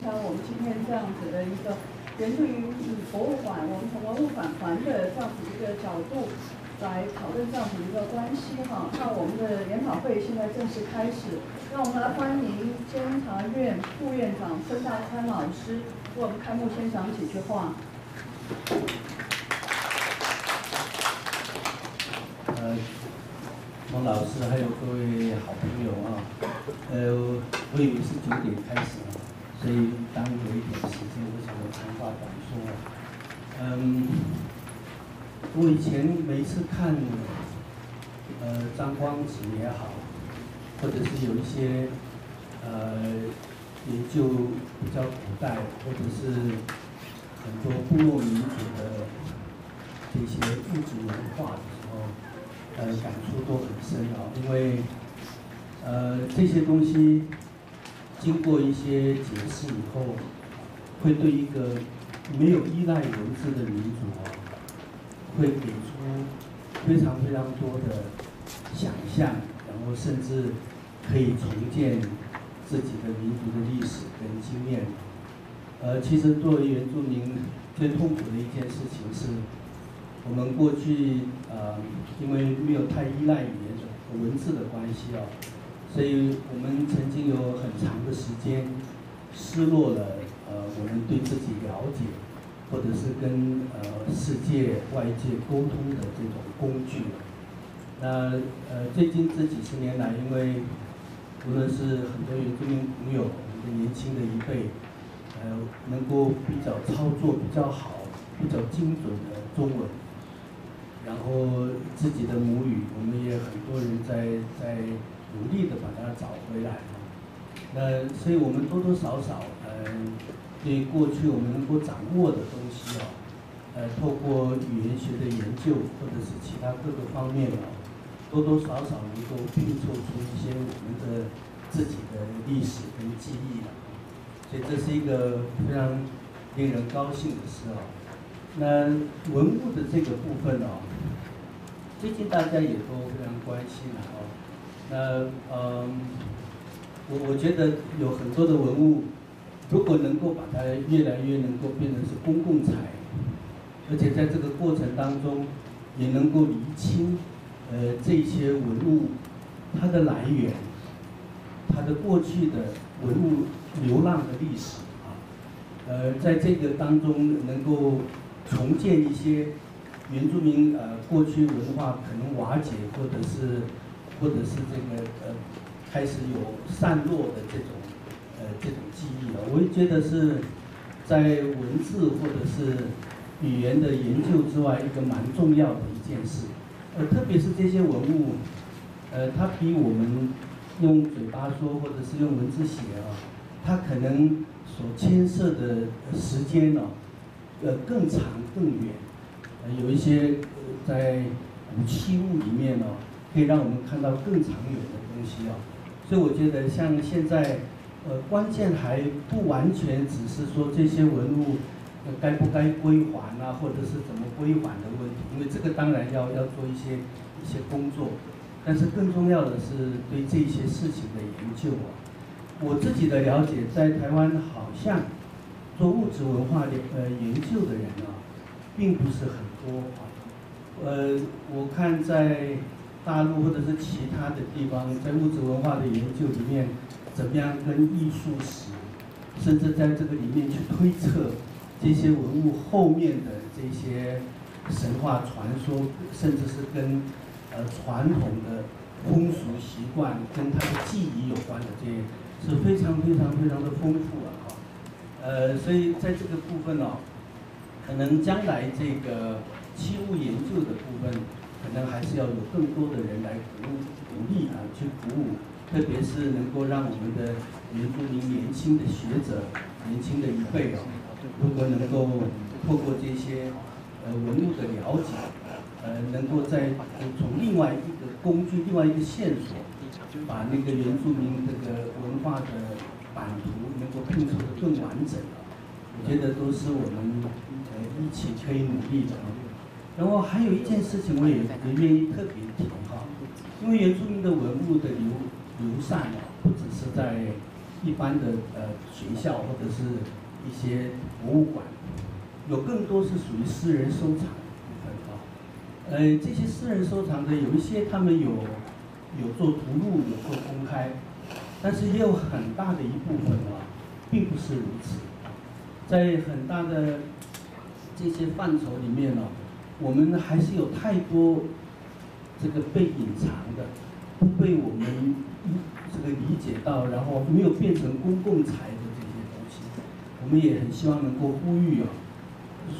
像我们今天这样子的一个原住民博物馆，我们从文物返还的这样子一个角度来讨论这样子一个关系哈。那我们的研讨会现在正式开始，让我们来欢迎监察院副院长孙大川老师为我们开幕先讲几句话。呃，王老师还有各位好朋友啊，呃，我以为是九点开始啊，所以耽误了一点时间，我想我长话短说。嗯，我以前每次看呃张光子也好，或者是有一些呃研究比较古代，或者是很多部落民族的这些物质文化的时候。呃，感触都很深啊，因为呃这些东西经过一些解释以后，会对一个没有依赖文字的民族啊，会给出非常非常多的想象，然后甚至可以重建自己的民族的历史跟经验。呃，其实作为原住民，最痛苦的一件事情是。我们过去呃，因为没有太依赖语言的文字的关系啊，所以我们曾经有很长的时间失落了呃，我们对自己了解，或者是跟呃世界外界沟通的这种工具。那呃，最近这几十年来，因为无论是很多原住民朋友，我们的年轻的一辈，呃，能够比较操作比较好、比较精准的中文。然后自己的母语，我们也很多人在在努力的把它找回来那所以我们多多少少，嗯，对过去我们能够掌握的东西啊，呃，透过语言学的研究或者是其他各个方面啊，多多少少能够拼凑出一些我们的自己的历史跟记忆了。所以这是一个非常令人高兴的事啊。那文物的这个部分哦，最近大家也都非常关心了哦。呃嗯，我我觉得有很多的文物，如果能够把它越来越能够变成是公共财，而且在这个过程当中也能够厘清呃这些文物它的来源，它的过去的文物流浪的历史啊，呃，在这个当中能够。重建一些原住民呃过去文化可能瓦解或者是或者是这个呃开始有散落的这种呃这种记忆啊，我也觉得是在文字或者是语言的研究之外一个蛮重要的一件事，呃特别是这些文物，呃它比我们用嘴巴说或者是用文字写啊，它可能所牵涉的时间呢。呃，更长更远，呃，有一些在古器物里面呢，可以让我们看到更长远的东西啊。所以我觉得，像现在，呃，关键还不完全只是说这些文物该不该归还啊，或者是怎么归还的问题，因为这个当然要要做一些一些工作。但是更重要的是对这些事情的研究啊。我自己的了解，在台湾好像。做物质文化的呃研究的人啊，并不是很多啊。呃，我看在大陆或者是其他的地方，在物质文化的研究里面，怎么样跟艺术史，甚至在这个里面去推测这些文物后面的这些神话传说，甚至是跟呃传统的风俗习惯跟他的记忆有关的这些，是非常非常非常的丰富啊。呃，所以在这个部分哦，可能将来这个器物研究的部分，能还是要有更多的人来鼓鼓励啊，去鼓舞，特别是能够让我们的原住民年轻的学者、年轻的一辈哦，如果能够透过这些呃文物的了解，呃，能够在从另外一个工具、另外一个线索，把那个原住民这个文化的。版图能够拼凑的更完整我觉得都是我们呃一起可以努力的。然后还有一件事情，我也也愿意特别提哈，因为原住民的文物的流流散啊，不只是在一般的呃学校或者是一些博物馆，有更多是属于私人收藏部分啊。呃，这些私人收藏的有一些他们有有做图录，有做公开，但是也有很大的一部分啊，并不是如此。在很大的这些范畴里面呢，我们还是有太多这个被隐藏的，不被我们这个理解到，然后没有变成公共财的这些东西。我们也很希望能够呼吁啊，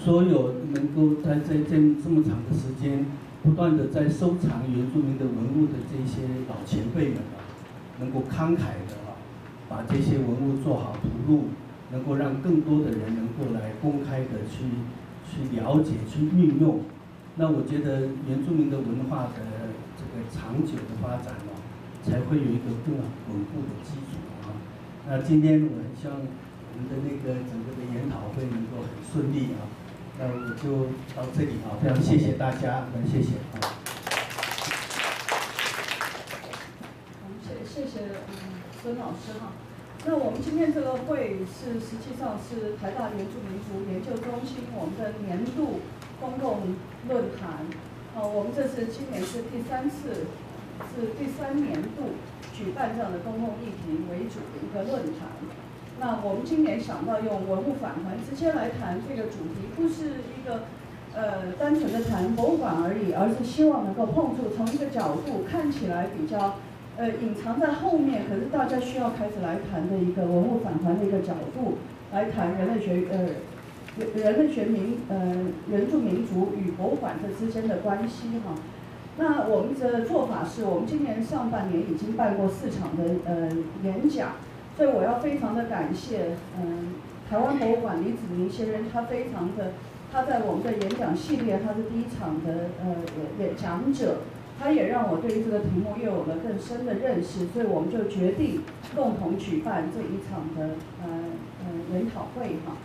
所有能够在在在这么长的时间，不断的在收藏原住民的文物的这些老前辈们啊，能够慷慨的啊，把这些文物做好图录。能够让更多的人能够来公开的去去了解、去运用，那我觉得原住民的文化的这个长久的发展哦，才会有一个更稳固的基础啊。那今天我很希望我们的那个整个的研讨会能够很顺利啊。那我就到这里啊，非常谢谢大家，很谢谢啊。谢谢谢嗯孙老师哈。那我们今天这个会是实际上是台大原住民族研究中心我们的年度公共论坛，哦，我们这次今年是第三次，是第三年度举办这样的公共议题为主的一个论坛。那我们今年想到用文物返还直接来谈这个主题，不是一个呃单纯的谈博物馆而已，而是希望能够碰触从一个角度看起来比较。呃，隐藏在后面，可是大家需要开始来谈的一个文物返还的一个角度，来谈人类学呃人人类学民呃原住民族与博物馆这之间的关系哈。那我们的做法是我们今年上半年已经办过四场的呃演讲，所以我要非常的感谢嗯台湾博物馆李子明先生，他非常的他在我们的演讲系列他是第一场的呃演讲者。他也让我对于这个题目又有了更深的认识，所以我们就决定共同举办这一场的呃呃研讨会哈。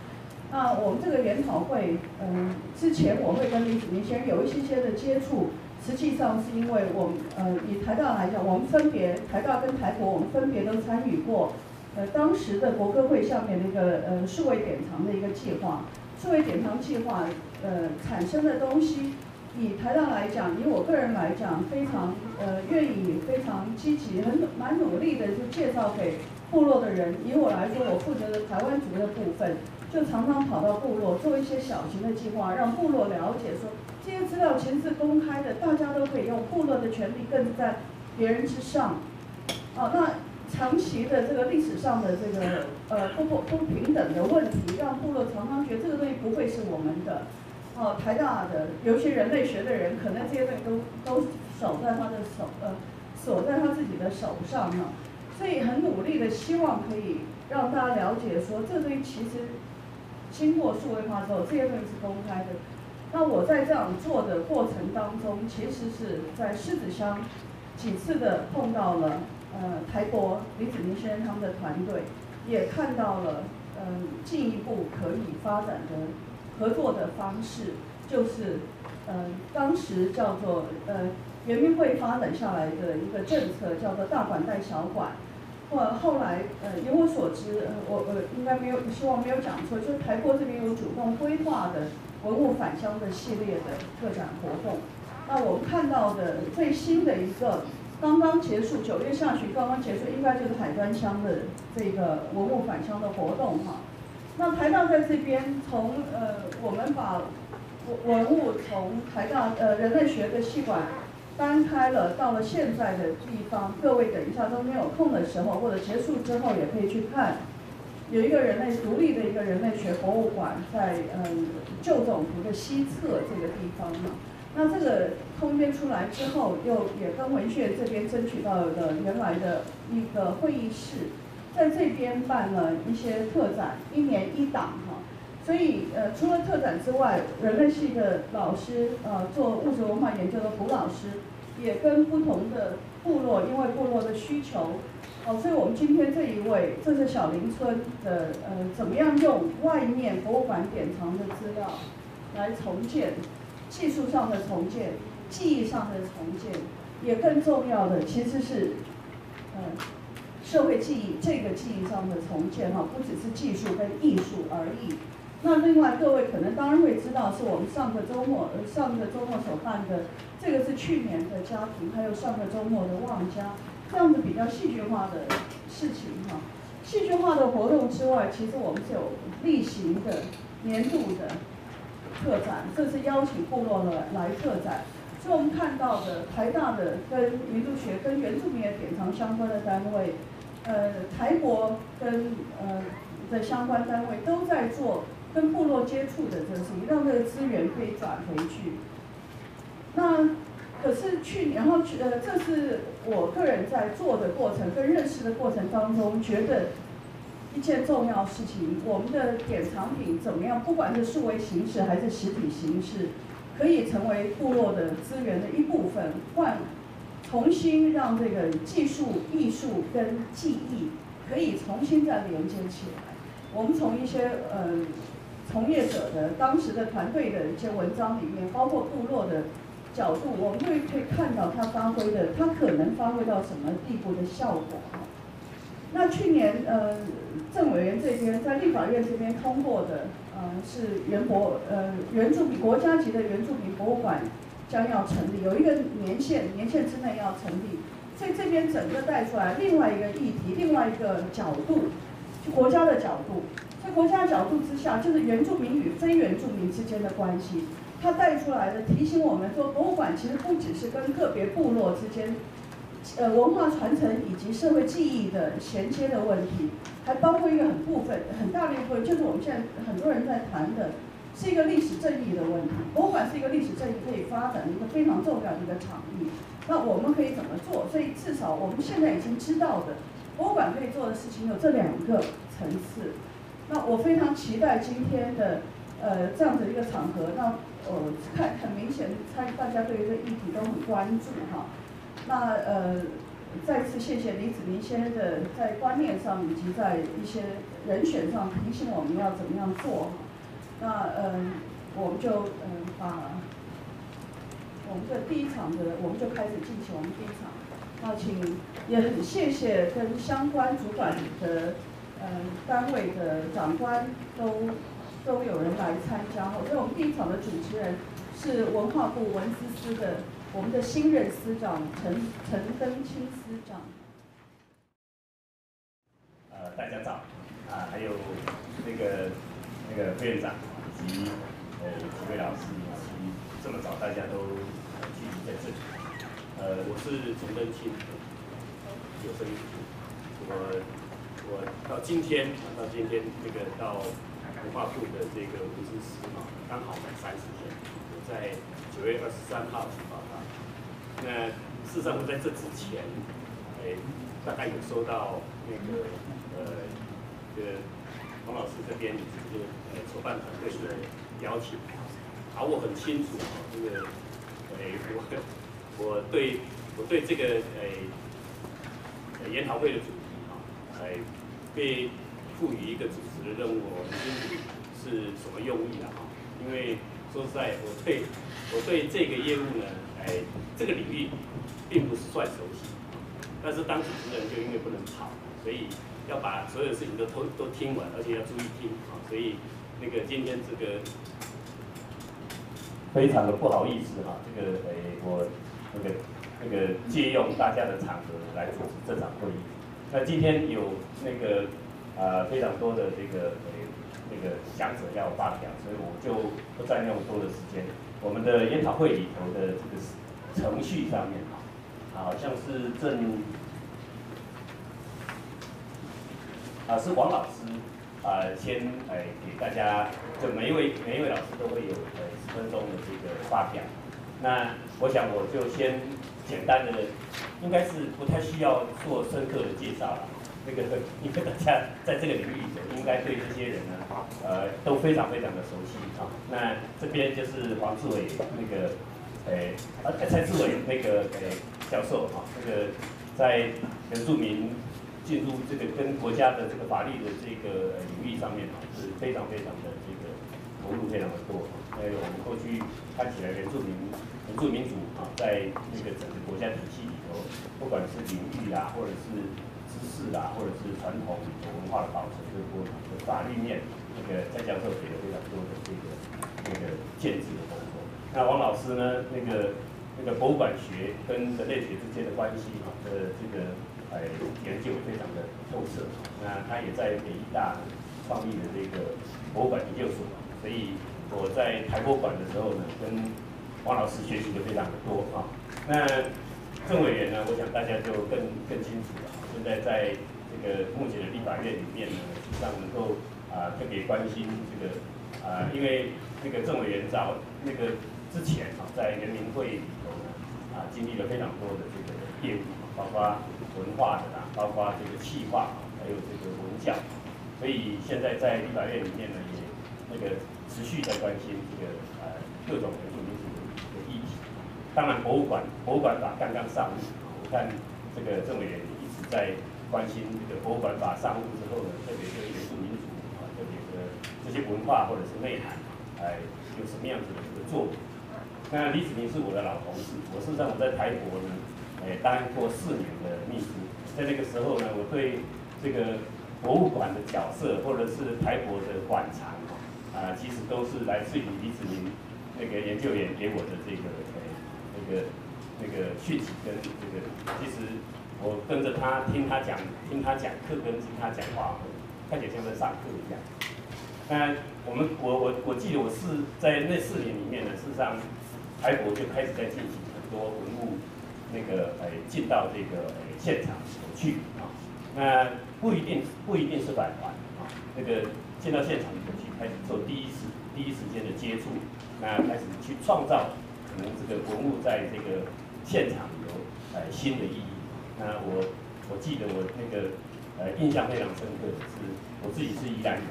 那我们这个研讨会，嗯，之前我会跟李子明先生有一些些的接触，实际上是因为我们呃以台大来讲，我们分别台大跟台博，我们分别都参与过呃当时的国歌会下面的一个呃数位典藏的一个计划，数位典藏计划呃产生的东西。以台大来讲，以我个人来讲，非常呃愿意、非常积极、很蛮努力的，就介绍给部落的人。以我来说，我负责的台湾族的部分，就常常跑到部落做一些小型的计划，让部落了解说这些资料其实是公开的，大家都可以用。部落的权利更在别人之上。哦，那长期的这个历史上的这个呃不不不平等的问题，让部落常常觉得这个东西不会是我们的。哦，台大的尤其人类学的人，可能这些东西都都守在他的手，呃，锁在他自己的手上呢。所以很努力的希望可以让大家了解，说这东西其实经过数位化之后，这些东西是公开的。那我在这样做的过程当中，其实是在狮子乡几次的碰到了呃台国李子明先生他们的团队，也看到了嗯进一步可以发展的。合作的方式就是，呃，当时叫做呃，圆明会发展下来的一个政策叫做大馆带小馆，或后来呃，以我所知，呃，我呃应该没有，希望没有讲错，就是台国这边有主动规划的文物返乡的系列的特展活动。那我们看到的最新的一个刚刚结束，九月下旬刚刚结束，应该就是海端乡的这个文物返乡的活动哈。那台大在这边，从呃，我们把文文物从台大呃人类学的系馆搬开了，到了现在的地方。各位等一下都没有空的时候，或者结束之后也可以去看，有一个人类独立的一个人类学博物馆，在嗯旧总图的西侧这个地方嘛。那这个空间出来之后，又也跟文学这边争取到了原来的一个会议室。在这边办了一些特展，一年一档哈，所以呃除了特展之外，人类系的老师呃做物质文化研究的胡老师，也跟不同的部落，因为部落的需求，哦，所以我们今天这一位，这是小林村的呃怎么样用外面博物馆典藏的资料来重建，技术上的重建，记忆上的重建，也更重要的其实是，嗯。社会记忆这个记忆上的重建哈，不只是技术跟艺术而已。那另外各位可能当然会知道，是我们上个周末呃上个周末所办的，这个是去年的家庭，还有上个周末的旺家，这样子比较戏剧化的事情哈。戏剧化的活动之外，其实我们是有例行的年度的特展，这是邀请部落来来特展。所以我们看到的台大的跟民族学跟原住民的典藏相关的单位，呃，台国跟呃的相关单位都在做。跟部落接触的这个事情，让这个资源可以转回去。那可是去，然后去，呃，这是我个人在做的过程跟认识的过程当中，觉得一件重要事情，我们的典藏品怎么样，不管是数位形式还是实体形式，可以成为部落的资源的一部分，换重新让这个技术、艺术跟记忆可以重新再连接起来。我们从一些，呃。从业者的当时的团队的一些文章里面，包括部落的角度，我们会可以看到他发挥的，他可能发挥到什么地步的效果哈。那去年呃，郑委员这边在立法院这边通过的，呃，是原博呃原住民国家级的原住民博物馆将要成立，有一个年限，年限之内要成立，所以这边整个带出来另外一个议题，另外一个角度，就国家的角度。在国家角度之下，就是原住民与非原住民之间的关系，它带出来的提醒我们说，博物馆其实不只是跟个别部落之间，呃，文化传承以及社会记忆的衔接的问题，还包括一个很部分很大的一部分，就是我们现在很多人在谈的，是一个历史正义的问题。博物馆是一个历史正义可以发展的一个非常重要的一个场域。那我们可以怎么做？所以至少我们现在已经知道的，博物馆可以做的事情有这两个层次。那我非常期待今天的呃这样的一个场合，那呃看很明显，参大家对于这议题都很关注哈。那呃再次谢谢李子明先生的在观念上以及在一些人选上提醒我们要怎么样做。那嗯我们就嗯把我们的第一场的我们就开始进行我们第一场。那请也很谢谢跟相关主管的。呃，单位的长官都都有人来参加哈，所以我们第一场的主持人是文化部文资司的我们的新任司长陈陈登清司长。呃，大家早啊，还有那个那个副院长及呃几位老师以及这么早大家都聚集在这里。呃，我是陈登清，有声音，我。我到今天，到今天这个到文化部的这个文资司嘛，刚好满三十天。我在九月二十三号去报道。那事实上，我在这之前，哎，大概有收到那个呃，这个王老师这边以及这个呃筹办团队的邀请。好我很清楚啊，这个哎，我我对我对这个哎研讨会的主题啊，哎。被赋予一个主持的任务，我很清楚是什么用意了哈。因为说实在，我对我对这个业务呢，哎，这个领域并不是算熟悉。但是当主持人就因为不能跑，所以要把所有事情都都都听完，而且要注意听啊。所以那个今天这个非常的不好意思哈，这个诶我那个那个借用大家的场合来主持这场会议。那今天有那个呃非常多的这个诶那个讲者要发表，所以我就不占用多的时间。我们的研讨会里头的这个程序上面啊，好像是正啊是王老师啊先来给大家，就每一位每一位老师都会有呃十分钟的这个发表。那我想我就先简单的。应该是不太需要做深刻的介绍了，那个因为大家在这个领域的，应该对这些人呢，呃，都非常非常的熟悉啊。那这边就是黄志伟那个，诶，呃，蔡志伟那个诶教授啊，这个在原住民进入这个跟国家的这个法律的这个领域上面啊，是非常非常的这个投入非常的多。因为我们过去看起来原住民原住民族啊，在那个整个国家体系里头，不管是领域啊，或者是知识啦，或者是传统文化的保存这个过程，法律面那个在教授给了非常多的这个那个建制的工作。那王老师呢，那个那个博物馆学跟人类学之间的关系啊的这个呃研究非常的透彻。那他也在北医大创立了这个博物馆研究所，所以我在台博馆的时候呢，跟王老师学习的非常的多啊。那郑委员呢，我想大家就更更清楚了。现在在这个目前的立法院里面呢，实际上能够啊特别关心这个啊，因为那个郑委员早那个之前啊，在人民会里头呢啊，经历了非常多的这个业务，包括文化的啦，包括这个气化，还有这个文教，所以现在在立法院里面呢，也那个持续在关心这个呃各种原住民族的议题。当然，博物馆博物馆法刚刚上路，我看这个政委员一直在关心这个博物馆法上路之后呢，特别对原住民族啊，特别的这些文化或者是内涵，哎，有什么样子的这个作为？那李子明是我的老同事，我事实上我在台博呢，哎，担任过四年的秘书，在那个时候呢，我对这个博物馆的角色或者是台博的馆藏啊，其实都是来自于李子明那个研究员给我的这个。那个那个讯息跟这个，其实我跟着他听他讲，听他讲课跟听他讲话，看起来像在上课一样。那我们我我我记得我是在那四年里面呢，事实上台博就开始在进行很多文物那个诶进到这个现场去啊。那不一定不一定是返还啊，那个进到现场里头去开始做第一时第一时间的接触，那开始去创造。可能这个文物在这个现场有呃新的意义。那我我记得我那个呃印象非常深刻的是，我自己是宜兰人，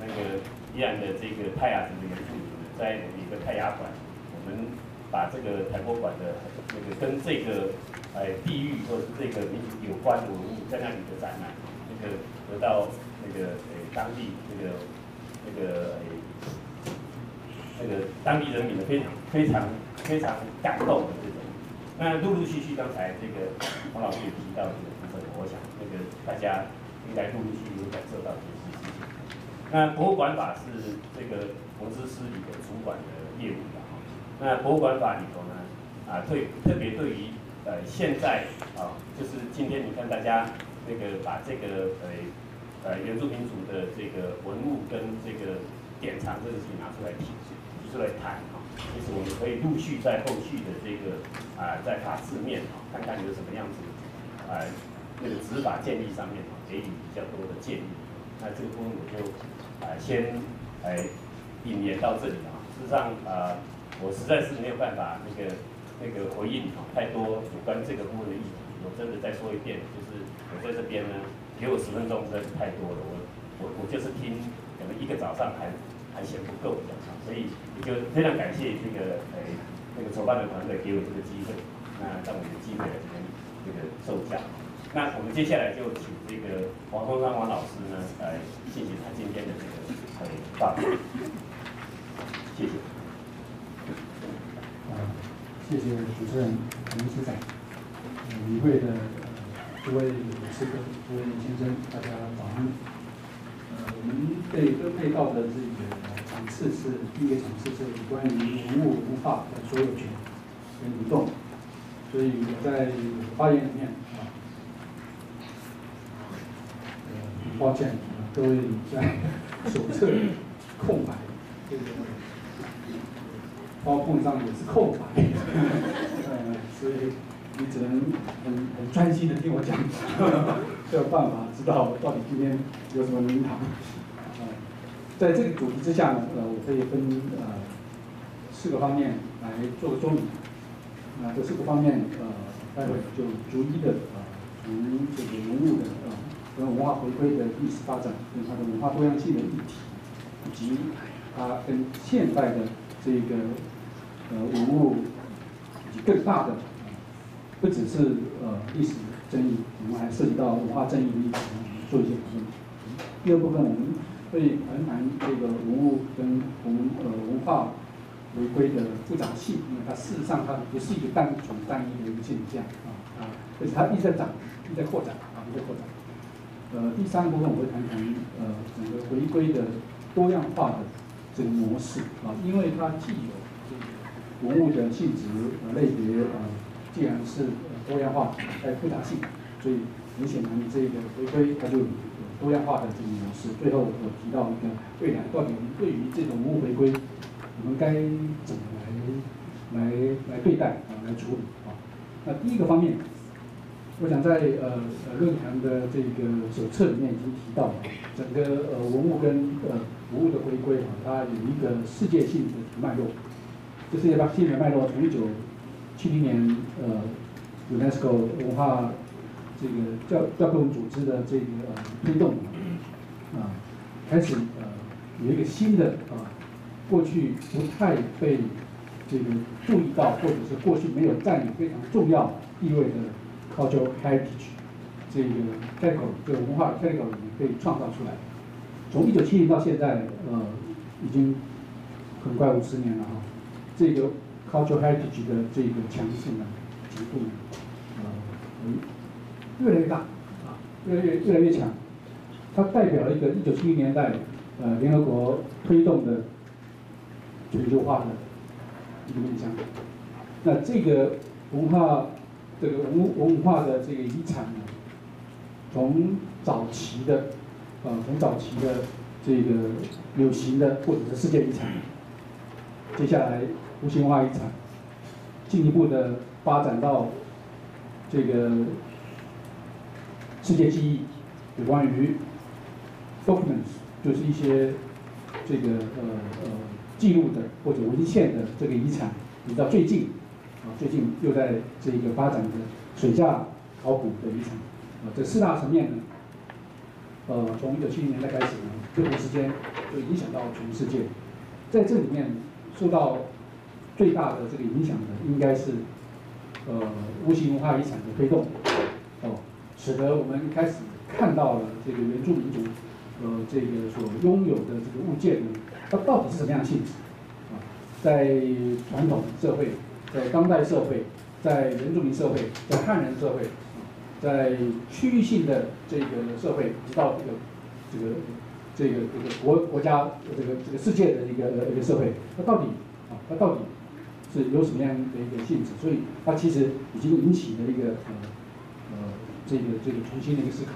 那个宜兰的这个泰雅族的原住民，在一个泰雅馆，我们把这个台博馆的那个跟这个呃地域或者是这个民族有关的文物在那里的展览，那个得到那个呃当地那个那个那个当地人民的非常非常。非常感动的这种，那陆陆续续刚才这个黄老师也提到这个部分，我想那个大家应该陆陆续续感受到这些事情。那博物馆法是这个国资司里的主管的业务。那博物馆法里头呢，啊，对特别对于呃现在啊，就是今天你看大家那个把这个呃呃原住民族的这个文物跟这个典藏这个事情拿出来提提出来谈哈。其实我们可以陆续在后续的这个啊，在法制面啊，看看有什么样子啊，那个执法建立上面啊，给予比较多的建议。那这个部分我就啊先来引言到这里啊。事实上啊，我实在是没有办法那个那个回应太多有关这个部分的议题。我真的再说一遍，就是我在这边呢，给我十分钟实在是太多了。我我我就是听可能一个早上还。还嫌不够，所以也就非常感谢这个呃那个筹办的团队给我这个机会，那让我有机会来这边这个受教。那我们接下来就请这个王峰刚王老师呢来进行他今天的这个呃发表。谢谢。谢谢主持人林司长，与会的诸位老师跟诸位先生，大家早安。呃我们被分配到的这个场次是第一个场次是关于文物文化的所有权跟移动，所以我在发言里面啊，呃，很抱歉啊，各位在手册空白，这个包括上也是空白，呃，所以你只能很很专心的听我讲，没有办法知道到底今天有什么名堂。呃在这个主题之下呢，呃，我可以分呃四个方面来做个说明。那这四个方面，呃，待会就逐一的呃，从这个文物的呃跟文化回归的历史发展，跟它的文化多样性的议题，以及它跟现代的这个呃文物以及更大的，不只是呃历史争议，我们还涉及到文化争议的议题，做一些讨论。第二部分我们。会谈谈这个文物跟文呃文化回归的复杂性，因为它事实上它不是一个单纯单一的一个现象啊啊，而且它一直在涨，一直在扩展啊，一直在扩展。呃，第三部分我会谈谈呃整个回归的多样化的这个模式啊，因为它既有文物的性质呃类别呃，既然是多样化，还有复杂性，所以很显然这个回归它就有多样化的这个模式。最后我提到一个未来到底对于这种文物回归，我们该怎么来来来对待啊，来处理啊？那第一个方面。我想在呃呃论坛的这个手册里面已经提到，整个呃文物跟呃文物的回归啊，它有一个世界性的脉络。这世界性的脉络从一九七零年呃 UNESCO 文化这个教教科文组织的这个呃推动啊，开始呃有一个新的啊，过去不太被这个注意到，或者是过去没有占有非常重要地位的。cultural heritage 这个 category 这个文化 category 被创造出来，从一九七零到现在，呃，已经很快五十年了哈。这个 cultural heritage 的这个强性呢，程度呢，呃，越来越大，啊，越来越越来越强。它代表了一个一九七零年代，呃，联合国推动的全球化的一个面向。那这个文化。这个文文化的这个遗产呢，从早期的，呃，从早期的这个有形的或者是世界遗产，接下来无形文化遗产，进一步的发展到这个世界记忆，有关于 documents，就是一些这个呃呃记录的或者文献的这个遗产，直到最近啊。最近又在这个发展的水下考古的遗产，啊，这四大层面呢，呃，从一九七零年代开始呢，这段时间就影响到全世界，在这里面受到最大的这个影响的，应该是呃无形文化遗产的推动，哦，使得我们开始看到了这个原住民族，呃，这个所拥有的这个物件呢，它到底是什么样性质？啊，在传统社会。在当代社会，在原住民社会，在汉人社会，在区域性的这个社会，直到这个这个这个这个国国家这个这个世界的一个一个社会，它到底啊，它到底是有什么样的一个性质？所以它其实已经引起了一个呃呃这个这个重新的一个思考，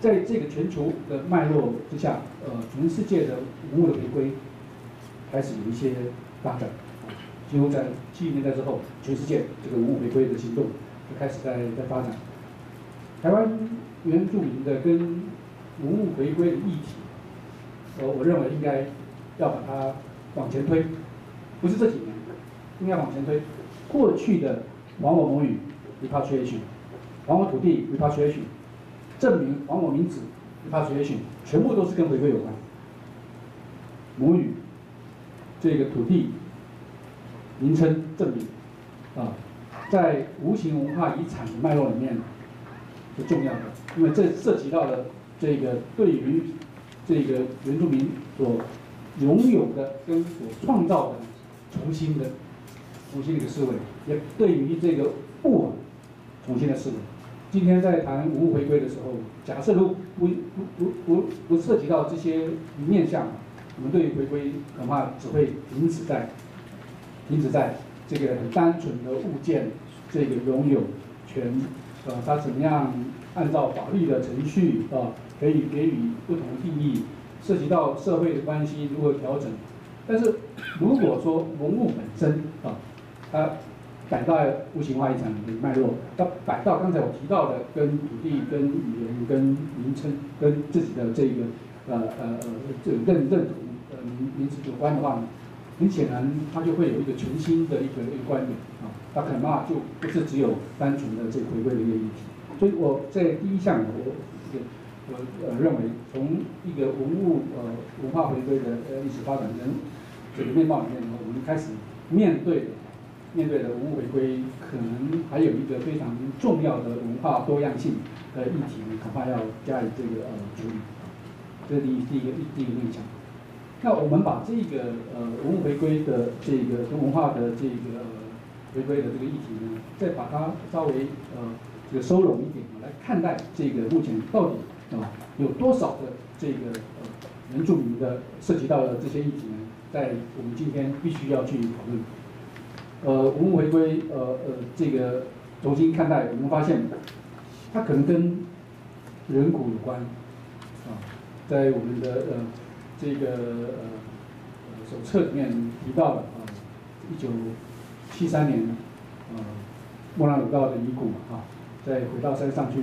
在这个全球的脉络之下，呃，全世界的文物的回归开始有一些发展。几乎在七十年代之后，全世界这个文物回归的行动就开始在在发展。台湾原住民的跟文物回归的议题，呃我认为应该要把它往前推，不是这几年，应该往前推。过去的亡我母语 repatriation，亡我土地 repatriation，证明亡我民子 repatriation，全部都是跟回归有关。母语，这个土地。名称证明，啊，在无形文化遗产的脉络里面是重要的，因为这涉及到了这个对于这个原住民所拥有的跟所创造的重新的重新的一个思维，也对于这个不往重新的思维。今天在谈文物回归的时候，假设如不不不不不涉及到这些面向，我们对于回归恐怕只会停止在。停止在这个很单纯的物件这个拥有权，呃，它怎么样按照法律的程序啊，可以给予不同的定义，涉及到社会的关系如何调整。但是如果说文物本身啊，它摆到无形化遗产的脉络，它摆到刚才我提到的跟土地、跟语言、跟名称、跟自己的这个呃呃呃这个认认同呃名名字有关的话呢？很显然，他就会有一个全新的一个一个观点啊，他可能就不是只有单纯的这回归的一个议题。所以我在第一项，我我呃认为，从一个文物呃文化回归的呃历史发展的这个面貌里面呢，我们开始面对的面对的文物回归，可能还有一个非常重要的文化多样性的议题呢，恐怕要加以这个呃处理。这是第一第一个第一个印象。那我们把这个呃文物回归的这个跟文化的这个回归的这个议题呢，再把它稍微呃这个收拢一点来看待这个目前到底啊，有多少的这个呃原住民的涉及到的这些议题呢，在我们今天必须要去讨论。呃，文物回归，呃呃，这个重新看待，我们发现它可能跟人骨有关啊，在我们的呃这个呃手册里面提到了啊，一九七三年呃莫拉鲁道的遗骨嘛啊，再回到山上去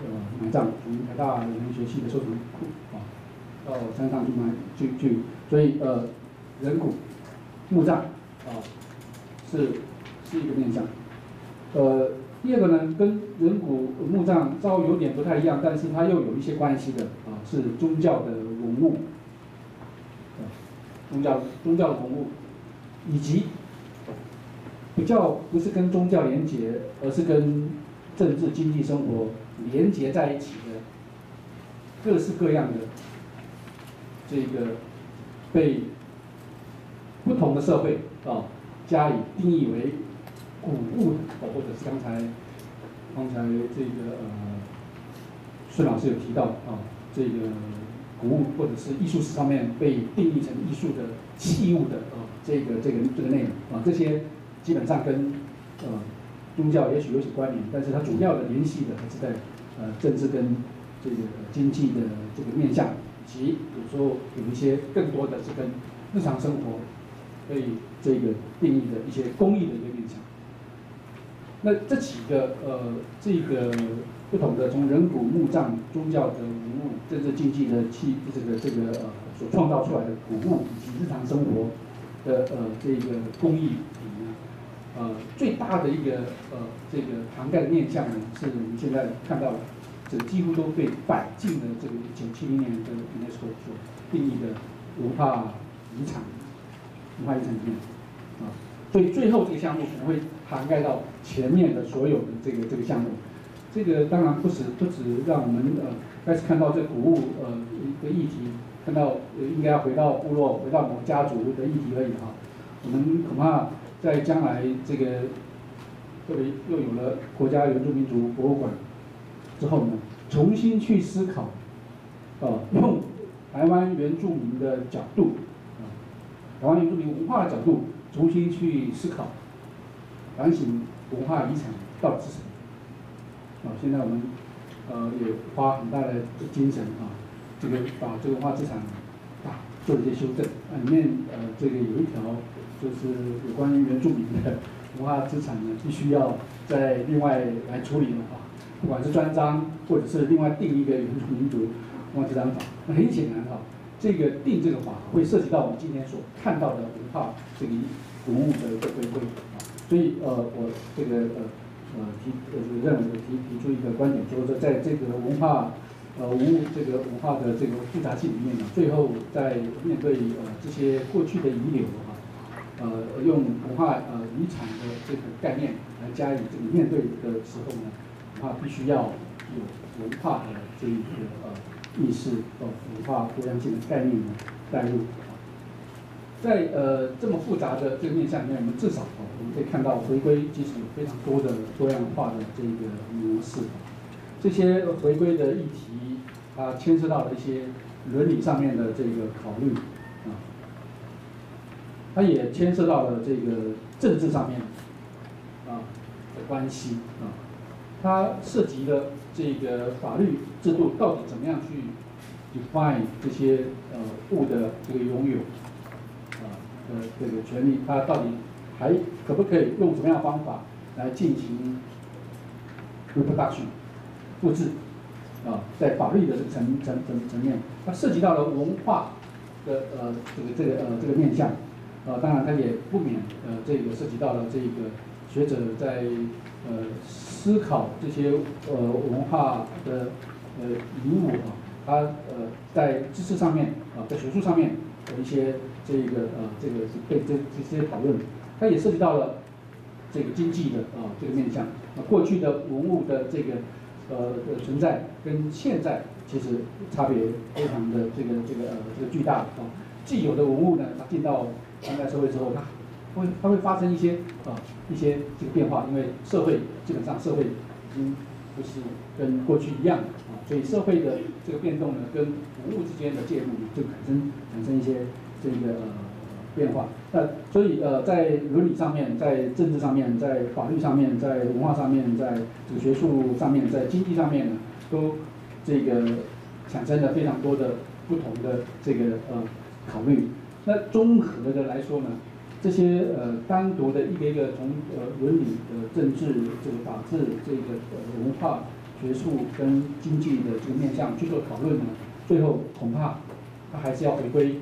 呃埋葬，从台大人文学系的收藏库啊到山上去埋去去，所以呃人骨墓葬啊。是是一个面向，呃，第二个呢，跟人骨墓葬稍微有点不太一样，但是它又有一些关系的啊，是宗教的文物，宗教宗教的文物，以及比较不是跟宗教连结，而是跟政治经济生活连结在一起的各式各样的这个被不同的社会啊。加以定义为古物的，或者是刚才刚才这个呃孙老师有提到啊，这个古物或者是艺术史上面被定义成艺术的器物的啊，这个这个这个内容啊，这些基本上跟呃宗教也许有些关联，但是它主要的联系的还是在呃政治跟这个经济的这个面向，以及有时候有一些更多的是跟日常生活。被这个定义的一些公益的一个面向。那这几个呃，这个不同的从人骨、墓葬、宗教的文物、政治经济的器，这个这个呃所创造出来的古物，以及日常生活的呃这个工艺品呢，呃最大的一个呃这个涵盖的面向呢，是我们现在看到的，这几乎都被摆进了这个一九七零年的 UNESCO 所定义的文化遗产。文化遗产里面，所以最后这个项目可能会涵盖到前面的所有的这个这个项目。这个当然不止不止让我们呃开始看到这古物呃一个议题，看到应该要回到部落、回到某家族的议题而已哈。我们恐怕在将来这个特别又有了国家原住民族博物馆之后呢，重新去思考，呃，用台湾原住民的角度。啊台湾原住民文化的角度，重新去思考、反省文化遗产到底是什么。啊，现在我们呃也花很大的精神啊，这个把这个文化资产啊做了一些修正。啊，里面呃这个有一条就是有关于原住民的文化资产呢，必须要在另外来处理的话，不管是专章或者是另外定一个原住民族文化资产法，那很显然哈。这个定这个法会涉及到我们今天所看到的文化这个文物的一个回归啊，所以呃我这个呃呃提呃这个认为提提出一个观点，就是说在这个文化呃文物这个文化的这个复杂性里面呢，最后在面对呃这些过去的遗留哈，呃用文化呃遗产的这个概念来加以这个面对的时候呢，文化必须要有文化的这一个呃。意识和文化多样性的概念呢带入，在呃这么复杂的这个面向里面，我们至少哦我们可以看到回归其实有非常多的多样化的这个模式，这些回归的议题它牵涉到了一些伦理上面的这个考虑啊，它也牵涉到了这个政治上面啊的关系啊，它涉及了。这个法律制度到底怎么样去 define 这些呃物的这个拥有啊的这个权利？它到底还可不可以用什么样的方法来进行 reproduction 复制啊？在法律的层层层层面，它涉及到了文化的呃这个这个呃这个面向啊，当然它也不免呃这个涉及到了这个学者在呃。思考这些呃文化的呃遗物啊，它呃在知识上面啊，在学术上面的一些这个呃这个是被这这些讨论，它也涉及到了这个经济的啊这个面向。那过去的文物的这个呃的存在跟现在其实差别非常的这个这个呃这个巨大啊。既有的文物呢，它进到当代社会之后，它会它会发生一些啊一些这个变化，因为社会基本上社会已经不是跟过去一样啊，所以社会的这个变动呢，跟服务之间的介入就产生产生一些这个呃变化。那所以呃，在伦理上面，在政治上面，在法律上面，在文化上面，在这个学术上面，在经济上面呢，都这个产生了非常多的不同的这个呃考虑。那综合的来说呢，这些呃单独的一个一个从呃伦理的政治这个法治这个呃文化学术跟经济的这个面向去做讨论呢，最后恐怕它还是要回归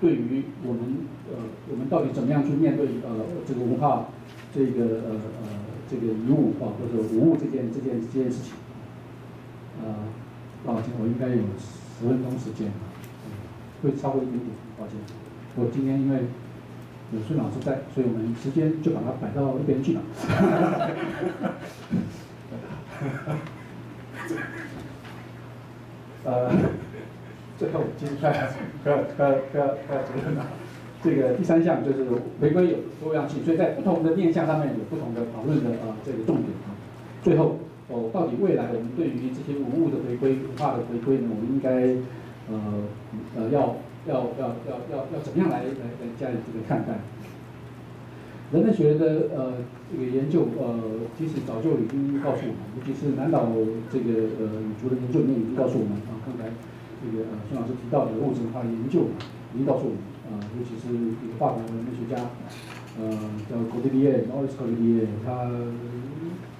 对于我们呃我们到底怎么样去面对呃这个文化这个呃呃这个遗物啊或者无物这件这件这件事情，呃，抱歉，我应该有十分钟时间，会超过一点点，抱歉。我今天因为有孙老师在，所以我们时间就把它摆到一边去了。呃，最后今天快快快快快结论了。这个第三项就是回归有多样性，所以在不同的面向上面有不同的讨论的呃这个重点啊。最后哦，到底未来我们对于这些文物的回归、文化的回归呢，我们应该呃呃要。要要要要要怎么样来来来加以这个看待？人类学的呃这个研究呃其实早就已经告诉我们，尤其是南岛这个呃语族的研究里面已经告诉我们啊，刚才这个呃孙老师提到的物质文化研究已经告诉我们啊，尤其是一个法国人类学家呃叫 g o d e l i e r m a u r i c e g o d e l i e r 他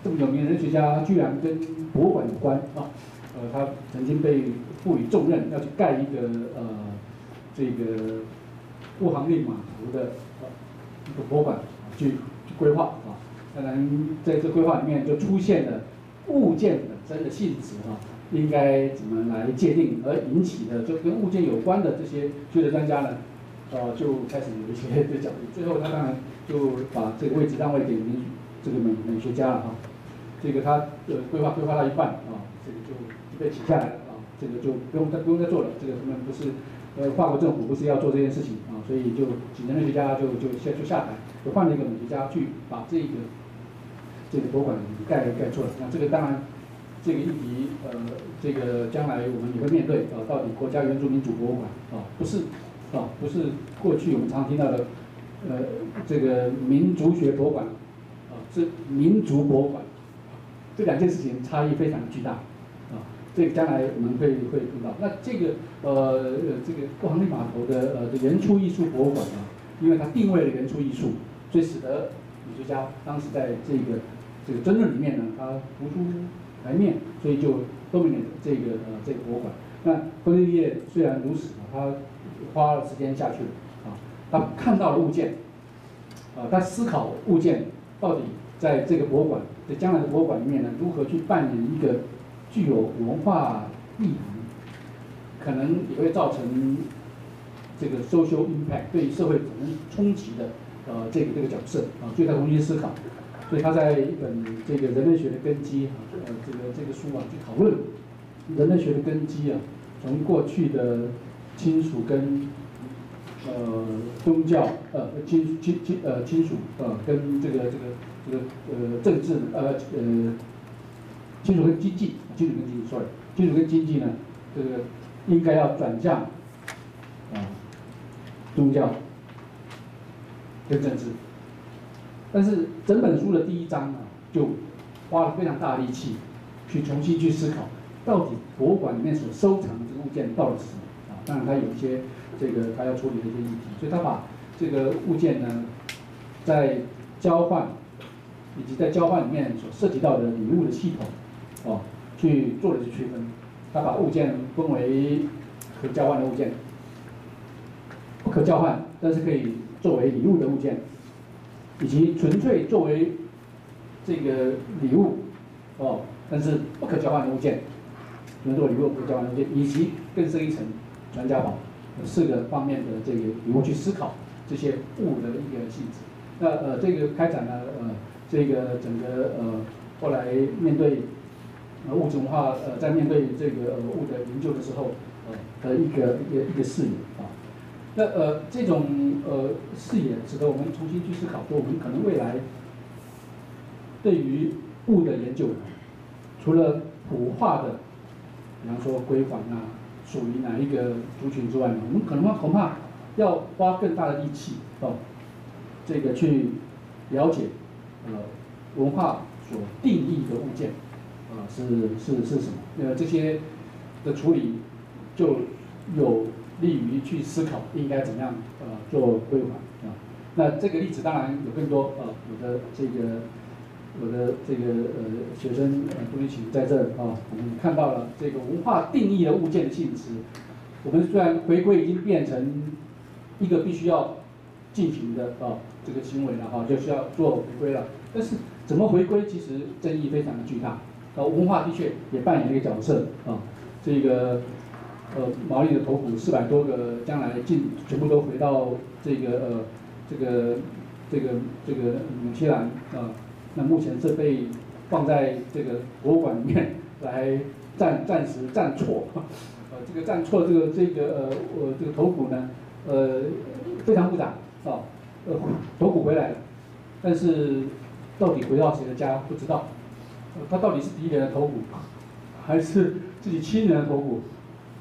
这么有名的人学家居然跟博物馆有关啊，呃他曾经被赋予重任要去盖一个呃。这个布航令码头的一个博物馆去去规划啊，当然在这规划里面就出现了物件本身的性质啊，应该怎么来界定，而引起的就跟物件有关的这些学者专家呢，呃就开始有一些的角度，最后他当然就把这个位置让位给这个美美学家了哈，这个他的规划规划到一半啊，这个就就被请下来了啊，这个就不用再不用再做了，这个他们不是。呃，法国政府不是要做这件事情啊，所以就请人学家就就下就下台，就换了一个美学家去把这个这个博物馆盖盖出来。那这个当然，这个议题呃，这个将来我们也会面对啊，到底国家原住民主博物馆啊，不是啊，不是过去我们常听到的呃这个民族学博物馆啊，是民族博物馆，这两件事情差异非常巨大。这个将来我们会会碰到。那这个呃这个过航力码头的呃的原初艺术博物馆呢，因为它定位了原初艺术，所以使得艺术家当时在这个这个争论里面呢，它浮出台面，所以就都明了这个呃这个博物馆。那昆利叶虽然如此啊，他花了时间下去啊，他看到了物件，啊，他思考物件到底在这个博物馆在将来的博物馆里面呢，如何去扮演一个。具有文化意义，可能也会造成这个 social impact 对社会产生冲击的呃这个这个角色啊，所以他重新思考，所以他在一本这个人类学的根基啊，呃这个这个书啊去讨论人类学的根基啊，从过去的亲属跟呃宗教呃亲亲亲呃亲属呃跟这个这个这个呃政治呃呃。亲属跟经济，基础跟经济，sorry，基础跟经济呢，这个应该要转向啊宗教跟政治，但是整本书的第一章啊，就花了非常大力气去重新去思考，到底博物馆里面所收藏的这个物件到底是什么啊？当然，它有一些这个他要处理的一些议题，所以他把这个物件呢，在交换以及在交换里面所涉及到的礼物的系统。哦，去做了一些区分，他把物件分为可交换的物件，不可交换但是可以作为礼物的物件，以及纯粹作为这个礼物哦，但是不可交换的物件，纯粹礼物不可交换物件，以及更深一层传家宝，四个方面的这个礼物去思考这些物的一个性质。那呃，这个开展了呃，这个整个呃，后来面对。呃，物质文化呃，在面对这个物的研究的时候，呃的一个一个一个视野啊，那呃这种呃视野，使得我们重新去思考，说我们可能未来对于物的研究，除了普化的比方说归还啊，属于哪一个族群之外呢，我们可能恐怕要花更大的力气哦，这个去了解呃文化所定义的物件，是是是什么？呃这些的处理就有利于去思考应该怎么样呃做归还啊。那这个例子当然有更多呃我的这个。我的这个呃学生呃杜立群在这儿啊，我们看到了这个文化定义的物件的性质。我们虽然回归已经变成一个必须要进行的啊这个行为了哈，就需要做回归了。但是怎么回归，其实争议非常的巨大。呃，文化的确也扮演这个角色啊。这个呃毛利的头骨四百多个，将来进全部都回到这个呃这个这个这个纽西兰啊。那目前是被放在这个博物馆里面来暂暂时暂错，呃，这个暂错这个这个呃呃这个头骨呢，呃非常复杂啊，呃头骨回来了，但是到底回到谁的家不知道，他到底是敌人的头骨，还是自己亲人的头骨，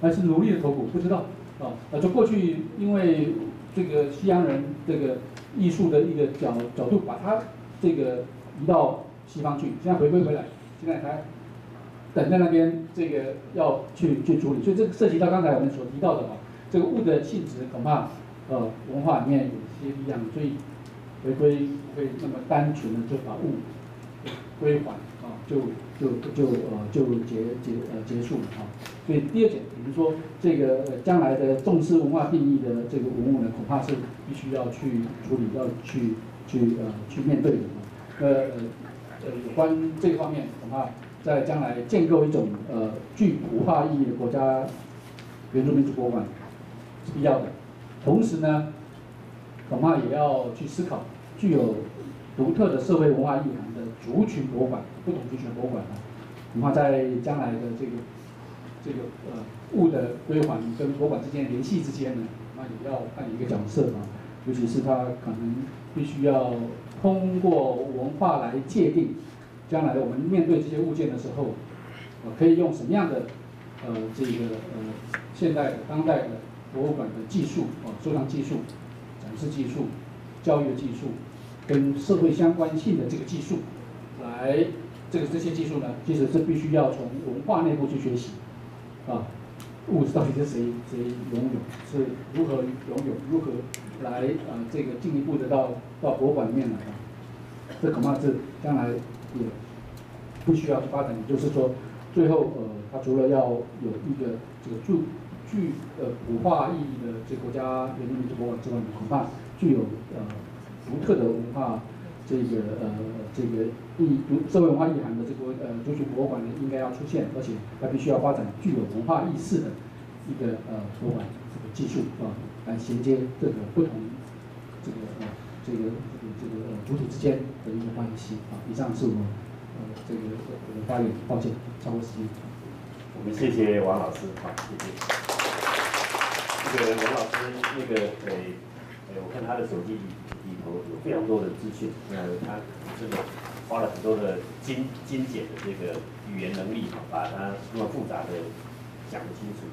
还是奴隶的头骨不知道啊，呃就过去因为这个西洋人这个艺术的一个角角度把它这个。移到西方去，现在回归回来，现在还等在那边，这个要去去处理，所以这涉及到刚才我们所提到的啊，这个物的性质恐怕呃文化里面有些不一样，所以回归不会那么单纯的就把物归还，就就就呃就结结呃结束了啊。所以第二点，比如说这个将来的重视文化定义的这个文物呢，恐怕是必须要去处理，要去去呃去面对的。呃呃呃，有关这方面，恐怕在将来建构一种呃具文化意义的国家原住民族博物馆是必要的。同时呢，恐怕也要去思考具有独特的社会文化意涵的族群博物馆，不同族群博物馆啊，恐怕在将来的这个这个呃物的归还跟博物馆之间联系之间呢，那也要扮演一个角色啊，尤其是它可能必须要。通过文化来界定，将来我们面对这些物件的时候，呃，可以用什么样的呃这个呃现代的当代的博物馆的技术啊，收藏技术、展示技术、教育的技术，跟社会相关性的这个技术，来这个这些技术呢，其实是必须要从文化内部去学习，啊，物质到底是谁谁拥有，是如何拥有，如何。来呃，这个进一步的到到博物馆里面来啊，这恐怕是将来也不需要去发展。也就是说，最后呃，它除了要有一个这个具具呃古化意义的这国家原住民族博物馆之外，恐怕具有呃独特的文化这个呃这个意独社会文化意涵的这个呃族群博物馆呢，应该要出现，而且它必须要发展具有文化意识的一个呃博物馆这个技术啊。来衔接这个不同这个呃这个这个这个呃主体之间的一个关系啊。以上是我呃这个我的发言，抱歉超过时间。我们谢谢王老师，好，谢谢。这个王老师那个呃呃，我看他的手机里头有非常多的资讯，那他这个花了很多的精精简的这个语言能力哈，把它那么复杂的讲清楚。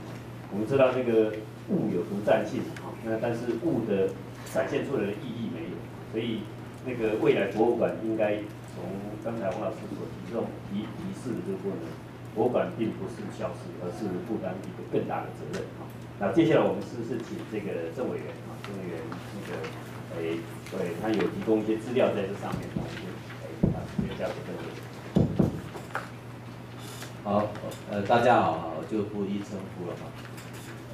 我们知道这个。物有独占性，那但是物的展现出来的意义没有，所以那个未来博物馆应该从刚才王老师所提这种提提示的这个过程，博物馆并不是消失，而是负担一个更大的责任。那接下来我们是是请这个郑委员啊，郑委员那个诶，对他有提供一些资料在这上面，我们就诶把这个交给郑委员。好，呃，大家好，我就不一称呼了哈。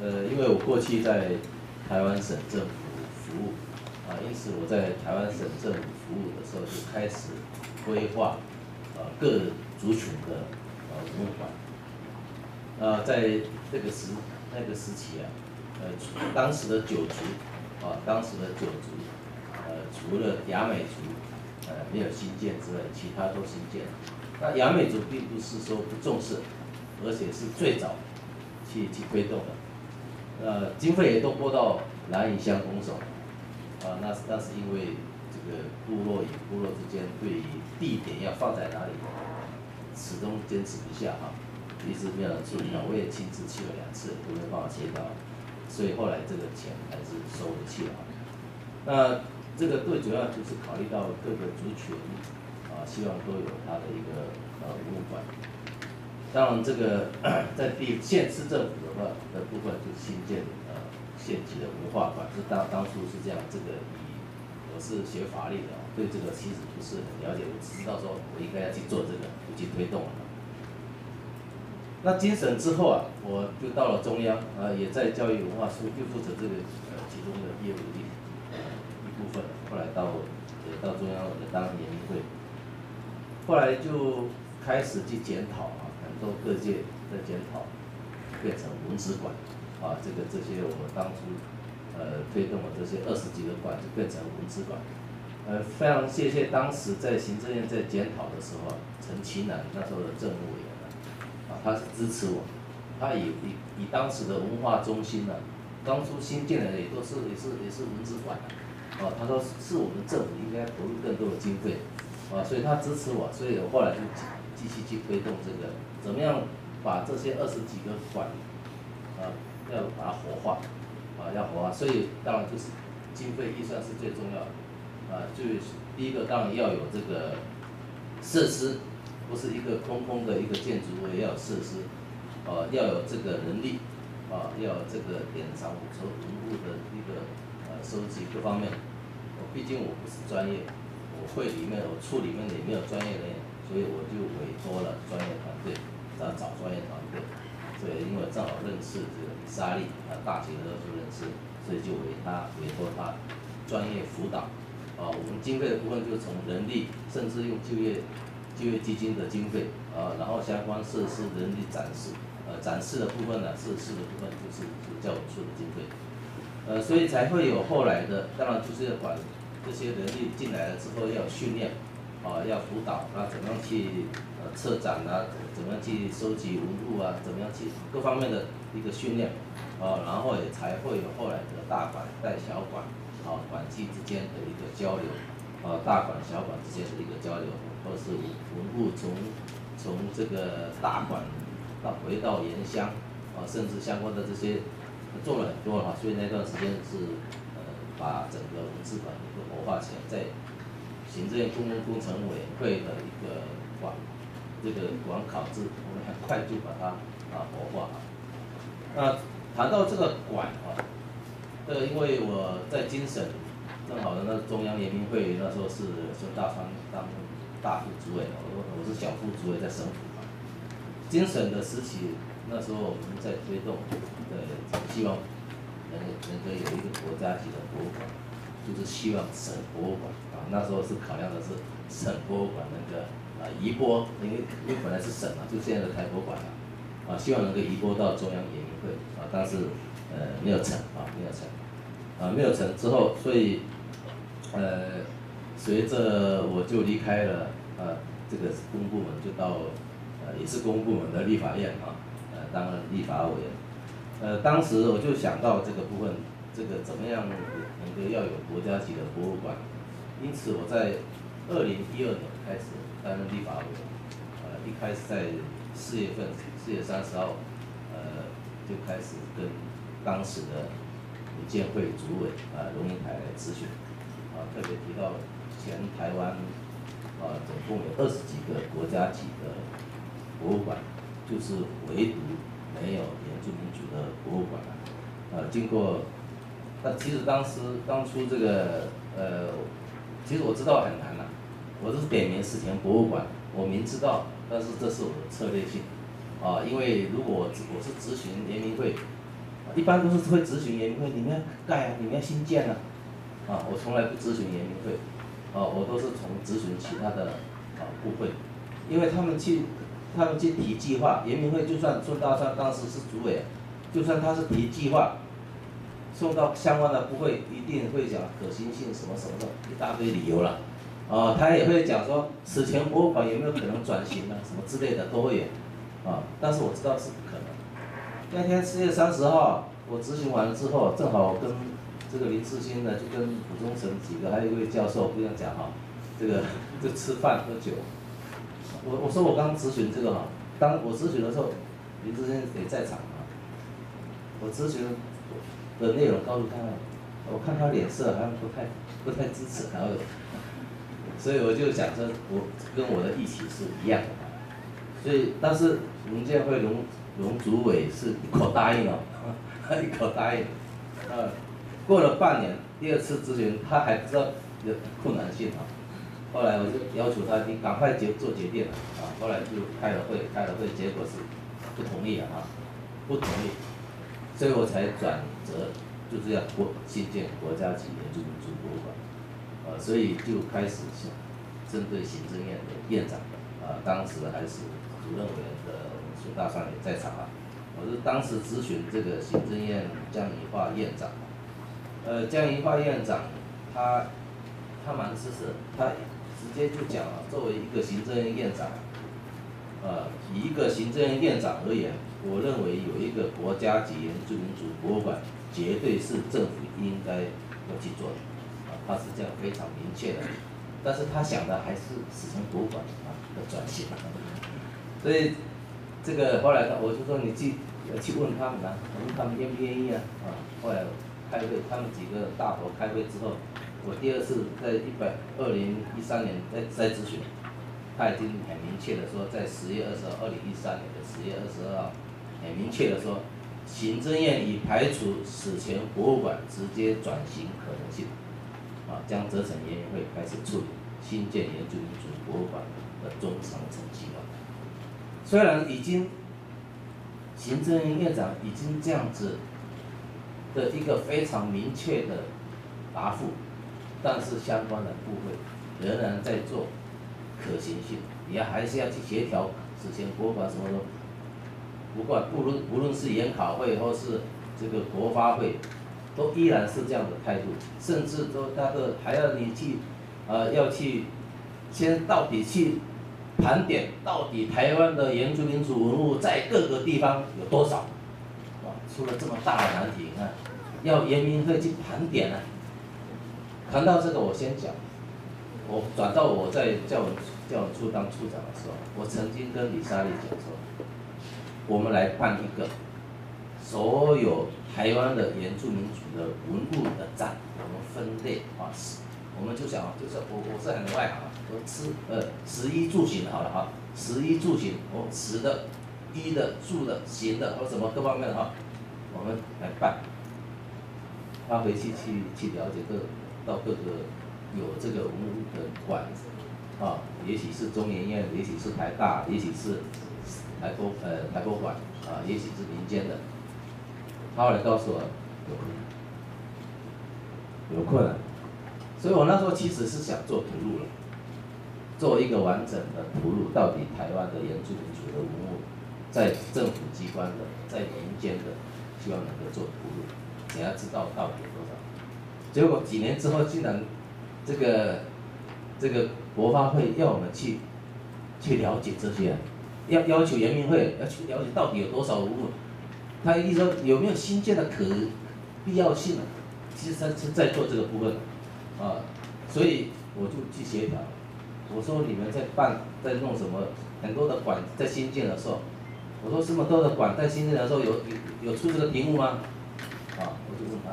呃，因为我过去在台湾省政府服务，啊，因此我在台湾省政府服务的时候就开始规划，呃，各族群的呃文物馆。呃，在这个时那个时期啊，呃，当时的九族，当时的九族，呃，除了雅美族，呃，没有新建之外，其他都新建。那雅美族并不是说不重视，而且是最早去去推动的。呃，经费也都拨到南屿乡公所，啊，那是那是因为这个部落与部落之间对于地点要放在哪里，始终坚持不下啊。一直没有人处理好，我也亲自去了两次，都没办法接到，所以后来这个钱还是收回去了。那这个最主要就是考虑到各个族群，啊，希望都有它的一个呃文物馆。当然，这个 在地县市政府的话的部分，就新建呃县级的文化馆，是当当初是这样。这个以我是学法律的，对这个其实不是很了解，我只知道说我应该要去做这个，去推动。那精神之后啊，我就到了中央，啊，也在教育文化处，就负责这个呃其中的业务一一部分。后来到也到中央也当联谊会，后来就开始去检讨啊，很多各界在检讨，变成文史馆，啊，这个这些我们当初呃推动的这些二十几个馆就变成文史馆，呃，非常谢谢当时在行政院在检讨的时候，陈其南那时候的政务委，他是支持我，他以以以当时的文化中心呢，当初新建的也都是也是也是文史馆。啊，他说是我们政府应该投入更多的经费，啊，所以他支持我，所以我后来就继续去推动这个，怎么样把这些二十几个馆，啊，要把它活化，啊，要活化，所以当然就是经费预算是最重要的，啊，就是第一个当然要有这个设施，不是一个空空的一个建筑物，要有设施，啊，要有这个能力，啊，要有这个典藏古物文物的一个呃收集各方面。我毕竟我不是专业，我会里面我处里面也没有专业人员，所以我就委托了专业团队，找找专业团队。所以因为正好认识这个沙利，啊大学的时候认识，所以就委他委托他专业辅导。啊，我们经费的部分就从人力，甚至用就业就业基金的经费，啊，然后相关设施人力展示，呃展示的部分呢，设施的部分就是教务处的经费。呃，所以才会有后来的，当然就是要管。这些人力进来了之后要训练，啊，要辅导，那，怎么样去呃策展啊，怎么样去收集文物啊，怎么样去各方面的一个训练，啊，然后也才会有后来的大馆带小馆，啊，馆际之间的一个交流，啊，大馆小馆之间的一个交流，或是文物从从这个大馆到回到原乡，啊，甚至相关的这些做了很多哈，所以那段时间是呃把整个文字馆。活化起来，在行政院公共工程委员会的一个管这个管考制，我们很快就把它啊活化。那谈到这个管啊，呃因为我在京省，正好的那中央联名会那时候是孙大川当大副主委，我我是小副主委在省府嘛。京省的时期，那时候我们在推动，呃，希望能能够有一个国家级的博物馆。就是希望省博物馆啊，那时候是考量的是省博物馆那个啊移拨，因为因为本来是省嘛，就现在的台博馆啊，啊希望能够移拨到中央研明会啊，但是呃没有成啊没有成，啊没有成之后，所以呃随着我就离开了呃这个公部门，就到呃也是公部门的立法院啊，呃当了立法委员，呃当时我就想到这个部分，这个怎么样？能够要有国家级的博物馆，因此我在二零一二年开始担任立法委员，呃，一开始在四月份，四月三十号，呃，就开始跟当时的建会主委啊龙应台来咨询，啊，特别提到了全台湾啊总共有二十几个国家级的博物馆，就是唯独没有原住民族的博物馆啊，经过。那其实当时当初这个呃，其实我知道很难呐，我是点名史前博物馆，我明知道，但是这是我的策略性，啊，因为如果我我是咨询联名会，一般都是会咨询联名会，你们要盖啊，你们要新建啊，啊，我从来不咨询联名会，啊，我都是从咨询其他的啊部会，因为他们去他们去提计划，联名会就算孙大川当时是主委，就算他是提计划。送到相关的部会，一定会讲可行性什么什么的，一大堆理由了。啊，他也会讲说史前博物馆有没有可能转型啊，什么之类的都会有。啊，但是我知道是不可能。那天四月三十号，我咨询完了之后，正好跟这个林志新呢，就跟胡忠成几个，还有一位教授，不用讲哈，这个 就吃饭喝酒。我我说我刚咨询这个哈，当我咨询的时候，林志坚得在场啊。我咨询的内容告诉他，我看他脸色好像不太不太支持，然后，所以我就想说，我跟我的预期是一样的。所以，但是民建会龙龙主委是一口答应了，一口答应，呃，过了半年，第二次咨询他还知道有困难性啊。后来我就要求他，你赶快决做决定啊！后来就开了会，开了会，结果是不同意啊，不同意，所以我才转折，就是要国新建国家级原住民族博物馆，呃，所以就开始想针对行政院的院长，啊，当时还是主任委员的孙大山也在场啊，我是当时咨询这个行政院江宜桦院长，呃，江宜桦院长他他蛮支持，他。直接就讲了，作为一个行政院长，呃，以一个行政院长而言，我认为有一个国家级原住民族博物馆，绝对是政府应该要去做的，啊，他是这样非常明确的，但是他想的还是史前博物馆啊的转型，所以这个后来我就说你去去问他们啊，问他们愿不愿意啊，啊，后来开会，他们几个大头开会之后。我第二次在一百二零一三年在在咨询，他已经很明确的说，在十月二十号，二零一三年的十月二十二号，很明确的说，行政院已排除史前博物馆直接转型可能性，啊，将责成研议会开始处理新建研究民族博物馆的中长程计划。虽然已经，行政院院长已经这样子的一个非常明确的答复。但是相关的部分仍然在做可行性，也还是要去协调史前博物馆什么的。不管不论无论是研讨会或是这个国发会，都依然是这样的态度，甚至都那个还要你去，呃，要去先到底去盘点到底台湾的原住民族文物在各个地方有多少？哇，出了这么大的难题，你看，要人民会去盘点啊。谈到这个，我先讲。我转到我在教文教文处当处长的时候，我曾经跟李莎莉讲说，我们来办一个所有台湾的原住民族的文物的展，我们分类啊，我们就想，就是我我是很外行，我吃呃食衣住行好了哈，食衣住行，我食的、衣的、住的、行的或什么各方面的哈，我们来办。他回去去去了解各。到各个有这个文物的馆，啊，也许是中研院，也许是台大，也许是台博呃台博馆，啊，也许是民间的。他后来告诉我有有困难，所以我那时候其实是想做图录了，做一个完整的图录，到底台湾的原住民族的文物，在政府机关的，在民间的，希望能够做图，你要知道到底有多少。结果几年之后，竟然这个这个国发会要我们去去了解这些，要要求人民会要去了解到底有多少文物，他意思说有没有新建的可必要性啊？其实他是在做这个部分，啊，所以我就去协调，我说你们在办在弄什么？很多的馆在新建的时候，我说这么多的馆在新建的时候有有有出这个题目吗？就问他。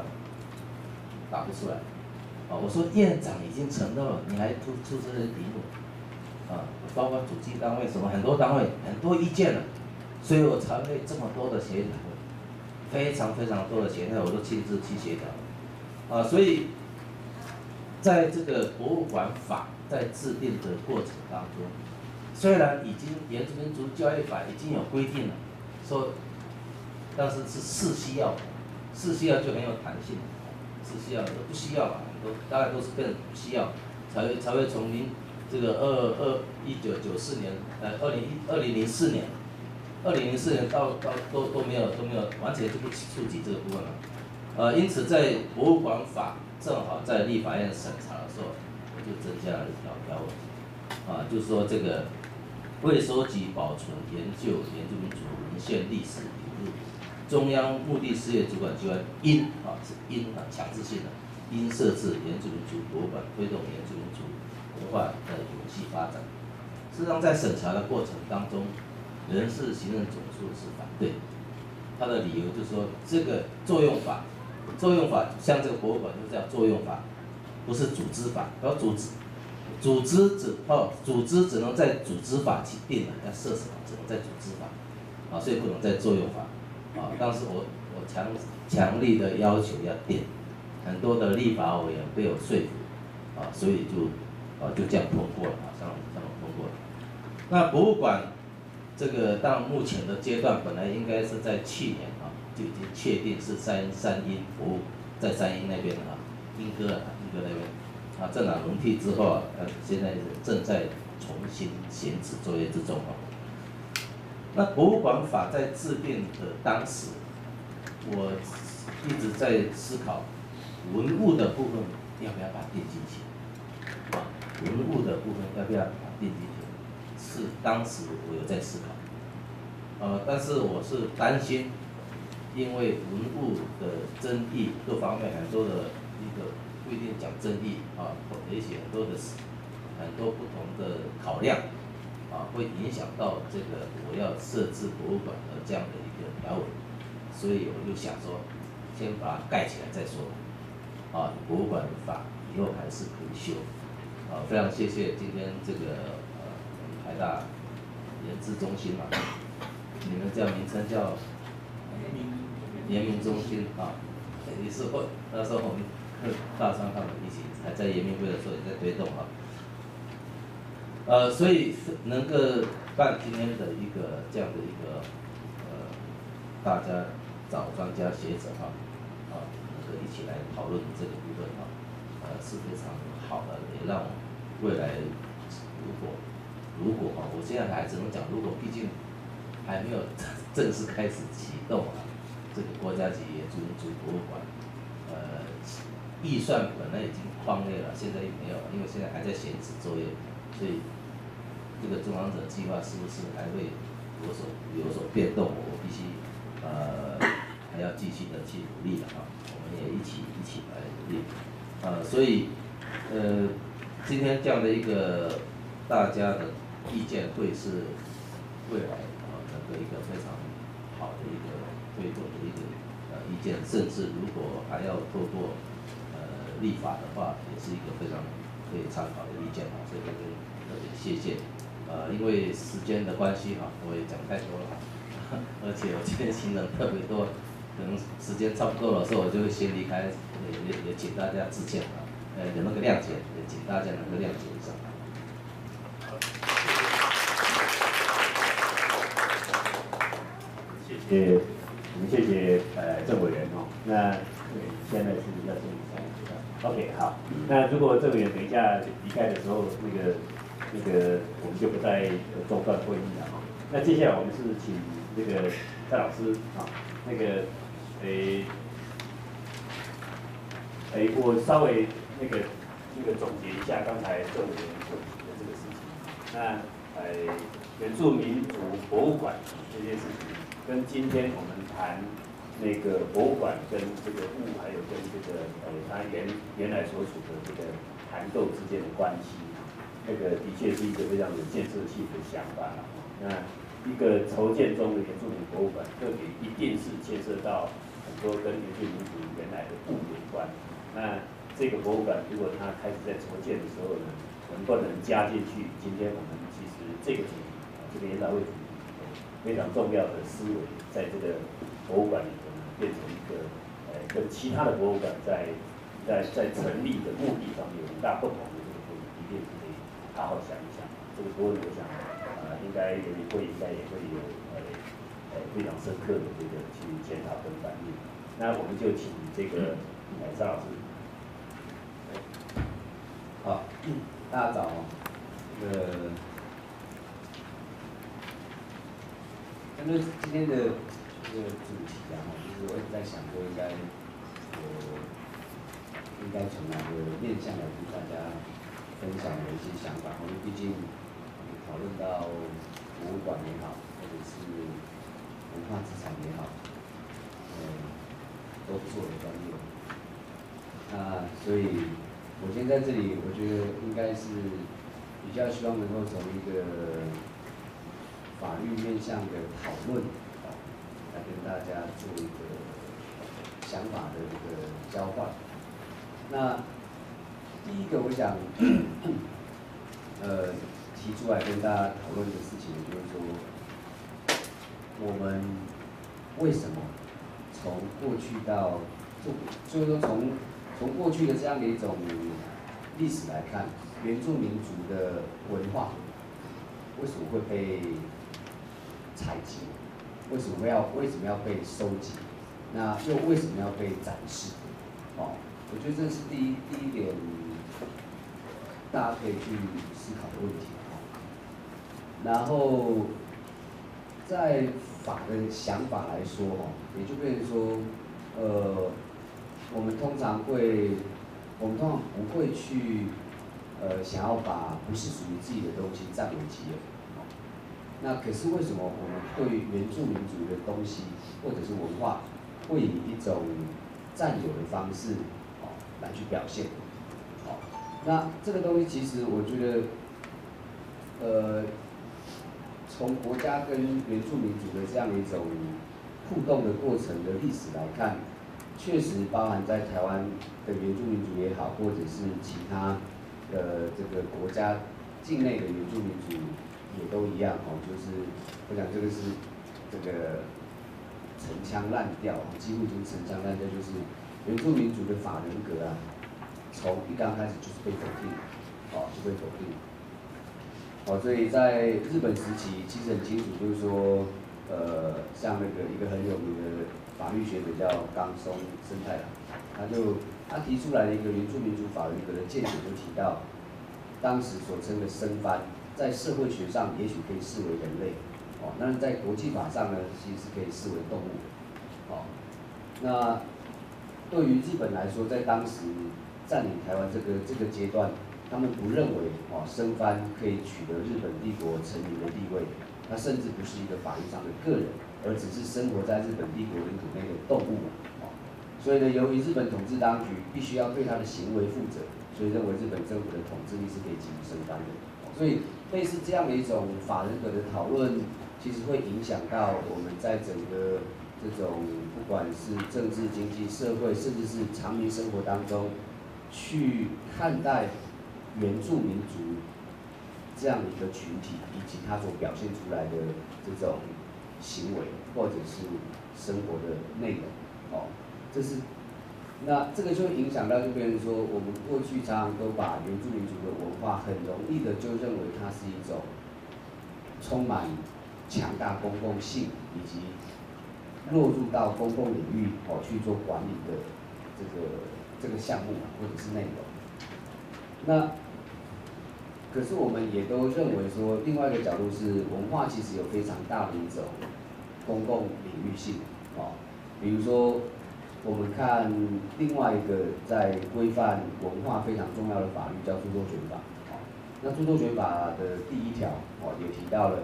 打不出来，啊！我说院长已经承诺了，你还出出这些题目，啊，包括主机单位什么很多单位很多意见了，所以我才会这么多的协调，非常非常多的协调，我都亲自去协调，啊，所以在这个博物馆法在制定的过程当中，虽然已经原住民族教育法已经有规定了，说，但是是是需要，是需要就很有弹性。是需要的，不需要吧？都大概都是更不需要，才会才会从零这个二二一九九四年，呃，二零一二零零四年，二零零四年到到都都没有都没有完全就不触及这个部分了，呃，因此在博物馆法正好在立法院审查的时候，我就增加了一条条文，啊，就是说这个为收集、保存、研究原住民族文献历史。中央目的事业主管机关应啊是应啊强制性的，应设置原住民族博物馆，推动原住民族文化的有机发展。事实上，在审查的过程当中，人事行政总署是反对，他的理由就是说这个作用法，作用法像这个博物馆就叫作用法，不是组织法，要组织，组织只哦组织只能在组织法去定的，要设什么只能在组织法，啊所以不能在作用法，啊当时我我强强力的要求要定，很多的立法委员被我说服，啊所以就啊就这样通过了啊上上通过了，那博物馆。这个到目前的阶段，本来应该是在去年啊就已经确定是三三英服务在三英那边啊，英哥啊英哥那边啊政党轮替之后啊，呃现在正在重新选址作业之中啊。那博物馆法在制定的当时，我一直在思考文物的部分要不要把它定进去啊，文物的部分要不要把它定进去？是当时我有在思考，呃，但是我是担心，因为文物的争议各方面很多的一个不一定讲争议啊，而且很多的很多不同的考量，啊，会影响到这个我要设置博物馆的这样的一个条文，所以我就想说，先把它盖起来再说，啊，博物馆法以后还是可以修，啊，非常谢谢今天这个呃。台大研制中心嘛，你们叫名称叫研明中心啊，也是会那时候我们 大商他们一起还在研明会的时候也在推动啊，呃，所以能够办今天的一个这样的一个呃，大家找专家学者哈，啊，能够一起来讨论这个部分哈，呃是非常好的，也让我未来如果。如果啊，我现在还只能讲，如果毕竟还没有正式开始启动啊，这个国家级野猪猪博物馆，呃，预算本来已经框列了，现在又没有，因为现在还在选址作业，所以这个中央者计划是不是还会有所有所变动？我必须呃还要继续的去努力的啊，我们也一起一起来努力，呃，所以呃今天这样的一个大家的。意见会是未来啊整个一个非常好的一个推动的一个呃意见，甚至如果还要透过呃立法的话，也是一个非常可以参考的意见啊，所以谢谢，呃因为时间的关系哈，我也讲太多了，而且我今天行程特别多，可能时间差不多了，所以我就先离开，也也也请大家致歉啊，呃有那个谅解，也请大家能够谅解一下。谢谢，我们谢谢呃郑委员哦。那，现在是要请你上台。OK，好。那如果郑委员等一下离开的时候，那个那个我们就不再中断会议了啊。那接下来我们是请那个蔡老师啊，那个诶诶，我稍微那个那个总结一下刚才郑委所提的这个事情。那诶，原住民族博物馆这件事情。跟今天我们谈那个博物馆跟这个物，还有跟这个呃，它原原来所处的这个涵构之间的关系，那个的确是一个非常有建设性的想法。那一个筹建中的原住民博物馆，特别一定是牵涉到很多跟原住民族原来的物有关。那这个博物馆如果它开始在筹建的时候呢，能不能加进去？今天我们其实这个主题，这个研讨会。非常重要的思维，在这个博物馆里头呢，变成一个呃，跟其他的博物馆在在在成立的目的上面有很大不同的这个部分，一定好好想一想。这个博物馆，我想呃，应该也会应该也会有呃呃非常深刻的这个去检讨跟反映。那我们就请这个呃张老师。好，大家早，这个。因为今天的这个主题啊，就是我一直在想说，应该我应该从哪个面向来跟大家分享的一些想法。因为毕竟讨论到博物馆也好，或者是文化资产也好，呃，都不是我的专业。那所以，我先在这里，我觉得应该是比较希望能够从一个。法律面向的讨论，哦，来跟大家做一个想法的一个交换。那第一个我想，呃，提出来跟大家讨论的事情就是说，我们为什么从过去到，就就是说从从过去的这样的一种历史来看，原住民族的文化为什么会被采集？为什么要为什么要被收集？那又为什么要被展示？哦，我觉得这是第一第一点，大家可以去思考的问题。然后，在法的想法来说，哦，也就变成说，呃，我们通常会，我们通常不会去，呃，想要把不是属于自己的东西占为己有。那可是为什么我们对原住民族的东西或者是文化，会以一种占有的方式，哦，来去表现？那这个东西其实我觉得，呃，从国家跟原住民族的这样一种互动的过程的历史来看，确实包含在台湾的原住民族也好，或者是其他的这个国家境内的原住民族。也都一样哦，就是我想这个是这个陈腔滥调，几乎已经陈腔滥调，就是原住民族的法人格啊，从一刚开始就是被否定，哦就被否定，哦所以在日本时期其实很清楚，就是说呃像那个一个很有名的法律学者叫冈松生太郎，他就他提出来的一个原住民族法律的见解，就提到当时所称的生番。在社会学上，也许可以视为人类，哦，那在国际法上呢，其实是可以视为动物，哦，那对于日本来说，在当时占领台湾这个这个阶段，他们不认为哦，生番可以取得日本帝国臣民的地位，他甚至不是一个法律上的个人，而只是生活在日本帝国领土内的动物，所以呢，由于日本统治当局必须要对他的行为负责，所以认为日本政府的统治力是可以给予生番的，所以。类似这样的一种法人格的讨论，其实会影响到我们在整个这种不管是政治、经济、社会，甚至是常民生活当中，去看待原住民族这样的一个群体，以及他所表现出来的这种行为或者是生活的内容，哦，这是。那这个就影响到，就变成说，我们过去常常都把原住民族的文化很容易的就认为它是一种充满强大公共性，以及落入到公共领域哦去做管理的这个这个项目或者是内容。那可是我们也都认为说，另外一个角度是，文化其实有非常大的一种公共领域性哦，比如说。我们看另外一个在规范文化非常重要的法律叫著作权法，哦，那著作权法的第一条哦也提到了，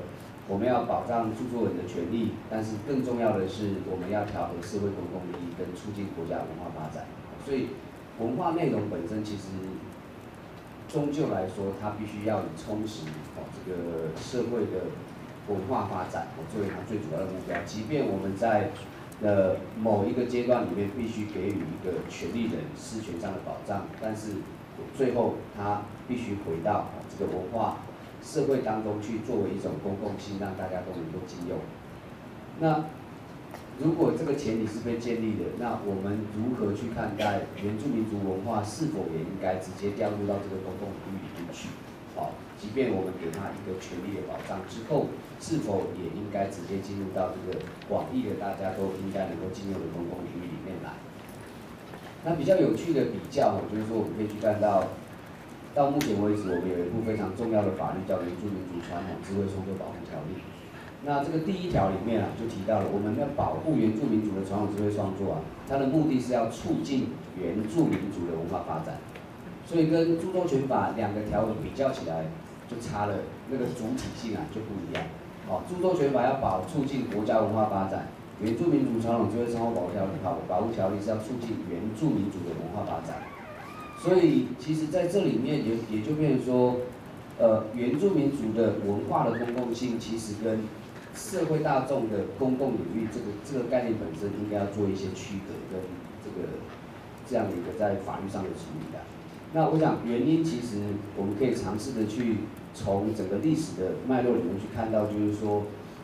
我们要保障著作人的权利，但是更重要的是我们要调和社会公共利益跟促进国家文化发展，所以文化内容本身其实终究来说，它必须要以充实哦这个社会的文化发展哦作为它最主要的目标，即便我们在呃某一个阶段里面，必须给予一个权利人事权上的保障，但是最后他必须回到这个文化社会当中去，作为一种公共性，让大家都能够经用。那如果这个前提是被建立的，那我们如何去看待原住民族文化是否也应该直接调入到这个公共领域里面去？好，即便我们给他一个权利的保障之后。是否也应该直接进入到这个广义的大家都应该能够进入的公共领域里面来？那比较有趣的比较，就是说我们可以去看到，到目前为止，我们有一部非常重要的法律叫《原住民族传统智慧创作保护条例》。那这个第一条里面啊，就提到了我们要保护原住民族的传统智慧创作啊，它的目的是要促进原住民族的文化发展。所以跟著作权法两个条文比较起来，就差了那个主体性啊，就不一样。哦，著作权法要保促进国家文化发展，原住民族传统智慧生活保护条例，好，保护条例是要促进原住民族的文化发展。所以，其实在这里面也也就变成说，呃，原住民族的文化的公共性，其实跟社会大众的公共领域这个这个概念本身应该要做一些区隔跟这个这样的一个在法律上的处理的。那我想原因其实我们可以尝试的去从整个历史的脉络里面去看到，就是说，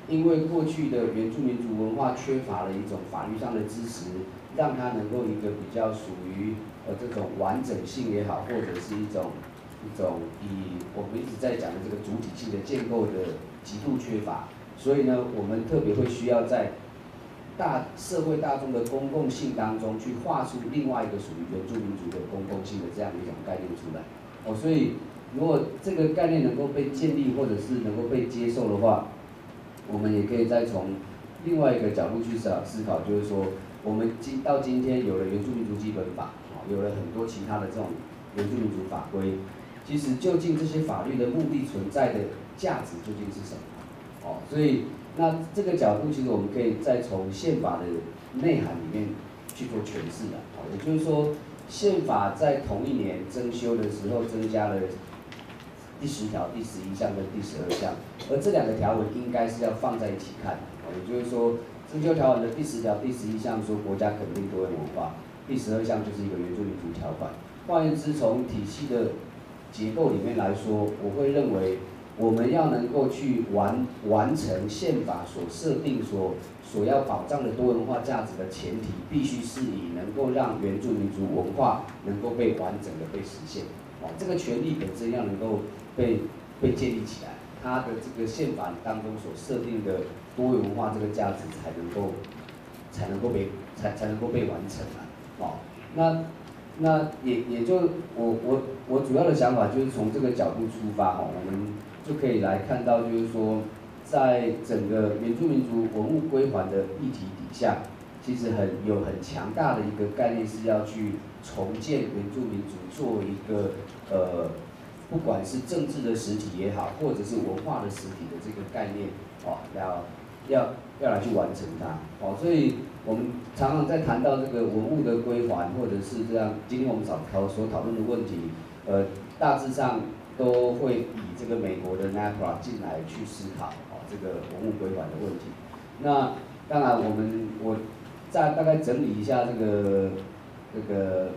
因为过去的原住民族文化缺乏了一种法律上的支持，让它能够一个比较属于呃这种完整性也好，或者是一种一种以我们一直在讲的这个主体性的建构的极度缺乏，所以呢，我们特别会需要在大社会大众的公共性当中去画出另外一个属于原住民族的公共性的这样一种概念出来。哦，所以如果这个概念能够被建立或者是能够被接受的话，我们也可以再从另外一个角度去思考思考，就是说我们今到今天有了原住民族基本法，哦，有了很多其他的这种原住民族法规，其实究竟这些法律的目的存在的价值究竟是什么？哦，所以那这个角度其实我们可以再从宪法的内涵里面去做诠释的，哦，也就是说宪法在同一年增修的时候增加了。第十条、第十一项跟第十二项，而这两个条文应该是要放在一起看，也就是说，征修条文的第十条、第十一项说国家肯定多元文化，第十二项就是一个原住民族条款。换言之，从体系的结构里面来说，我会认为我们要能够去完完成宪法所设定所所要保障的多文化价值的前提，必须是以能够让原住民族文化能够被完整的被实现，哦，这个权利本身要能够。被被建立起来，它的这个宪法当中所设定的多元化这个价值才能够才能够被才才能够被完成啊！哦，那那也也就我我我主要的想法就是从这个角度出发哈，我们就可以来看到就是说，在整个原住民族文物归还的议题底下，其实很有很强大的一个概念是要去重建原住民族作为一个呃。不管是政治的实体也好，或者是文化的实体的这个概念，哦，要要要来去完成它，哦，所以我们常常在谈到这个文物的归还，或者是这样，今天我们早讨所讨论的问题，呃，大致上都会以这个美国的 NAPRA 进来去思考，哦，这个文物归还的问题。那当然，我们我再大概整理一下这个这个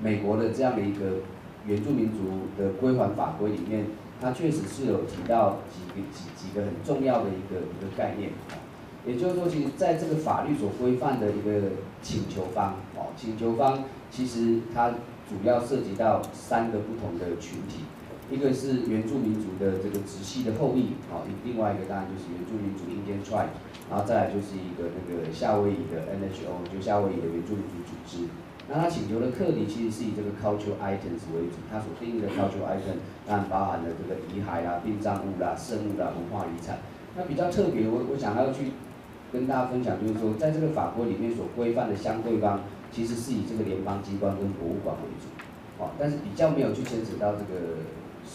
美国的这样的一个。原住民族的归还法规里面，它确实是有提到几个几几个很重要的一个一个概念啊，也就是说，其实在这个法律所规范的一个请求方哦，请求方其实它主要涉及到三个不同的群体，一个是原住民族的这个直系的后裔啊，另外一个当然就是原住民族 Indian tribe，然后再来就是一个那个夏威夷的 NHO，就夏威夷的原住民族组织。那他请求的课题其实是以这个 cultural items 为主，他所定义的 cultural item 当然包含了这个遗骸啦、殡葬物啦、圣物啦、文化遗产。那比较特别，我我想要去跟大家分享，就是说，在这个法规里面所规范的相对方，其实是以这个联邦机关跟博物馆为主，哦，但是比较没有去牵扯到这个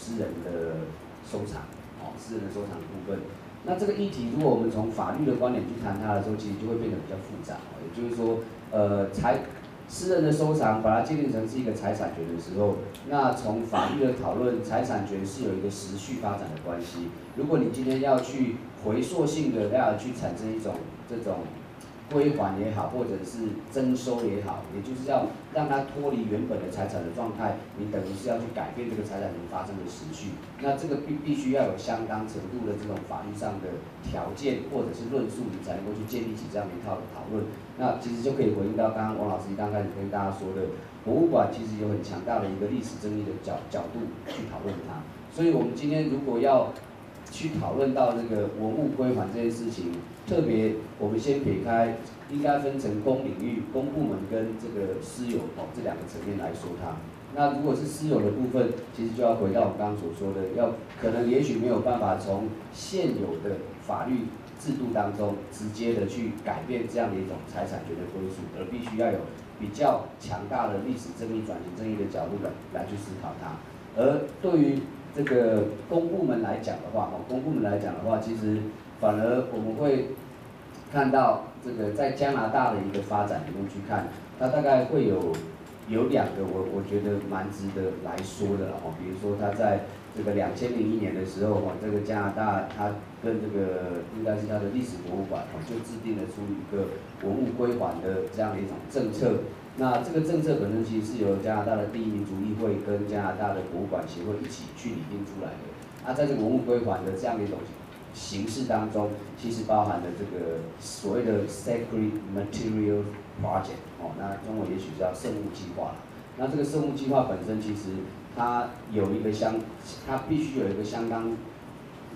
私人的收藏，哦，私人的收藏部分。那这个议题，如果我们从法律的观点去谈它的时候，其实就会变得比较复杂，也就是说，呃，财。私人的收藏把它界定成是一个财产权的时候，那从法律的讨论，财产权是有一个时序发展的关系。如果你今天要去回溯性的要去产生一种这种。归还也好，或者是征收也好，也就是要让它脱离原本的财产的状态，你等于是要去改变这个财产权发生的时序。那这个必必须要有相当程度的这种法律上的条件或者是论述，你才能够去建立起这样一套的讨论。那其实就可以回应到刚刚王老师刚开始跟大家说的，博物馆其实有很强大的一个历史争议的角角度去讨论它。所以我们今天如果要去讨论到这个文物归还这件事情，特别我们先撇开，应该分成公领域、公部门跟这个私有哦这两个层面来说它。那如果是私有的部分，其实就要回到我刚刚所说的，要可能也许没有办法从现有的法律制度当中直接的去改变这样的一种财产权的归属，而必须要有比较强大的历史正义、转型正义的角度来来去思考它。而对于这个公部门来讲的话，哦，公部门来讲的话，其实反而我们会看到这个在加拿大的一个发展里面去看，它大概会有有两个我我觉得蛮值得来说的哦，比如说他在这个两千零一年的时候哦，这个加拿大他跟这个应该是他的历史博物馆哦，就制定了出一个文物归还的这样的一种政策。那这个政策本身其实是由加拿大的第一民族议会跟加拿大的博物馆协会一起去拟定出来的。那在这个文物归还的这样一种形式当中，其实包含了这个所谓的 sacred material project 哦，那中文也许叫圣物计划。那这个圣物计划本身其实它有一个相，它必须有一个相当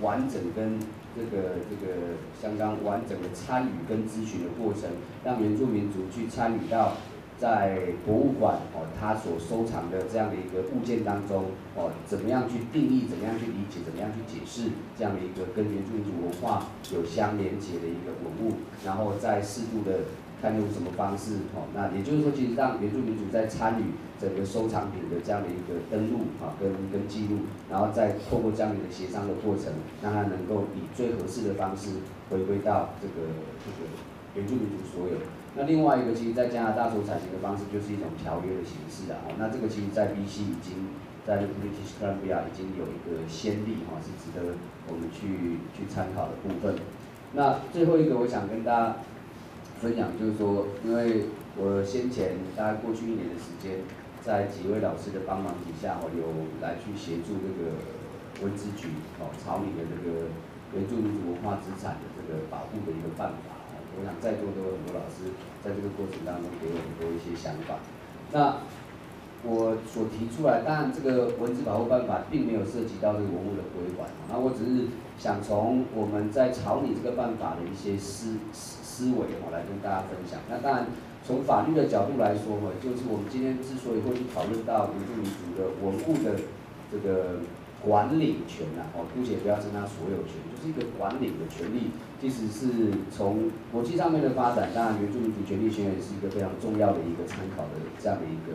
完整跟这个这个相当完整的参与跟咨询的过程，让原住民族去参与到。在博物馆哦，它所收藏的这样的一个物件当中哦，怎么样去定义，怎么样去理解，怎么样去解释这样的一个跟原住民族文化有相连接的一个文物，然后再适度的看用什么方式哦，那也就是说，其实让原住民族在参与整个收藏品的这样的一个登录啊，跟跟记录，然后再透过这样的一个协商的过程，让它能够以最合适的方式回归到这个这个原住民族所有。那另外一个，其实，在加拿大所采行的方式，就是一种条约的形式啊。那这个其实，在 BC 已经在 British Columbia 已经有一个先例哈，是值得我们去去参考的部分。那最后一个，我想跟大家分享，就是说，因为我先前大概过去一年的时间，在几位老师的帮忙底下，我，有来去协助这个文资局哦，草拟的这个原住民族文化资产的这个保护的一个办法。我想在座都有很多老师在这个过程当中给我很多一些想法。那我所提出来，当然这个文字保护办法并没有涉及到这个文物的归还。那我只是想从我们在草拟这个办法的一些思思思维哈来跟大家分享。那当然从法律的角度来说哈，就是我们今天之所以会去讨论到原住民族的文物的这个。管理权呐，哦，姑且不要称它所有权，就是一个管理的权利。即使是从国际上面的发展，当然原住民族权利宣言是一个非常重要的一个参考的这样的一个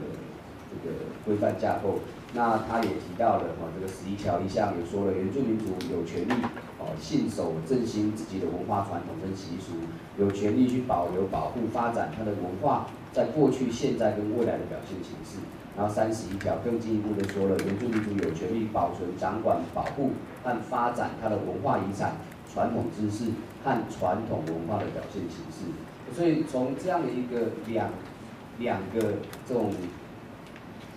这个规范架构。那他也提到了，哦，这个十一条一项也说了，原住民族有权利，哦，信守振兴自己的文化传统跟习俗，有权利去保留、保护、发展它的文化在过去、现在跟未来的表现形式。然后三十一条更进一步的说了，原住民族有权利保存、掌管、保护和发展它的文化遗产、传统知识和传统文化的表现形式。所以从这样的一个两两个这种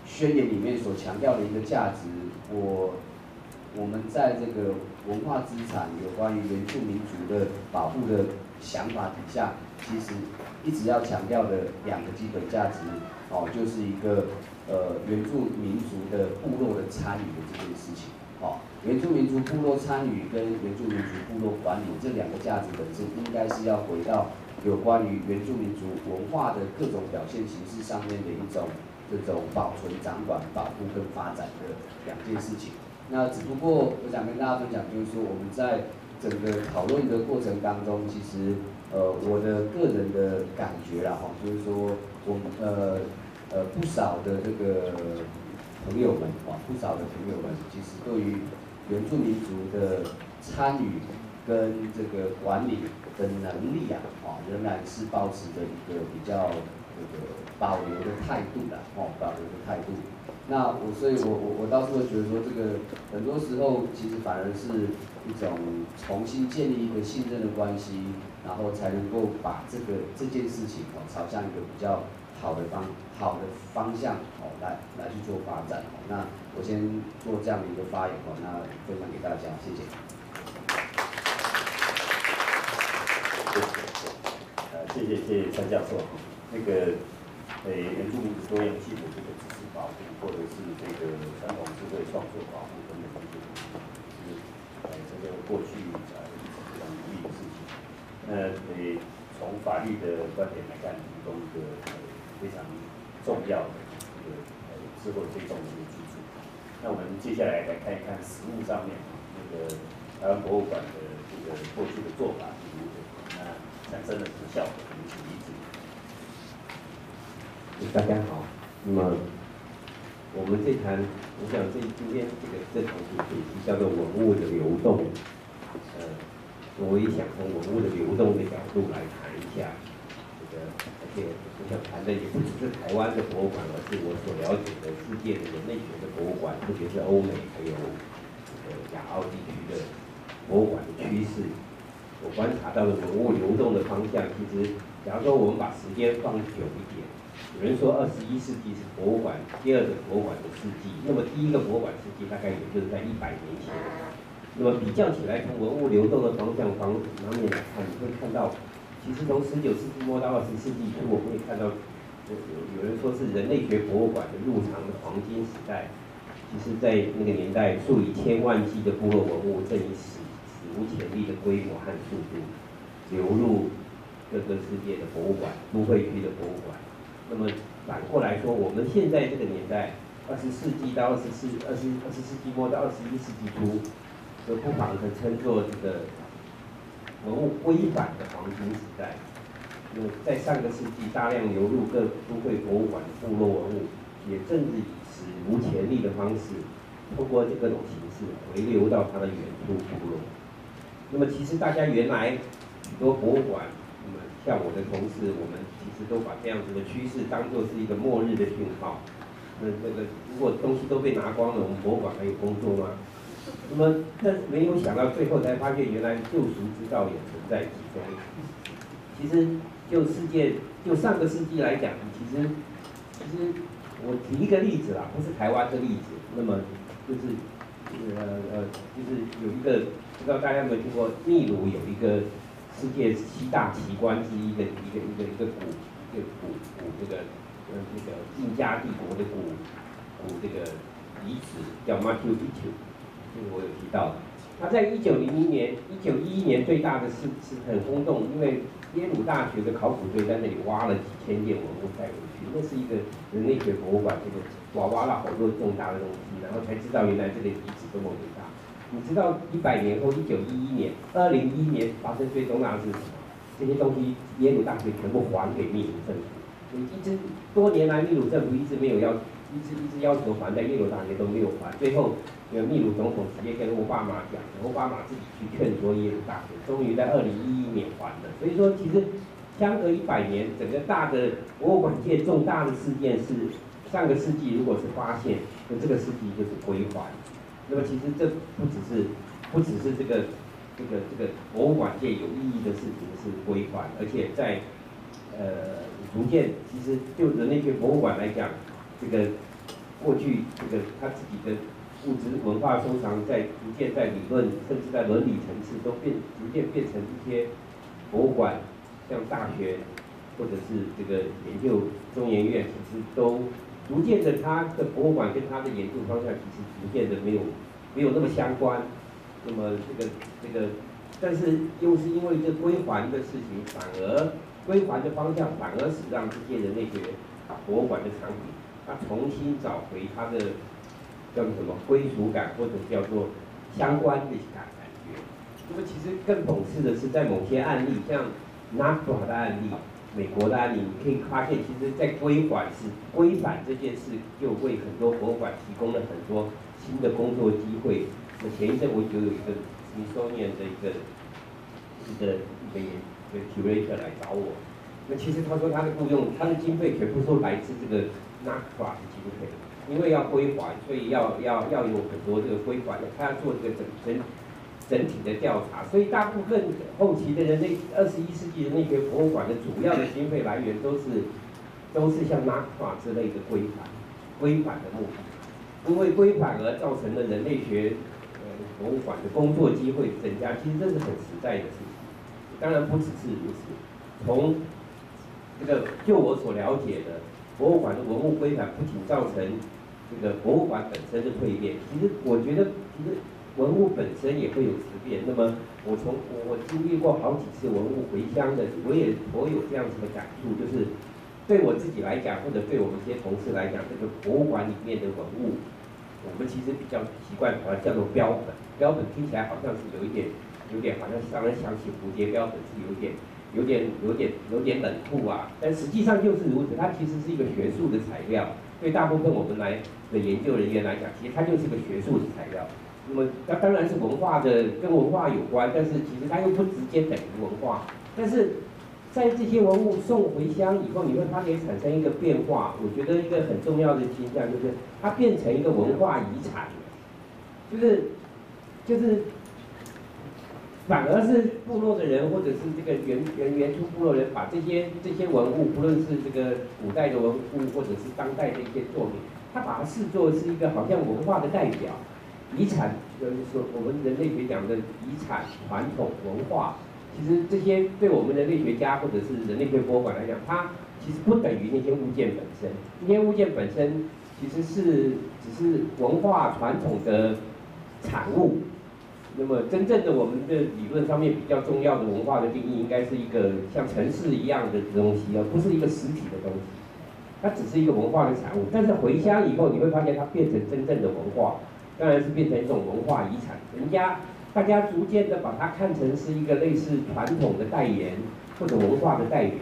宣言里面所强调的一个价值，我我们在这个文化资产有关于原住民族的保护的想法底下，其实一直要强调的两个基本价值，哦，就是一个。呃，原住民族的部落的参与的这件事情，哦，原住民族部落参与跟原住民族部落管理这两个价值本身，应该是要回到有关于原住民族文化的各种表现形式上面的一种这种保存、掌管、保护跟发展的两件事情。那只不过我想跟大家分享，就是说我们在整个讨论的过程当中，其实呃，我的个人的感觉啦，哈，就是说我呃。呃，不少的这个朋友们啊，不少的朋友们，其实对于原住民族的参与跟这个管理的能力啊，啊，仍然是保持着一个比较这个保留的态度的，哦，保留的态度。那我，所以我我我倒是会觉得说，这个很多时候其实反而是一种重新建立一个信任的关系，然后才能够把这个这件事情哦，朝向一个比较。好的方好的方向哦，来来去做发展哦。那我先做这样的一个发言哦，那分享给大家，谢谢。呃，谢谢谢谢蔡教授。那个呃，原住民族多样性的这个知识保护，或者是这个传统智慧创作保护等等这些，是呃这个过去呃一直非常努力的事情。那呃，从法律的观点来看，提供一个。非常重要的一个呃智慧推动的一个基础。那我们接下来来看一看实物上面那个台湾博物馆的这个过去的做法是如何，那产生了什么效果？我们举例子。大家好，那么我们这谈，我想这今天这个这场主题叫做文物的流动，呃，我也想从文物的流动的角度来谈一下。且我想谈的也不只是台湾的博物馆，而是我所了解的世界的人类学的博物馆，特别是欧美还有呃亚澳地区的博物馆的趋势。我观察到的文物流动的方向，其实假如说我们把时间放久一点，有人说二十一世纪是博物馆第二个博物馆的世纪，那么第一个博物馆世纪大概也就是在一百年前。那么比较起来，从文物流动的方向方方面来看，你会看到，其实从十九世纪末到二十世纪初，我们会看到，有有人说是人类学博物馆的入场的黄金时代。其实，在那个年代，数以千万计的部落文物正以史史无前例的规模和速度流入各个世界的博物馆、都会区的博物馆。那么反过来说，我们现在这个年代，二十世纪到二十世、二十二十世纪末到二十一世纪初。就不妨可称作这个文物规范的黄金时代。那在上个世纪大量流入各都会博物馆的部落文物，也正是以史无前例的方式，通过各种形式回流到它的原初部落。那么其实大家原来许多博物馆，那么像我的同事，我们其实都把这样子的趋势当作是一个末日的讯号。那那个如果东西都被拿光了，我们博物馆还有工作吗？那么，但是没有想到，最后才发现，原来救赎之道也存在其中。其实，就世界，就上个世纪来讲，其实，其实我举一个例子啦，不是台湾的例子。那么，就是，呃呃，就是有一个，不知道大家有没有听过，秘鲁有一个世界七大奇观之一的一个一个一个古，一个古古这个，呃，这个印加帝国的古古这个遗址，叫 Machu Picchu。这个我有提到，他在一九零零年、一九一一年最大的是是很轰动，因为耶鲁大学的考古队在那里挖了几千件文物带回去，那是一个人类学博物馆，这个挖挖了好多重大的东西，然后才知道原来这个遗址多么伟大。你知道一百年后，一九一一年、二零一一年发生最重大的是什么？这些东西耶鲁大学全部还给秘鲁政府，一直多年来秘鲁政府一直没有要。一直一直要求还，在耶鲁大学都没有还，最后，有秘鲁总统直接跟奥巴马讲，奥巴马自己去劝说耶鲁大学，终于在二零一一年还了。所以说，其实相隔一百年，整个大的博物馆界重大的事件是上个世纪如果是发现，那这个世纪就是归还。那么其实这不只是不只是这个这个这个博物馆界有意义的事情是归还，而且在呃逐渐，其实就人类学博物馆来讲。这个过去这个他自己的物质文化收藏，在逐渐在理论甚至在伦理层次都变逐渐变成一些博物馆，像大学或者是这个研究中研院，其实都逐渐的他的博物馆跟他的研究方向其实逐渐的没有没有那么相关。那么这个这个，但是又是因为这归还的事情，反而归还的方向反而使让这些人类学博物馆的产品。他重新找回他的叫做什么归属感，或者叫做相关的感感觉。那么其实更讽刺的是，在某些案例，像 NACRA 的案例、美国的案例，你可以发现，其实，在归还是归还这件事，就为很多博物馆提供了很多新的工作机会。那前一阵我就有一个 Smithsonian 的一个一个一个一个 curator 来找我，那其实他说他的雇佣，他的经费全部都来自这个。NAFTA 的经费，因为要归还，所以要要要有很多这个归还的，他要做这个整整整体的调查，所以大部分后期的人类二十一世纪的那些博物馆的主要的经费来源都是 都是像纳瓦之类的归还归还的目的，因为归还而造成了人类学呃博物馆的工作机会增加，其实这是很实在的事情。当然不只是如此，从这个就我所了解的。博物馆的文物归还不仅造成这个博物馆本身的蜕变，其实我觉得其实文物本身也会有质变。那么我从我我经历过好几次文物回乡的，我也颇有这样子的感触，就是对我自己来讲，或者对我们一些同事来讲，这个博物馆里面的文物，我们其实比较习惯把它叫做标本。标本听起来好像是有一点有点好像让人想起蝴蝶标本是有点。有点有点有点冷酷啊，但实际上就是如此。它其实是一个学术的材料，对大部分我们来的研究人员来讲，其实它就是个学术的材料。那么它当然是文化的，跟文化有关，但是其实它又不直接等于文化。但是在这些文物送回乡以后，你会发现产生一个变化。我觉得一个很重要的倾向就是，它变成一个文化遗产，就是就是反而是部落的人或者是这个原原原初部落人，把这些这些文物，不论是这个古代的文物或者是当代的一些作品，他把它视作是一个好像文化的代表。遗产就是说，我们人类学讲的遗产、传统文化，其实这些对我们人类学家或者是人类学博物馆来讲，它其实不等于那些物件本身。那些物件本身其实是只是文化传统的产物。那么真正的我们的理论上面比较重要的文化的定义，应该是一个像城市一样的东西，而不是一个实体的东西。它只是一个文化的产物，但是回乡以后，你会发现它变成真正的文化。当然是变成一种文化遗产，人家大家逐渐的把它看成是一个类似传统的代言或者文化的代表，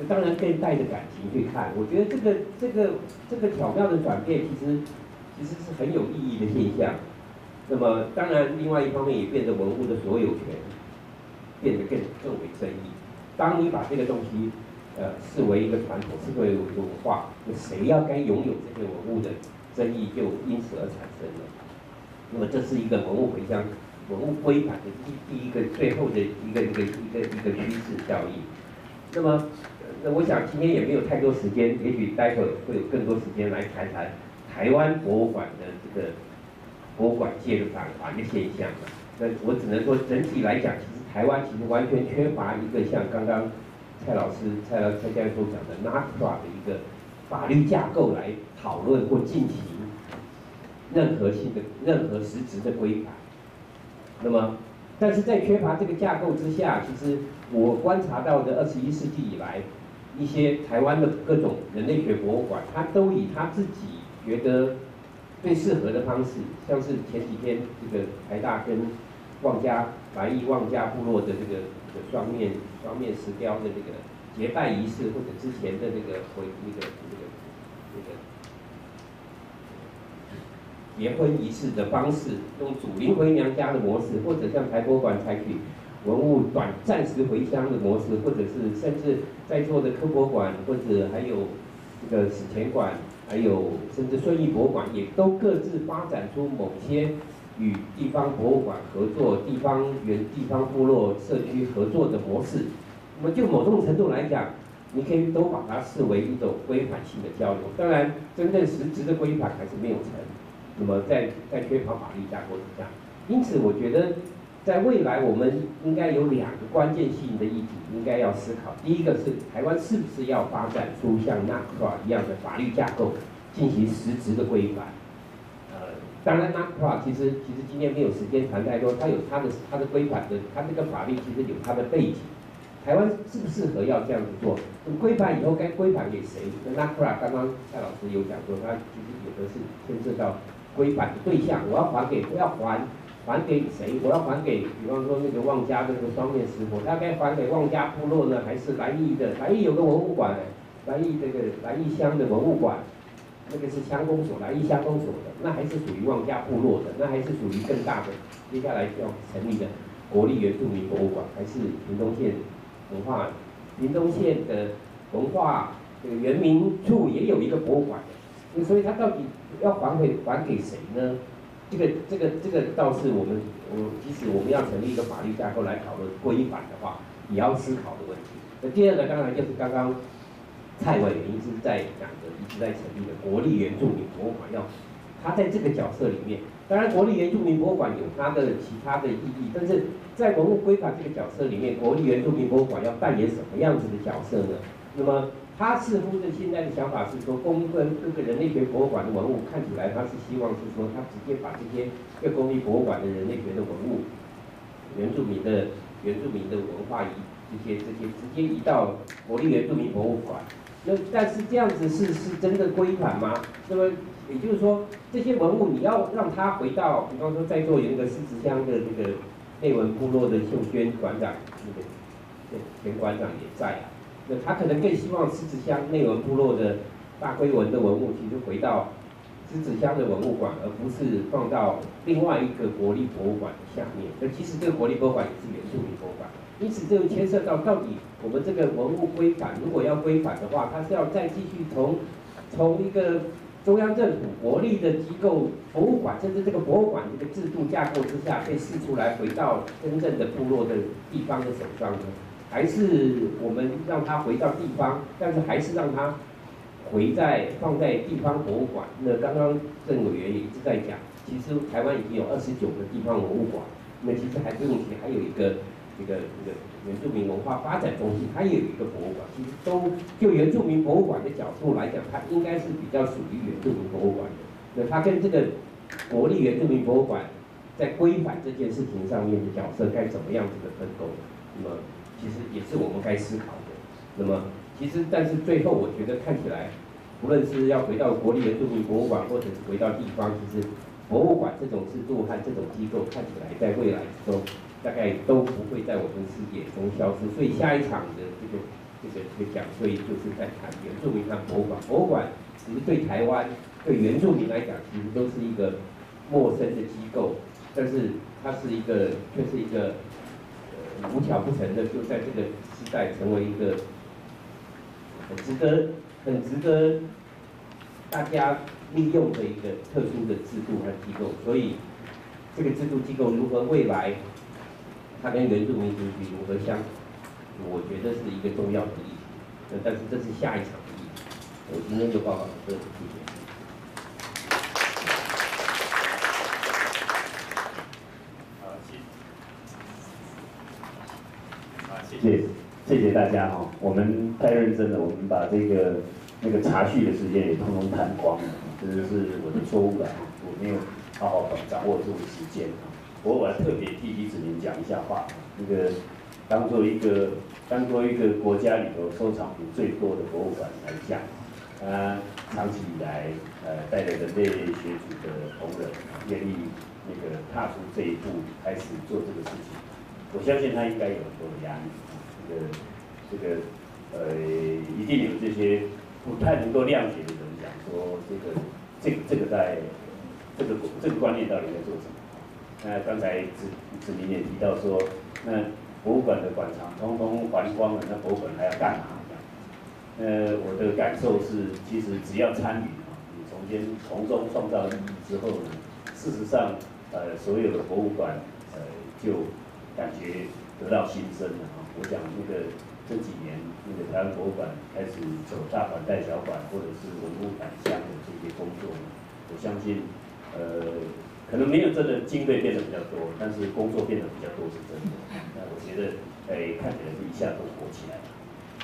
那当然更带着感情去看。我觉得这个这个这个巧妙的转变，其实其实是很有意义的现象。那么当然，另外一方面也变得文物的所有权变得更更为争议。当你把这个东西呃视为一个传统，视为一个文化，那谁要该拥有这些文物的争议就因此而产生了。那么这是一个文物回乡、文物归还的第第一个、最后的一个一个一个一个趋势效应。那么，那我想今天也没有太多时间，也许待会会有更多时间来谈谈台湾博物馆的这个博物馆界的返还的现象。那我只能说，整体来讲，其实台湾其实完全缺乏一个像刚刚蔡老师、蔡老蔡教授讲的 NACRA 的一个法律架构来讨论或进行。任何性的、任何实质的规范，那么，但是在缺乏这个架构之下，其实我观察到的二十一世纪以来，一些台湾的各种人类学博物馆，它都以他自己觉得最适合的方式，像是前几天这个台大跟望家白义望家部落的这个的双面双面石雕的这个结拜仪式，或者之前的那个回那个那个那个。结婚仪式的方式，用祖灵回娘家的模式，或者像台博馆采取文物短暂时回乡的模式，或者是甚至在座的科博馆，或者还有这个史前馆，还有甚至顺义博物馆，也都各自发展出某些与地方博物馆合作、地方原地方部落社区合作的模式。那么就某种程度来讲，你可以都把它视为一种规范性的交流。当然，真正实质的规范还是没有成。那么在在缺乏法律架构之下，因此我觉得，在未来我们应该有两个关键性的议题应该要思考。第一个是台湾是不是要发展出像纳克一样的法律架构，进行实质的规范？呃，当然纳克其实其实今天没有时间谈太多，它有它的它的规范的，它这个法律其实有它的背景。台湾适不适合要这样子做？规范以后该规范给谁？那纳克刚刚蔡老师有讲说，他其实有的是牵涉到。规范的对象，我要还给，我要还，还给谁？我要还给，比方说那个望家那个双面石佛，他该还给望家部落呢，还是来义的？来义有个文物馆，来义这个来义乡的文物馆，那个是乡公所，来义乡公所的，那还是属于望家部落的，那还是属于更大的，接下来要成立的国立原住民博物馆，还是屏东县文化，屏东县的文化这个原民处也有一个博物馆。所以它到底要还给还给谁呢？这个这个这个倒是我们我即使我们要成立一个法律架构来讨论规范的话，也要思考的问题。那第二个当然就是刚刚蔡委员一直在讲的，一直在成立的国立原住民博物馆，要他在这个角色里面，当然国立原住民博物馆有它的其他的意义，但是在文物规范这个角色里面，国立原住民博物馆要扮演什么样子的角色呢？那么。他似乎的现在的想法是说，公跟各个人类学博物馆的文物看起来，他是希望是说，他直接把这些各公立博物馆的人类学的文物、原住民的原住民的文化遗这些这些直接移到国立原住民博物馆。那但是这样子是是真的归还吗？那么也就是说，这些文物你要让它回到，比方说在座有一个狮子乡的这个内文部落的秀娟馆长，那个前馆长也在啊。那他可能更希望狮子乡内文部落的大龟文的文物，其实回到狮子乡的文物馆，而不是放到另外一个国立博物馆的下面。那其实这个国立博物馆也是原住民博物馆，因此这就牵涉到到底我们这个文物规范，如果要规范的话，它是要再继续从从一个中央政府国力的机构博物馆，甚至这个博物馆这个制度架构之下被试出来，回到真正的部落的地方的手上呢？还是我们让它回到地方，但是还是让它回在放在地方博物馆？那刚刚郑委员也一直在讲，其实台湾已经有二十九个地方博物馆，那其实还不用提，还有一个。这个这个原住民文化发展中心，它也有一个博物馆。其实都就原住民博物馆的角度来讲，它应该是比较属于原住民博物馆的。那它跟这个国立原住民博物馆在规范这件事情上面的角色该怎么样子的分工？那么其实也是我们该思考的。那么其实但是最后我觉得看起来，无论是要回到国立原住民博物馆，或者是回到地方，其实博物馆这种制度和这种机构看起来在未来之中。大概都不会在我们视野中消失，所以下一场的这个这个这个讲会就是在谈原住民和博物馆。博物馆其实对台湾对原住民来讲，其实都是一个陌生的机构，但是它是一个却是一个无巧不成的，就在这个时代成为一个很值得很值得大家利用的一个特殊的制度和机构。所以这个制度机构如何未来？它跟原住民族群如何相，我觉得是一个重要的议题。但是这是下一场的议题。我今天就报告到这里，谢谢。好，谢，谢谢，大家哈。我们太认真了，我们把这个那个茶叙的时间也通通谈光了，这就是我的错误了我没有好好掌握这个时间我我要特别替李子明讲一下话，那个当做一个当做一个国家里头收藏品最多的博物馆来讲，他长期以来呃带着人类学组的同仁，愿意那个踏出这一步开始做这个事情，我相信他应该有很多的压力，个这个呃一定有这些不太能够谅解的人讲说这个这个这个在这个这个观念到底在做什么？那刚才子子明也提到说，那博物馆的馆藏通通还光了，那博物馆还要干嘛？呃，我的感受是，其实只要参与啊，你从间从中创造意义之后呢，事实上，呃，所有的博物馆呃就感觉得到新生了。我想那个这几年那个台湾博物馆开始走大馆带小馆，或者是文物返乡的这些工作，我相信，呃。可能没有真的经费变得比较多，但是工作变得比较多是真的。那我觉得，哎，看起来是一下都火起来了。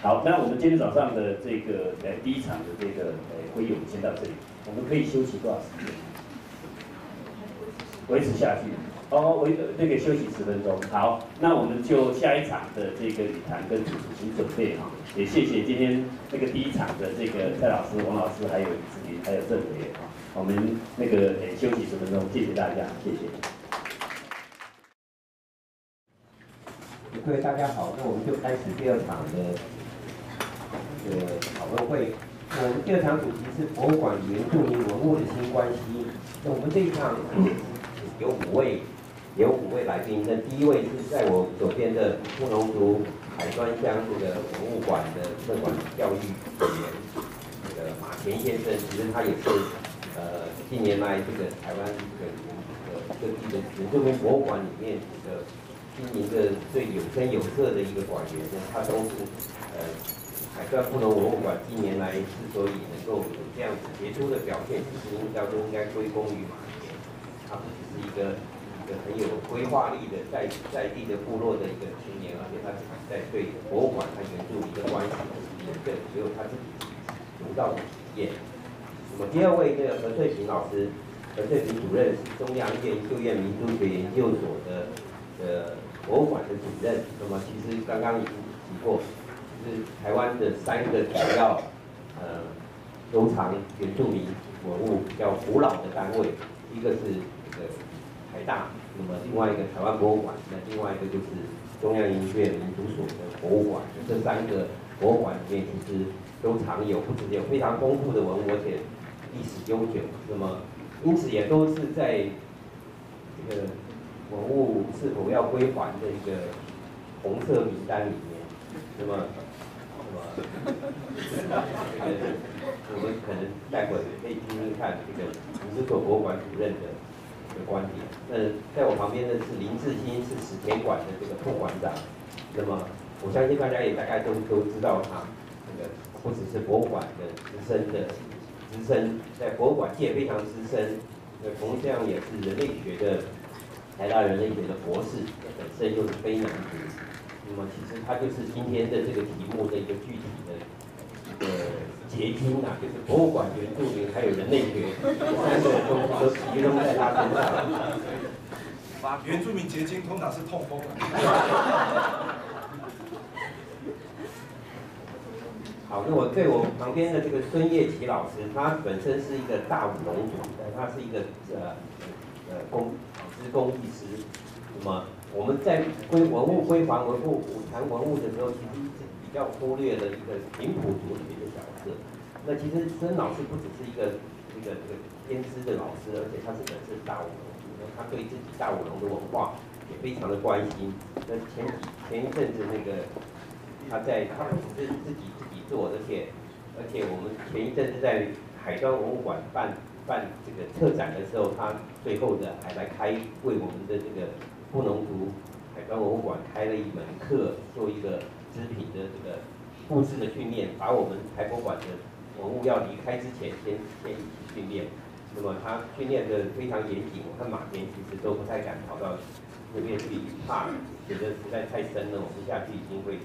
好，那我们今天早上的这个呃第一场的这个呃会议，我们先到这里。我们可以休息多少时间？维持下去。哦，我那个休息十分钟。好，那我们就下一场的这个礼堂跟主持请准备哈。也谢谢今天那个第一场的这个蔡老师、王老师，还有子林，还有郑委员哈。我们那个诶休息十分钟，谢谢大家，谢谢。各位大家好，那我们就开始第二场的这个讨论会。我们第二场主题是博物馆与原住民文物的新关系。那我们这一场有五位，有五位来宾。那第一位是在我左边的布农族海端乡这个博物馆的社馆教育委员，这个马田先生，其实他也是。呃，近年来这个台湾这个呃各地的原住民博物馆里面，这个经营的最有声有色的一个馆员呢，他都是呃海端不农博物馆近年来之所以能够有这样子杰出的表现，其实应该都应该归功于马田，他不只是一个个很有规划力的在在地的部落的一个青年，而且他自己在对博物馆和原住民的关系也更只有他自己独到的体验。那么第二位这个何翠萍老师，何翠萍主任是中央研究院民族学研究所的呃博物馆的主任。那么其实刚刚已经提过，就是台湾的三个主要呃收藏原住民文物比较古老的单位，一个是呃台大，那么另外一个台湾博物馆，那另外一个就是中央研究院民族所的博物馆。这三个博物馆里面其实都藏有不止有非常丰富的文物，而且历史悠久，那么因此也都是在这个文物是否要归还的一个红色名单里面，那么，那么，这 个我们可能待会可以听听看这个五十所博物馆主任的的观点。那在我旁边的是林志新，是史前馆的这个副馆长。那么我相信大家也大概都都知道他，这个不只是博物馆的资深的资深，在博物馆界非常资深。那同样也是人类学的台大人类学的博士，本身又是非南族。那么其实他就是今天的这个题目的一个具体的一个结晶啊，就是博物馆、原住民还有人类学三个东西都集中在他身上。原住民结晶通常是痛风。好，那我对我旁边的这个孙叶琪老师，他本身是一个大武龙族，他是一个呃呃工织工艺师。那么我们在归文物归还文物谈文物的时候，其实是比较忽略了一个平埔族里那其实孙老师不只是一个一个这个编织的老师，而且他是本身大武龙，他对自己大武龙的文化也非常的关心。那前几前一阵子那个他在他不只是自己自己。做，而且而且我们前一阵子在海端文物馆办办这个策展的时候，他最后的还来开为我们的这个布农族海端文物馆开了一门课，做一个织品的这个布置的训练，把我们台博馆的文物要离开之前先先一起训练。那么他训练的非常严谨，我看马田其实都不太敢跑到那边去，怕觉得实在太深了，我们下去已经会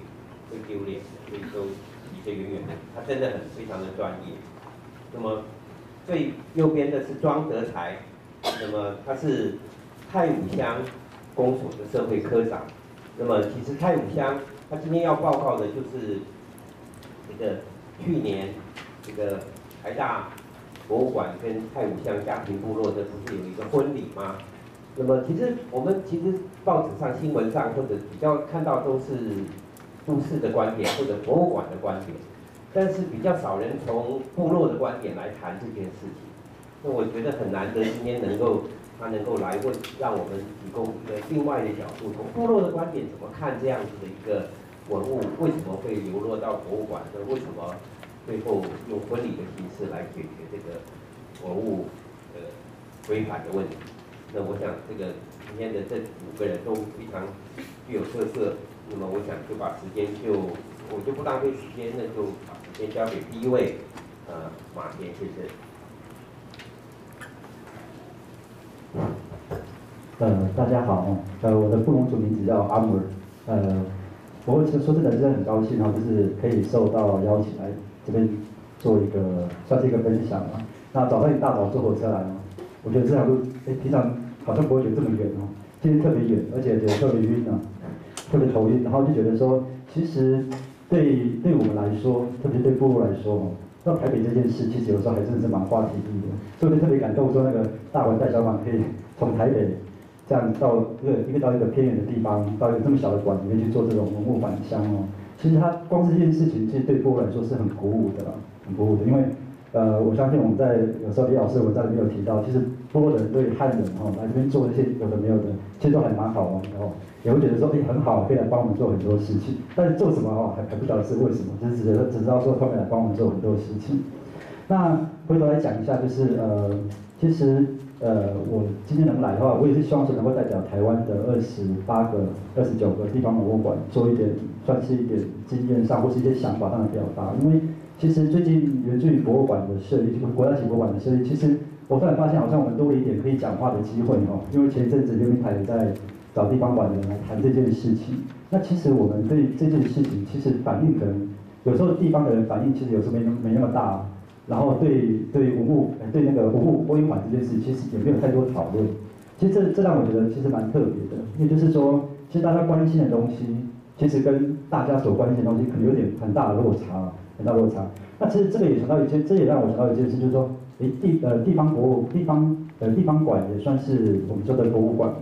会丢脸，所以都。离得远远的，他真的很非常的专业。那么最右边的是庄德才，那么他是太武乡公所的社会科长。那么其实太武乡，他今天要报告的就是这个去年这个台大博物馆跟太武乡家庭部落的不是有一个婚礼吗？那么其实我们其实报纸上、新闻上或者比较看到都是。都市的观点或者博物馆的观点，但是比较少人从部落的观点来谈这件事情。那我觉得很难得，今天能够他能够来问，让我们提供一个另外的角度，从部落的观点怎么看这样子的一个文物，为什么会流落到博物馆？那为什么最后用婚礼的形式来解决这个文物呃归还的问题？那我想这个今天的这五个人都非常具有特色。那么我想就把时间就我就不浪费时间，那就把时间交给第一位，呃，马田先生。呃，大家好，呃，我的布农族名字叫阿姆尔，呃，我说说真的，真的很高兴哈，就是可以受到邀请来这边做一个算是一个分享嘛。那早上一大早坐火车来嘛，我觉得这条路，哎，平常好像不会觉得这么远哦，今天特别远，而且觉得特别晕啊。特别头晕，然后就觉得说，其实对对我们来说，特别对部落来说，到台北这件事，其实有时候还真的是蛮花体力的。所以特别感动，说那个大环带小馆可以从台北这样到一个一个到一个偏远的地方，到一个这么小的馆里面去做这种文物返乡哦。其实它光是这件事情，其实对部落来说是很鼓舞的，很鼓舞的。因为呃，我相信我们在有时候李老师文章里面有提到，其实波人对汉人哈来这边做这些有的没有的，其实都还蛮好玩的哦。也会觉得说，哎，很好，可以来帮我们做很多事情。但是做什么哦，还还不知道是为什么，只是只只知道说他们来帮我们做很多事情。那回头来讲一下，就是呃，其实呃，我今天能来的话，我也是希望说能够代表台湾的二十八个、二十九个地方博物馆，做一点算是一点经验上或是一些想法上的表达。因为其实最近原住民博物馆的设立，国家级博物馆的设立，其实我突然发现好像我们多了一点可以讲话的机会哦。因为前一阵子刘明台也在。找地方馆的人来谈这件事情，那其实我们对这件事情，其实反应可能有时候地方的人反应其实有时候没那么没那么大，然后对对文物对那个文物归还这件事，其实也没有太多讨论。其实这这让我觉得其实蛮特别的，因为就是说，其实大家关心的东西，其实跟大家所关心的东西可能有点很大的落差，很大落差。那其实这个也想到一件，这也让我想到一件事，就是说，诶地呃地方博物地方呃地方馆也算是我们说的博物馆嘛。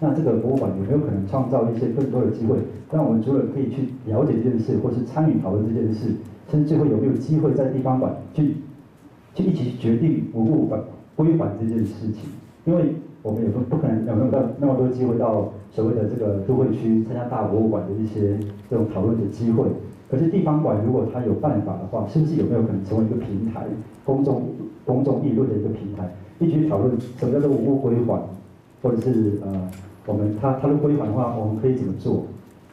那这个博物馆有没有可能创造一些更多的机会，让我们除了可以去了解这件事，或是参与讨论这件事，甚至最后有没有机会在地方馆去去一起决定文物馆归还这件事情？因为我们也不不可能有那么多那么多机会到所谓的这个都会区参加大博物馆的一些这种讨论的机会。可是地方馆如果它有办法的话，是不是有没有可能成为一个平台，公众公众议论的一个平台，一起讨论什么叫做文物归还，或者是呃我们他他如果归还的话，我们可以怎么做？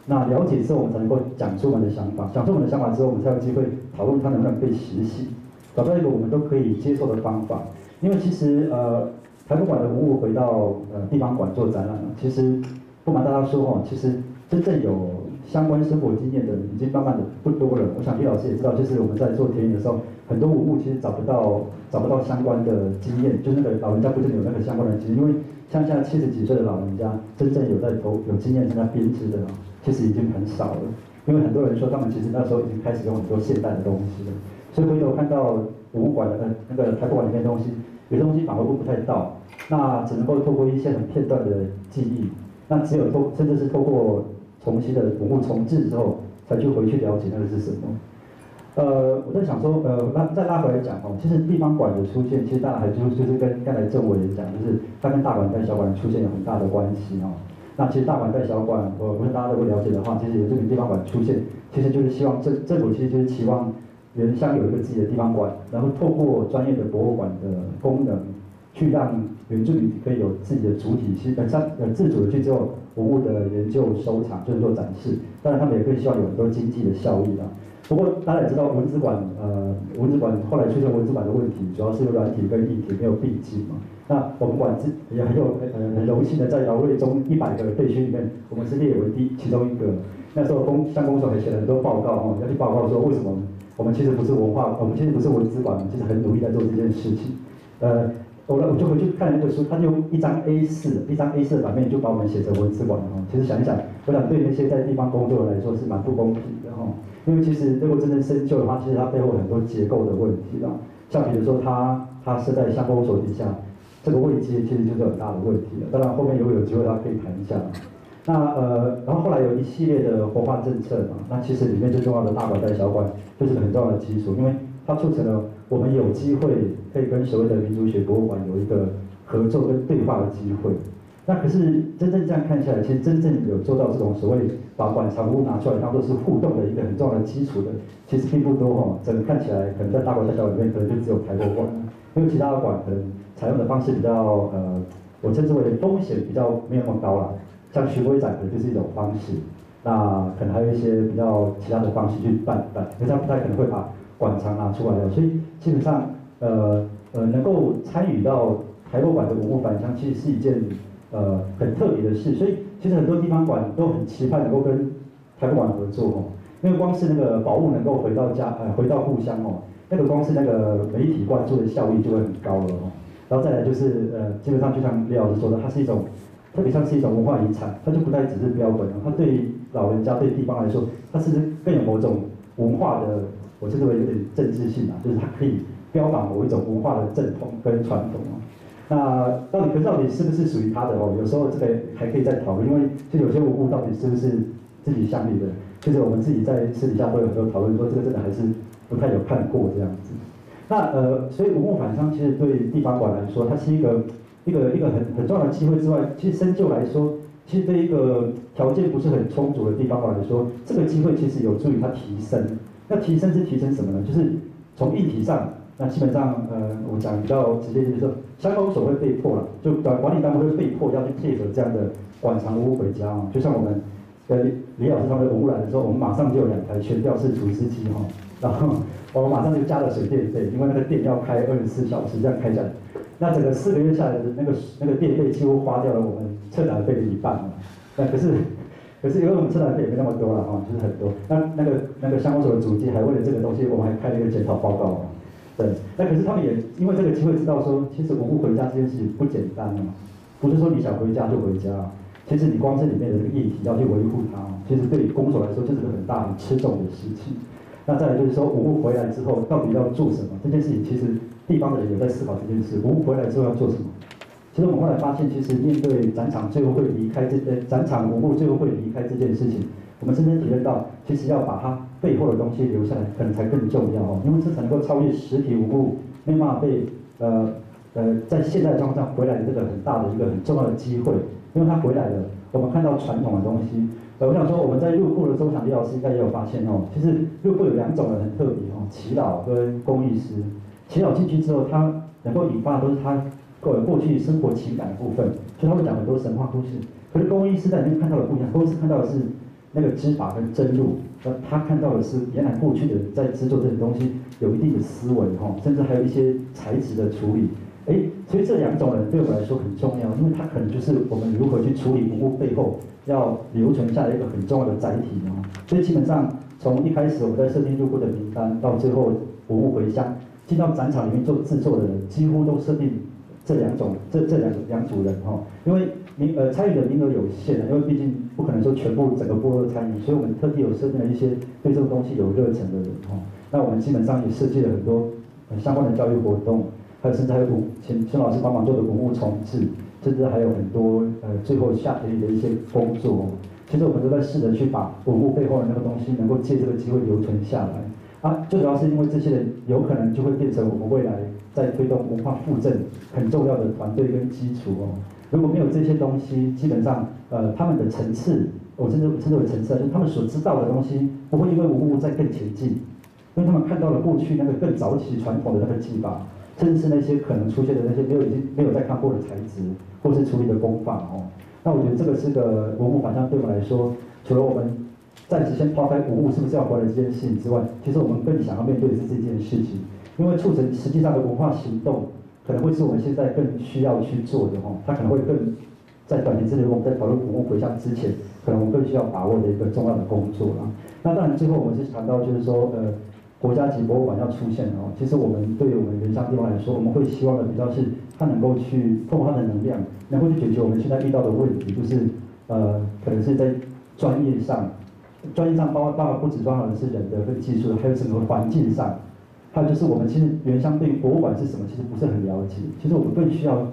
那了解之后，我们才能够讲出我们的想法，讲出我们的想法之后，我们才有机会讨论它能不能被实现，找到一个我们都可以接受的方法。因为其实呃，台博馆的文物回到呃地方馆做展览，其实不瞒大家说哦，其实真正有相关生活经验的已经慢慢的不多了。我想李老师也知道，就是我们在做田野的时候，很多文物其实找不到找不到相关的经验，就那个老人家不见得有那个相关的经验，因为像现在七十几岁的老人家，真正有在投有经验参加编织的。其实已经很少了，因为很多人说他们其实那时候已经开始用很多现代的东西了，所以回头看到博物馆的呃那个台博馆里面东西，有些东西反而问不太到，那只能够透过一些很片段的记忆，那只有透甚至是透过重新的文物重置之后，才去回去了解那个是什么。呃，我在想说，呃，那再拉回来讲哦，其实地方馆的出现，其实当然还就就是跟刚才郑委员讲，就是它跟大馆带小馆出现有很大的关系哦。那其实大馆带小馆，我不是大家都不了解的话，其实有这个地方馆出现，其实就是希望政政府其实就是期望原乡有一个自己的地方馆，然后透过专业的博物馆的功能，去让原住民可以有自己的主体，其实本身呃自主的去做文物的研究收藏，就是做展示。当然他们也可以希望有很多经济的效益啊。不过大家也知道文字馆，呃，文字馆后来出现文字馆的问题，主要是软体跟硬体没有并进嘛。那我们馆自也很有呃很荣幸的在劳瑞中一百个废墟里面，我们是列为第其中一个。那时候公乡公所还写了很多报告哦，要去报告说为什么我们其实不是文化，我们其实不是文字馆，其实很努力在做这件事情。呃，后来我就回去看那个书，他就一张 A 四，一张 A 四的版面就把我们写成文字版了哦。其实想一想，我想对那些在地方工作的来说是蛮不公平的哈，因为其实如果真正深究的话，其实它背后很多结构的问题啦，像比如说它它是在相关所底下。这个位阶其实就是很大的问题了。当然后面如果有机会，大家可以谈一下。那呃，然后后来有一系列的活化政策嘛，那其实里面最重要的大管带小管就是很重要的基础，因为它促成了我们有机会可以跟所谓的民族学博物馆有一个合作跟对话的机会。那可是真正这样看下来，其实真正有做到这种所谓把馆藏物拿出来当做是互动的一个很重要的基础的，其实并不多哈。整个看起来，可能在大馆小馆里面，可能就只有台博馆，因为其他的馆可能。采用的方式比较呃，我称之为风险比较没有那么高了，像巡回展可能就是一种方式，那可能还有一些比较其他的方式去办办，可是他不太可能会把馆藏拿出来的，所以基本上呃呃能够参与到台博馆的文物返乡，其实是一件呃很特别的事，所以其实很多地方馆都很期盼能够跟台博馆合作哦，因为光是那个宝物能够回到家呃回到故乡哦，那个光是那个媒体关注的效益就会很高了哦。然后再来就是呃，基本上就像李老师说的，它是一种特别像是一种文化遗产，它就不再只是标本了，它对老人家对地方来说，它是更有某种文化的，我称之为有点政治性啊，就是它可以标榜某一种文化的正统跟传统啊。那到底可到底是不是属于他的哦？有时候这个还可以再讨论，因为就有些文物到底是不是自己相立的，就是我们自己在私底下都有很多讨论，说这个真的还是不太有看过这样子。那呃，所以文物返乡其实对地方馆来说，它是一个一个一个很很重要的机会之外，其实深究来说，其实对一个条件不是很充足的地方馆来说，这个机会其实有助于它提升。那提升是提升什么呢？就是从硬体上，那基本上呃，我讲比较直接就是说，乡公所会被迫了，就管管理单位会被迫要去配合这样的馆藏屋回家啊。就像我们跟李老师他们文物来的时候，我们马上就有两台全吊式除湿机哈，然后。我们马上就加了水电费，因为那个店要开二十四小时这样开下来，那整个四个月下来的那个那个电费几乎花掉了我们测量费的一半嘛。那可是可是因为我们测量费也没那么多了哈，就是很多。那那个那个乡公所的主机还为了这个东西，我们还开了一个检讨报告。对，那可是他们也因为这个机会知道说，其实我不回家这件事情不简单嘛，不是说你想回家就回家，其实你光是里面的这个议题要去维护它，其实对公所来说就是个很大很吃重的事情。那再来就是说，文物回来之后到底要做什么？这件事情其实地方的人有在思考这件事。文物回来之后要做什么？其实我们后来发现，其实面对展场最后会离开这呃展场文物最后会离开这件事情，我们深深体会到，其实要把它背后的东西留下来，可能才更重要哦。因为这才能够超越实体文物没办法被呃呃，在现在状况下回来的这个很大的一个很重要的机会，因为他回来了，我们看到传统的东西。呃，我想说我们在入库的时候，想李老师应该也有发现哦，其实入库有两种人很特别哦，祈祷跟公益师。祈祷进去之后，他能够引发的都是他过过去生活情感的部分，所以他会讲很多神话故事。可是公益师在里面看到的不一样，公益师看到的是那个知法跟真路，那他看到的是原来过去的在制作这些东西有一定的思维哈，甚至还有一些材质的处理。哎，所以这两种人对我们来说很重要，因为他可能就是我们如何去处理文物背后要留存下来一个很重要的载体哦。所以基本上从一开始我们在设定入库的名单，到最后文物回乡进到展场里面做制作的人，几乎都设定这两种这这两两组人哈。因为名呃参与的名额有限，因为毕竟不可能说全部整个部落参与，所以我们特地有设定了一些对这个东西有热忱的人哈。那我们基本上也设计了很多相关的教育活动。还有甚至还有请请孙老师帮忙做的文物重置，甚至还有很多呃最后下田里的一些工作。其实我们都在试着去把文物背后的那个东西，能够借这个机会留存下来。啊，最主要是因为这些人有可能就会变成我们未来在推动文化复振很重要的团队跟基础哦。如果没有这些东西，基本上呃他们的层次，我甚至称之为层次，就他们所知道的东西不会因为文物在更前进，因为他们看到了过去那个更早期传统的那个技法。甚至是那些可能出现的那些没有已经没有再看过的材质，或是处理的工法哦，那我觉得这个是个文物反向对我们来说，除了我们暂时先抛开文物是不是要回来这件事情之外，其实我们更想要面对的是这件事情，因为促成实际上的文化行动，可能会是我们现在更需要去做的哦，它可能会更在短期之内，我们在讨论古物回乡之前，可能我们更需要把握的一个重要的工作啦。那当然最后我们是谈到就是说呃。国家级博物馆要出现哦，其实我们对于我们原乡地方来说，我们会希望的比较是它能够去透过它的能量，能够去解决我们现在遇到的问题，就是呃，可能是在专业上，专业上包包括不止包含的是人的跟技术，还有整个环境上，还有就是我们其实原乡对于博物馆是什么，其实不是很了解，其实我们更需要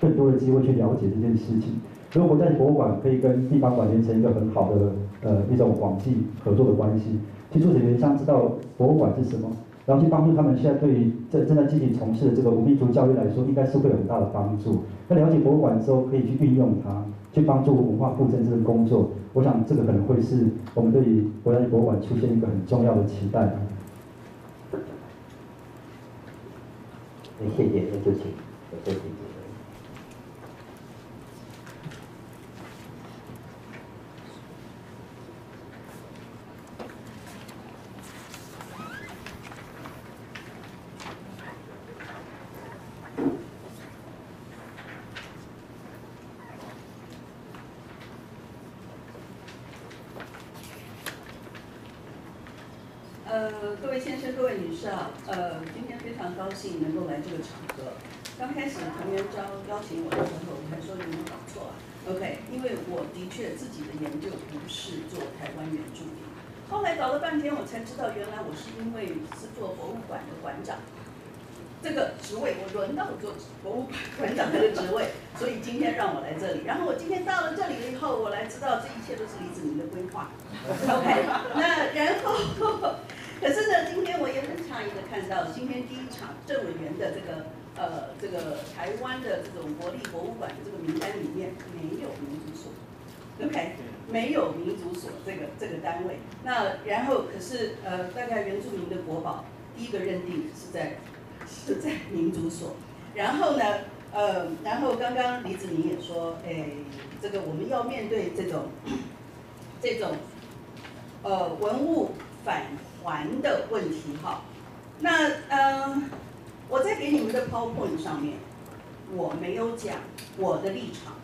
更多的机会去了解这件事情。如果在博物馆可以跟地方馆形成一个很好的呃一种广际合作的关系。去促使原乡知道博物馆是什么，然后去帮助他们现在对于正正在积极从事的这个无民族教育来说，应该是会有很大的帮助。那了解博物馆之后，可以去运用它，去帮助文化复振这个工作。我想这个可能会是我们对于国家博物馆出现一个很重要的期待。那谢谢，那就请，我就请兴能够来这个场合。刚开始唐元昭邀请我的时候，我还说你有没有搞错啊？OK，因为我的确自己的研究不是做台湾原住民。后来搞了半天，我才知道原来我是因为是做博物馆的馆长，这个职位我轮到我做博物馆馆长这个职位，所以今天让我来这里。然后我今天到了这里了以后，我来知道这一切都是李子明的规划。OK，那然后。可是呢，今天我也很诧异的看到，今天第一场郑委员的这个呃这个台湾的这种国立博物馆的这个名单里面没有民族所，OK，没有民族所这个这个单位。那然后可是呃大概原住民的国宝第一个认定是在是在民族所，然后呢呃然后刚刚李子明也说，哎这个我们要面对这种这种呃文物返。还的问题哈，那嗯，我在给你们的 PowerPoint 上面，我没有讲我的立场，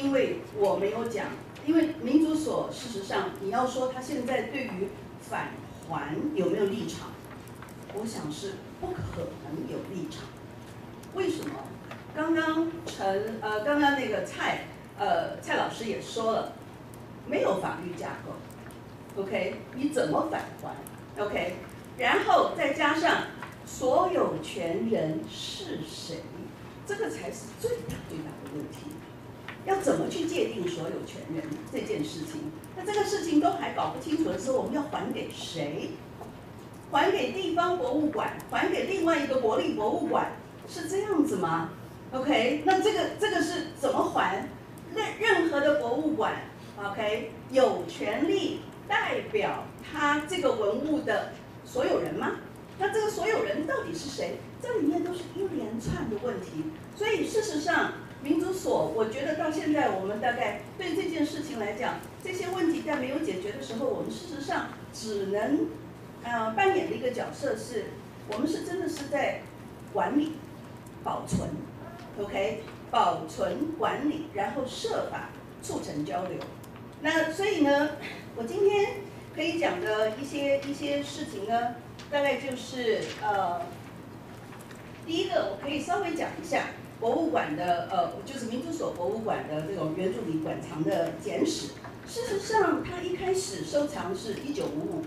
因为我没有讲，因为民族所事实上你要说他现在对于返还有没有立场，我想是不可能有立场。为什么？刚刚陈呃，刚刚那个蔡呃蔡老师也说了，没有法律架构。OK，你怎么返还？OK，然后再加上所有权人是谁，这个才是最大最大的问题。要怎么去界定所有权人这件事情？那这个事情都还搞不清楚的时候，我们要还给谁？还给地方博物馆？还给另外一个国立博物馆？是这样子吗？OK，那这个这个是怎么还？任任何的博物馆，OK，有权利代表他这个文物的所有人吗？那这个所有人到底是谁？这里面都是一连串的问题。所以事实上，民族所，我觉得到现在我们大概对这件事情来讲，这些问题在没有解决的时候，我们事实上只能呃扮演的一个角色是，我们是真的是在管理、保存，OK。保存管理，然后设法促成交流。那所以呢，我今天可以讲的一些一些事情呢，大概就是呃，第一个我可以稍微讲一下博物馆的呃，就是民族所博物馆的这种原住民馆藏的简史。事实上，它一开始收藏是一九五五，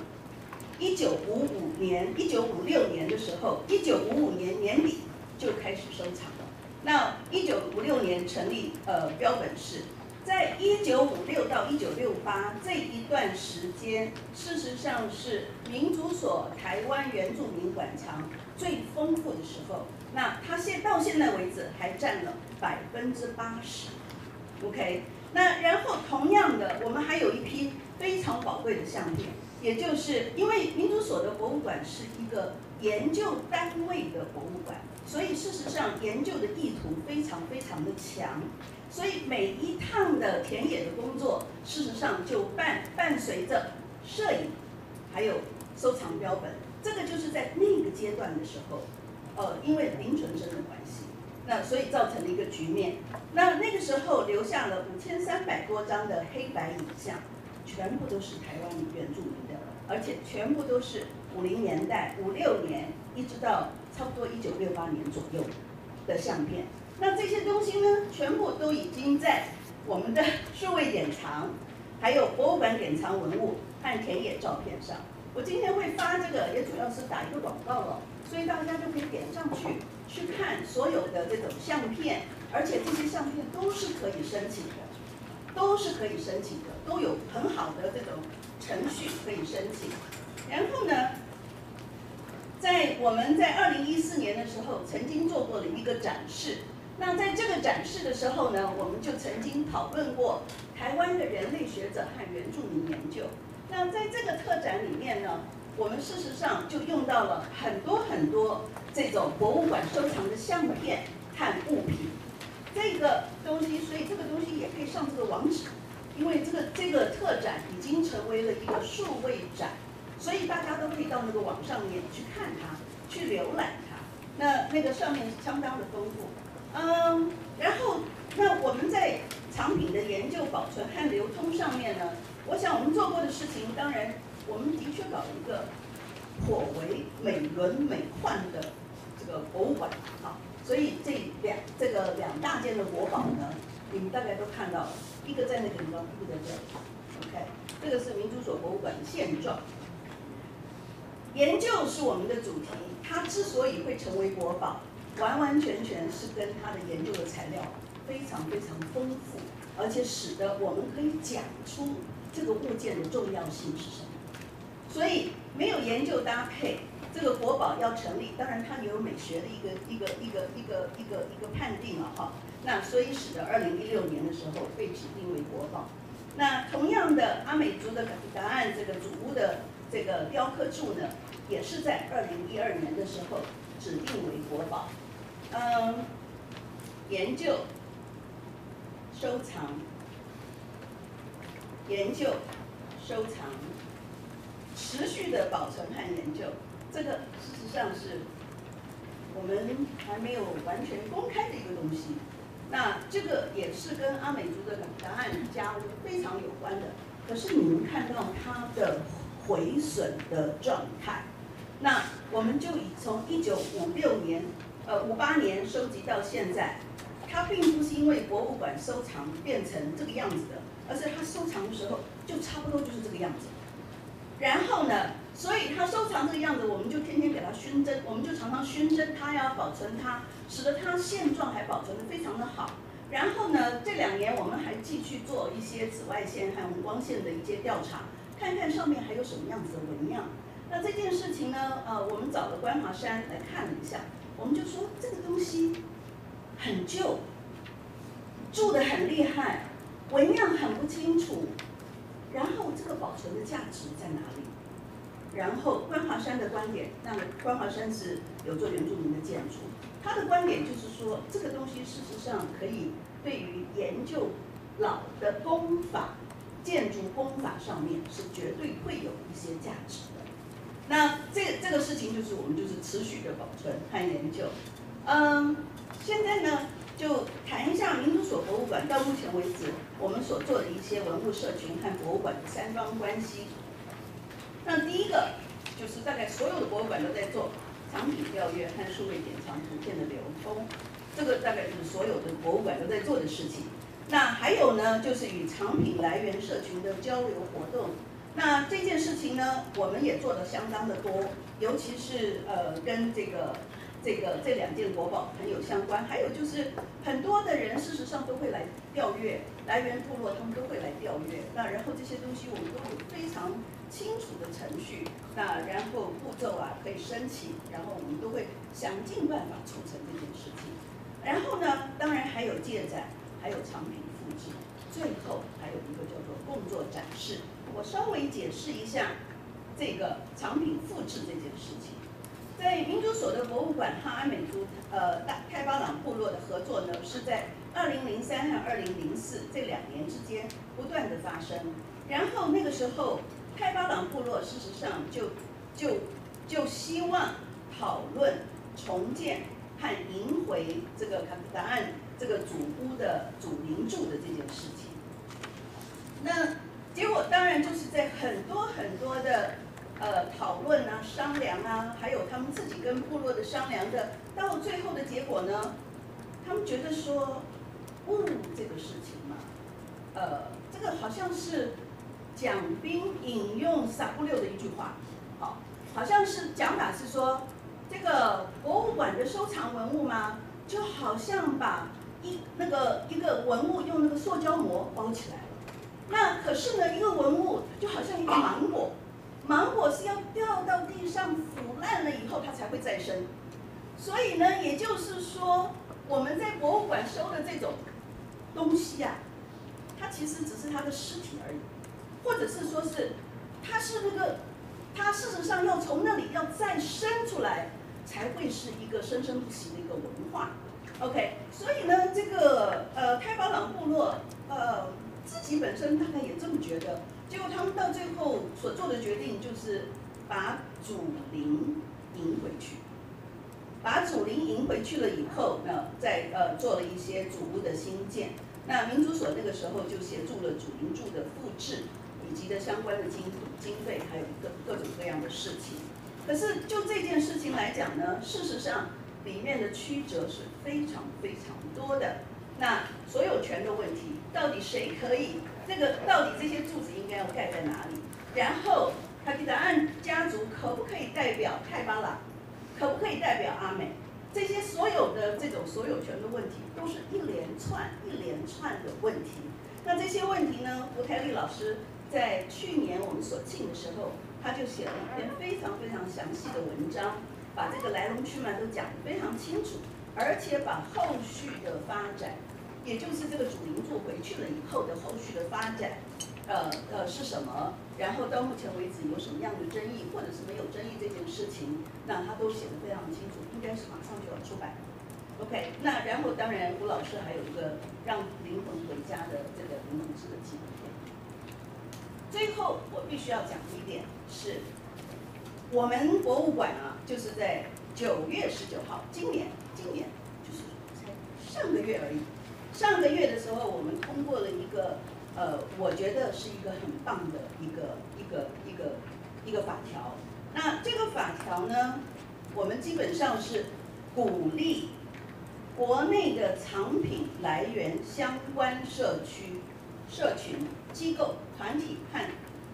一九五五年、一九五六年的时候，一九五五年年底就开始收藏了。那一九五六年成立呃标本室，在一九五六到一九六八这一段时间，事实上是民族所台湾原住民馆藏最丰富的时候。那它现到现在为止还占了百分之八十。OK，那然后同样的，我们还有一批非常宝贵的相片，也就是因为民族所的博物馆是一个研究单位的博物馆。所以事实上，研究的意图非常非常的强，所以每一趟的田野的工作，事实上就伴伴随着摄影，还有收藏标本。这个就是在那个阶段的时候，呃，因为林纯生的关系，那所以造成了一个局面。那那个时候留下了五千三百多张的黑白影像，全部都是台湾原住民的，而且全部都是五零年代五六年一直到。差不多一九六八年左右的相片，那这些东西呢，全部都已经在我们的 数位典藏，还有博物馆典藏文物和田野照片上。我今天会发这个，也主要是打一个广告了，所以大家就可以点上去去看所有的这种相片，而且这些相片都是可以申请的，都是可以申请的，都有很好的这种程序可以申请。然后呢？在我们在二零一四年的时候，曾经做过了一个展示。那在这个展示的时候呢，我们就曾经讨论过台湾的人类学者和原住民研究。那在这个特展里面呢，我们事实上就用到了很多很多这种博物馆收藏的相片和物品。这个东西，所以这个东西也可以上这个网址，因为这个这个特展已经成为了一个数位展。所以大家都可以到那个网上面去看它，去浏览它。那那个上面相当的丰富，嗯，然后那我们在藏品的研究、保存和流通上面呢，我想我们做过的事情，当然我们的确搞了一个颇为美轮美奂的这个博物馆啊。所以这两这个两大件的国宝呢，你们大概都看到了，一个在那个地方，一个在这里。OK，这个是民族所博物馆的现状。研究是我们的主题，它之所以会成为国宝，完完全全是跟他的研究的材料非常非常丰富，而且使得我们可以讲出这个物件的重要性是什么。所以没有研究搭配，这个国宝要成立，当然它也有美学的一个一个一个一个一个一个判定了哈。那所以使得二零一六年的时候被指定为国宝。那同样的，阿美族的答案这个祖屋的。这个雕刻柱呢，也是在二零一二年的时候指定为国宝。嗯，研究、收藏、研究、收藏，持续的保存和研究，这个事实上是我们还没有完全公开的一个东西。那这个也是跟阿美族的答案家非常有关的。可是你们看到它的。毁损的状态，那我们就以从一九五六年，呃五八年收集到现在，它并不是因为博物馆收藏变成这个样子的，而是它收藏的时候就差不多就是这个样子。然后呢，所以它收藏这个样子，我们就天天给它熏蒸，我们就常常熏蒸它呀，保存它，使得它现状还保存的非常的好。然后呢，这两年我们还继续做一些紫外线和红光线的一些调查。看看上面还有什么样子的纹样。那这件事情呢？呃，我们找了关华山来看了一下，我们就说这个东西很旧，铸的很厉害，纹样很不清楚，然后这个保存的价值在哪里？然后关华山的观点，那么关华山是有做原住民的建筑，他的观点就是说，这个东西事实上可以对于研究老的工法、建筑工法上面是绝对会有一些价值的。那这这个事情就是我们就是持续的保存和研究。嗯，现在呢就谈一下民族所博物馆到目前为止我们所做的一些文物社群和博物馆的三方关系。那第一个就是大概所有的博物馆都在做藏品调阅和数位典藏图片的流通，这个大概就是所有的博物馆都在做的事情。那还有呢，就是与藏品来源社群的交流活动。那这件事情呢，我们也做的相当的多，尤其是呃跟这个这个这两件国宝很有相关。还有就是很多的人事实上都会来调阅来源部落，他们都会来调阅。那然后这些东西我们都有非常清楚的程序，那然后步骤啊可以申请，然后我们都会想尽办法促成这件事情。然后呢，当然还有借展，还有藏品复制，最后还有一个叫做共作展示。我稍微解释一下这个藏品复制这件事情。在民族所的博物馆和阿美族呃大开巴朗部落的合作呢，是在二零零三和二零零四这两年之间不断的发生。然后那个时候，开巴朗部落事实上就就就希望讨论重建和赢回这个卡达案这个祖屋的祖灵柱的这件事情。那结果当然就是在很多很多的呃讨论啊、商量啊，还有他们自己跟部落的商量的，到最后的结果呢，他们觉得说，物这个事情嘛，呃，这个好像是蒋斌引用撒布六的一句话，好，好像是讲法是说，这个博物馆的收藏文物嘛，就好像把一那个一个文物用那个塑胶膜包起来。那可是呢，一个文物就好像一个芒果，芒果是要掉到地上腐烂了以后它才会再生，所以呢，也就是说我们在博物馆收的这种东西啊，它其实只是它的尸体而已，或者是说是它是那个它事实上要从那里要再生出来，才会是一个生生不息的一个文化。OK，所以呢，这个呃开发朗部落呃。自己本身大概也这么觉得，结果他们到最后所做的决定就是把祖灵迎回去，把祖灵迎回去了以后，那再呃做了一些祖屋的新建。那民族所那个时候就协助了祖灵柱的复制以及的相关的经经费，还有各各种各样的事情。可是就这件事情来讲呢，事实上里面的曲折是非常非常多的。那所有权的问题，到底谁可以？这个到底这些柱子应该要盖在哪里？然后卡蒂达安家族可不可以代表泰巴拉？可不可以代表阿美？这些所有的这种所有权的问题，都是一连串一连串的问题。那这些问题呢？吴台丽老师在去年我们所庆的时候，他就写了一篇非常非常详细的文章，把这个来龙去脉都讲得非常清楚，而且把后续的发展。也就是这个主灵柱回去了以后的后续的发展，呃呃是什么？然后到目前为止有什么样的争议，或者是没有争议这件事情，那他都写得非常清楚，应该是马上就要出版。OK，那然后当然吴老师还有一个让灵魂回家的这个灵魂式的纪录片。最后我必须要讲一点是，我们博物馆啊，就是在九月十九号，今年今年就是才上个月而已。上个月的时候，我们通过了一个，呃，我觉得是一个很棒的一个一个一个一个法条。那这个法条呢，我们基本上是鼓励国内的藏品来源相关社区、社群、机构、团体和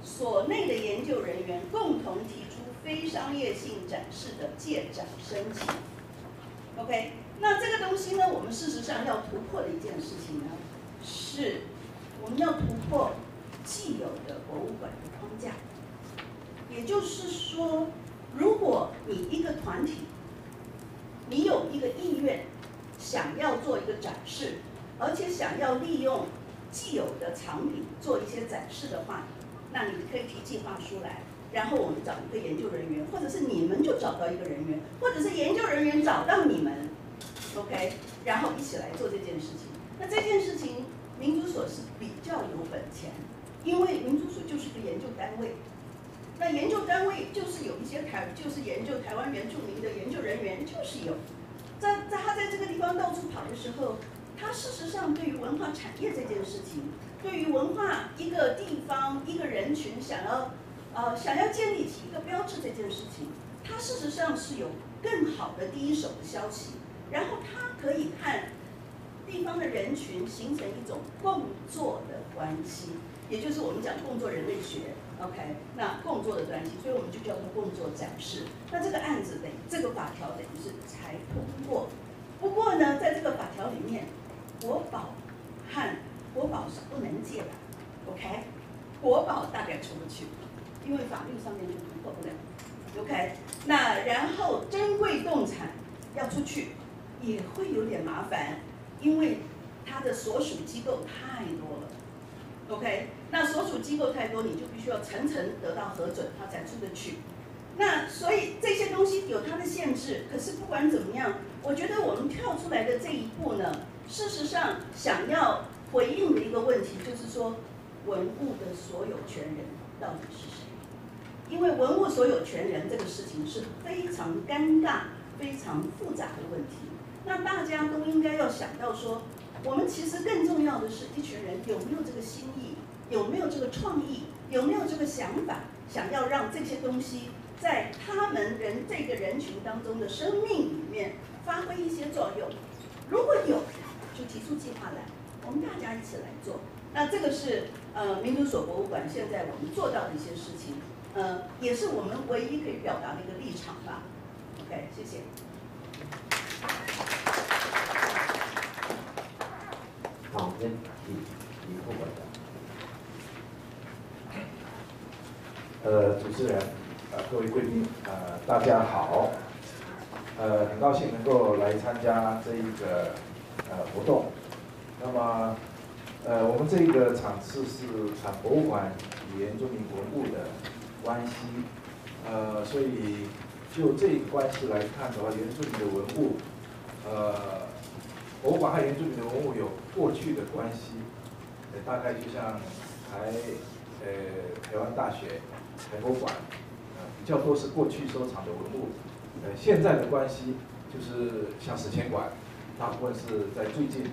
所内的研究人员共同提出非商业性展示的借展申请。OK。那这个东西呢，我们事实上要突破的一件事情呢，是我们要突破既有的博物馆的框架。也就是说，如果你一个团体，你有一个意愿，想要做一个展示，而且想要利用既有的藏品做一些展示的话，那你可以提计划书来，然后我们找一个研究人员，或者是你们就找到一个人员，或者是研究人员找到你们，OK，然后一起来做这件事情。那这件事情，民族所是比较有本钱，因为民族所就是个研究单位。那研究单位就是有一些台，就是研究台湾原住民的研究人员，就是有，在在他在这个地方到处跑的时候，他事实上对于文化产业这件事情。对于文化一个地方一个人群想要呃想要建立起一个标志这件事情，他事实上是有更好的第一手的消息，然后它可以和地方的人群形成一种共作的关系，也就是我们讲共作人类学，OK，那共作的关系，所以我们就叫做共作展示。那这个案子等这个法条等于是才通过，不过呢，在这个法条里面，国宝和国宝是不能借的，OK？国宝大概出不去，因为法律上面就突破不了，OK？那然后珍贵动产要出去，也会有点麻烦，因为它的所属机构太多了，OK？那所属机构太多，你就必须要层层得到核准，它才出得去。那所以这些东西有它的限制，可是不管怎么样，我觉得我们跳出来的这一步呢，事实上想要。回应的一个问题就是说，文物的所有权人到底是谁？因为文物所有权人这个事情是非常尴尬、非常复杂的问题。那大家都应该要想到说，我们其实更重要的是一群人有没有这个心意，有没有这个创意，有没有这个想法，想要让这些东西在他们人这个人群当中的生命里面发挥一些作用。如果有，就提出计划来。我们大家一起来做，那这个是呃民族所博物馆现在我们做到的一些事情，呃，也是我们唯一可以表达的一个立场吧。OK，谢谢。好，先李副馆长。呃，主持人，呃，各位贵宾，呃，大家好，呃，很高兴能够来参加这一个呃活动。那么，呃，我们这个场次是谈博物馆与原住民文物的关系，呃，所以就这个关系来看的话，原住民的文物，呃，博物馆和原住民的文物有过去的关系，呃，大概就像台，呃，台湾大学台博物馆，呃，比较多是过去收藏的文物，呃，现在的关系就是像史前馆，大部分是在最近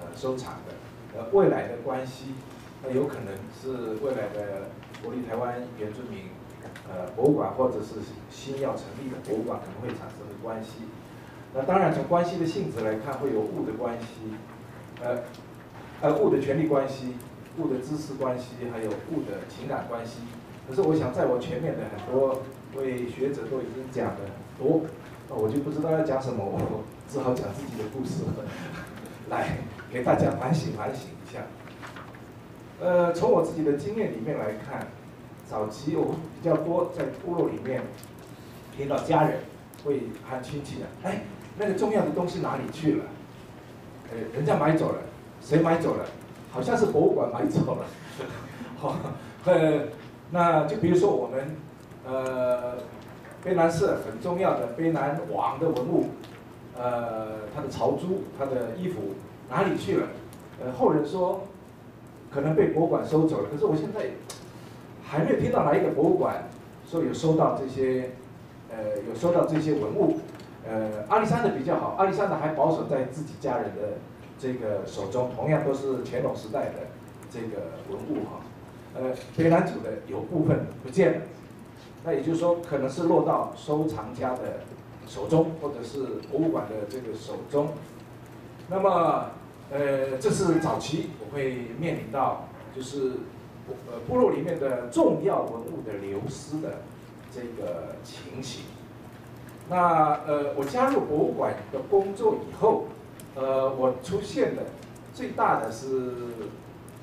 呃。收藏的，呃，未来的关系，那有可能是未来的国立台湾原住民，呃，博物馆或者是新要成立的博物馆可能会产生的关系。那当然从关系的性质来看，会有物的关系，呃，呃，物的权利关系，物的知识关系，还有物的情感关系。可是我想，在我前面的很多位学者都已经讲的很多，那我就不知道要讲什么，我只好讲自己的故事 来。给大家反省反省一下。呃，从我自己的经验里面来看，早期我比较多在部落里面听到家人会喊亲戚的，哎，那个重要的东西哪里去了？呃，人家买走了，谁买走了？好像是博物馆买走了。好，呃，那就比如说我们呃，卑南社很重要的卑南王的文物，呃，他的朝珠，他的衣服。哪里去了？呃，后人说可能被博物馆收走了，可是我现在还没有听到哪一个博物馆说有收到这些，呃，有收到这些文物。呃，阿里山的比较好，阿里山的还保守在自己家人的这个手中，同样都是乾隆时代的这个文物哈。呃，北南组的有部分不见了，那也就是说可能是落到收藏家的手中，或者是博物馆的这个手中。那么。呃，这是早期我会面临到，就是呃部落里面的重要文物的流失的这个情形。那呃，我加入博物馆的工作以后，呃，我出现的最大的是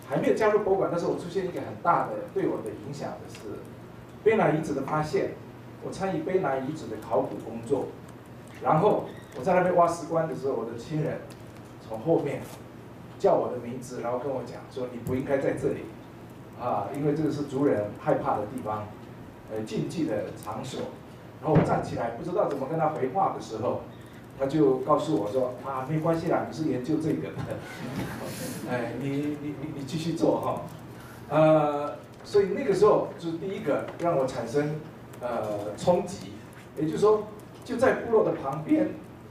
还没有加入博物馆，但是我出现一个很大的对我的影响的是卑南遗址的发现，我参与卑南遗址的考古工作，然后我在那边挖石棺的时候，我的亲人从后面叫我的名字，然后跟我讲说你不应该在这里，啊，因为这个是族人害怕的地方，呃，禁忌的场所。然后我站起来，不知道怎么跟他回话的时候，他就告诉我说啊，没关系啦，你是研究这个的，哎，你你你你继续做哈，呃，所以那个时候就是第一个让我产生呃冲击，也就是说就在部落的旁边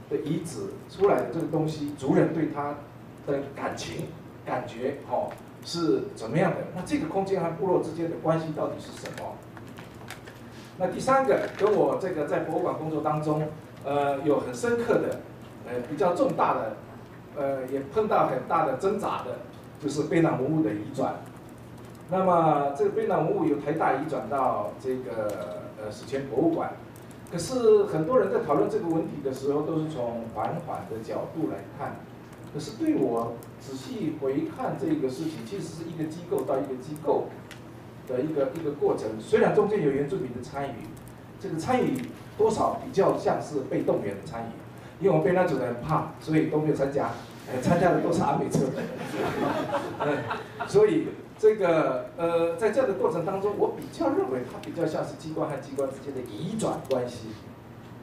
的遗址出来的这个东西，族人对他的感情感觉哦是怎么样的？那这个空间和部落之间的关系到底是什么？那第三个跟我这个在博物馆工作当中，呃，有很深刻的，呃，比较重大的，呃，也碰到很大的挣扎的，就是卑南文物的移转。那么这个卑南文物由台大移转到这个呃史前博物馆，可是很多人在讨论这个问题的时候，都是从缓缓的角度来看。可是对我仔细回看这个事情，其实是一个机构到一个机构。的一个一个过程，虽然中间有原住民的参与，这个参与多少比较像是被动员的参与，因为我们被那组人很怕，所以都没有参加，呃，参加的都是阿美车，嗯，所以这个呃，在这样的过程当中，我比较认为它比较像是机关和机关之间的移转关系，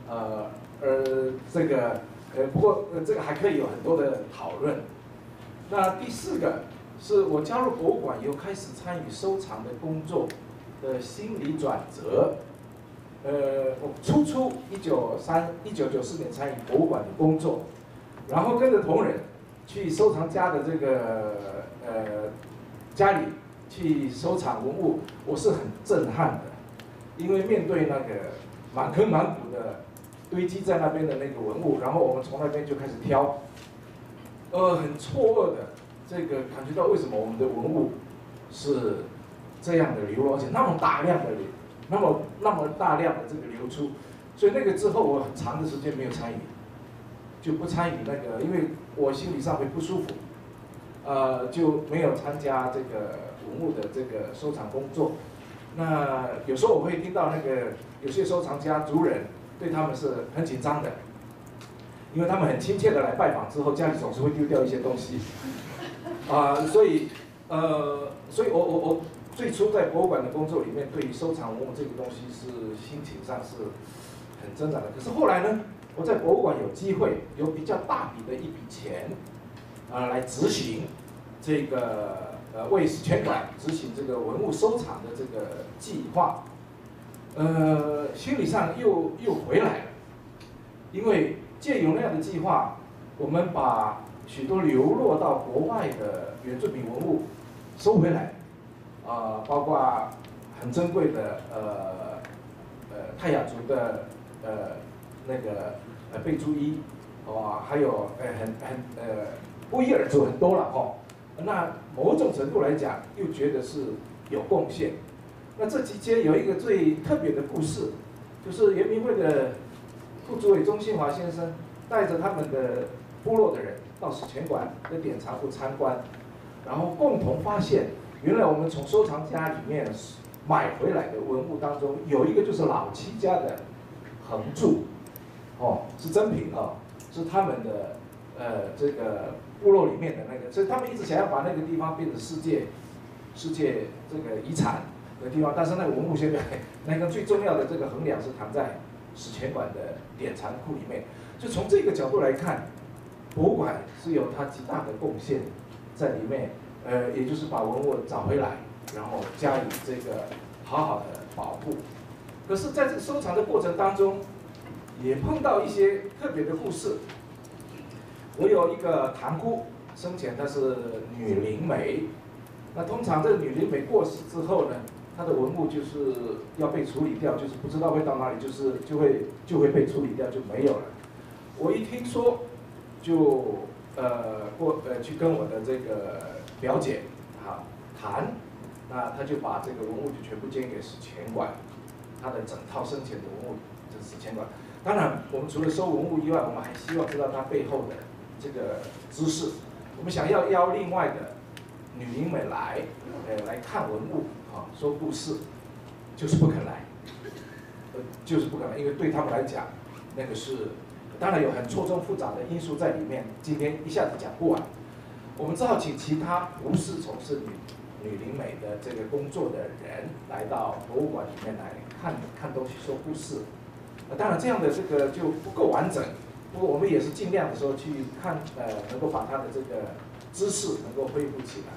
呃，呃，这个呃，不过呃，这个还可以有很多的讨论。那第四个。是我加入博物馆以后开始参与收藏的工作的心理转折。呃，我初初一九三一九九四年参与博物馆的工作，然后跟着同仁去收藏家的这个呃家里去收藏文物，我是很震撼的，因为面对那个满坑满谷的堆积在那边的那个文物，然后我们从那边就开始挑，呃，很错愕的。这个感觉到为什么我们的文物是这样的流，而且那么大量的流，那么那么大量的这个流出，所以那个之后我很长的时间没有参与，就不参与那个，因为我心理上会不舒服，呃，就没有参加这个文物的这个收藏工作。那有时候我会听到那个有些收藏家族人对他们是很紧张的，因为他们很亲切的来拜访之后，家里总是会丢掉一些东西。啊，所以，呃，所以我我我最初在博物馆的工作里面，对于收藏文物这个东西是心情上是很挣扎的。可是后来呢，我在博物馆有机会，有比较大笔的一笔钱，啊，来执行这个呃为史前馆执行这个文物收藏的这个计划，呃，心理上又又回来了，因为借有那样的计划，我们把。许多流落到国外的原住民文物收回来，啊，包括很珍贵的呃呃泰雅族的呃那个呃贝珠衣，哇，还有呃很很呃布依尔族很多了哈。那某种程度来讲，又觉得是有贡献。那这期间有一个最特别的故事，就是圆明会的副主委钟新华先生带着他们的部落的人。到史前馆的典藏库参观，然后共同发现，原来我们从收藏家里面买回来的文物当中，有一个就是老七家的横柱，哦，是真品哦，是他们的呃这个部落里面的那个，所以他们一直想要把那个地方变成世界世界这个遗产的地方，但是那个文物现在那个最重要的这个横梁是藏在史前馆的典藏库里面，就从这个角度来看。博物馆是有它极大的贡献在里面，呃，也就是把文物找回来，然后加以这个好好的保护。可是，在这收藏的过程当中，也碰到一些特别的故事。我有一个堂姑，生前她是女灵媒，那通常这女灵媒过世之后呢，她的文物就是要被处理掉，就是不知道会到哪里，就是就会就会被处理掉，就没有了。我一听说。就呃过呃去跟我的这个表姐啊谈，那他就把这个文物就全部捐给史前馆，他的整套生前的文物就是史前馆。当然，我们除了收文物以外，我们还希望知道它背后的这个知识。我们想要邀另外的女灵美来，呃来看文物啊，说故事，就是不肯来，呃就是不肯来，因为对他们来讲，那个是。当然有很错综复杂的因素在里面，今天一下子讲不完。我们只好请其他不是从事女女灵美的这个工作的人来到博物馆里面来看看东西、说故事。当然这样的这个就不够完整，不过我们也是尽量的时候去看，呃，能够把他的这个知识能够恢复起来。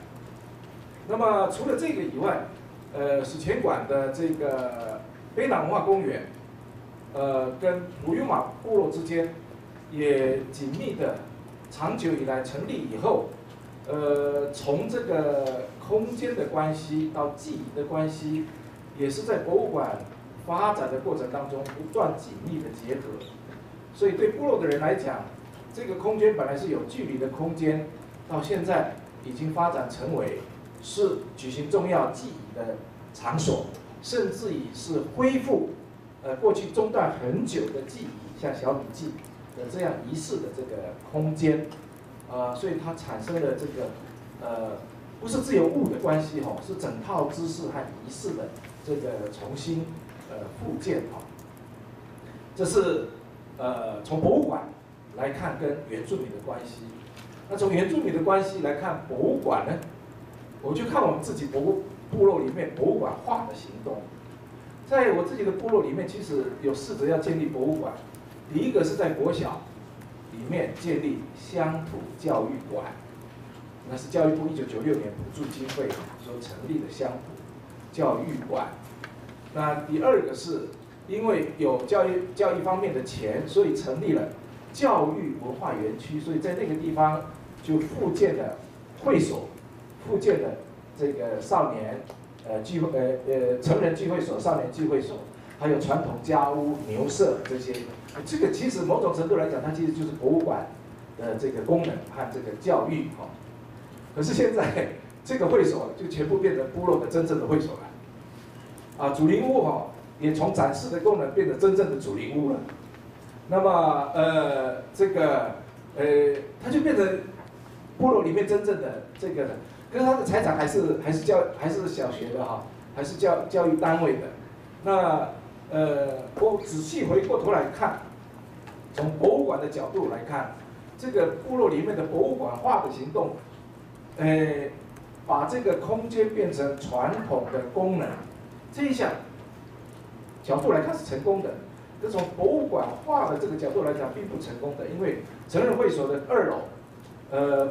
那么除了这个以外，呃，史前馆的这个卑南文化公园，呃，跟鲁尤马部落之间也紧密的，长久以来成立以后，呃，从这个空间的关系到记忆的关系，也是在博物馆发展的过程当中不断紧密的结合。所以对部落的人来讲，这个空间本来是有距离的空间，到现在已经发展成为。是举行重要记忆的场所，甚至于是恢复，呃，过去中断很久的记忆，像小米记的这样仪式的这个空间，呃，所以它产生了这个，呃，不是自由物的关系哈，是整套知识和仪式的这个重新呃复建哈。这是呃从博物馆来看跟原住民的关系，那从原住民的关系来看博物馆呢？我就看我们自己博物部落里面博物馆化的行动，在我自己的部落里面，其实有试着要建立博物馆。第一个是在国小里面建立乡土教育馆，那是教育部一九九六年补助经费所成立的乡土教育馆。那第二个是因为有教育教育方面的钱，所以成立了教育文化园区，所以在那个地方就复建了会所。附建的这个少年呃聚会呃呃成人聚会所、少年聚会所，还有传统家屋、牛舍这些，这个其实某种程度来讲，它其实就是博物馆的这个功能和这个教育哈。可是现在这个会所就全部变成部落的真正的会所了，啊，主灵屋哈也从展示的功能变成真正的主灵屋了。那么呃这个呃它就变成部落里面真正的这个。可是他的财产还是还是教还是小学的哈，还是教教育单位的。那呃，我仔细回过头来看，从博物馆的角度来看，这个部落里面的博物馆化的行动，呃，把这个空间变成传统的功能，这一项角度来看是成功的。可从博物馆化的这个角度来讲，并不成功的，因为成人会所的二楼，呃。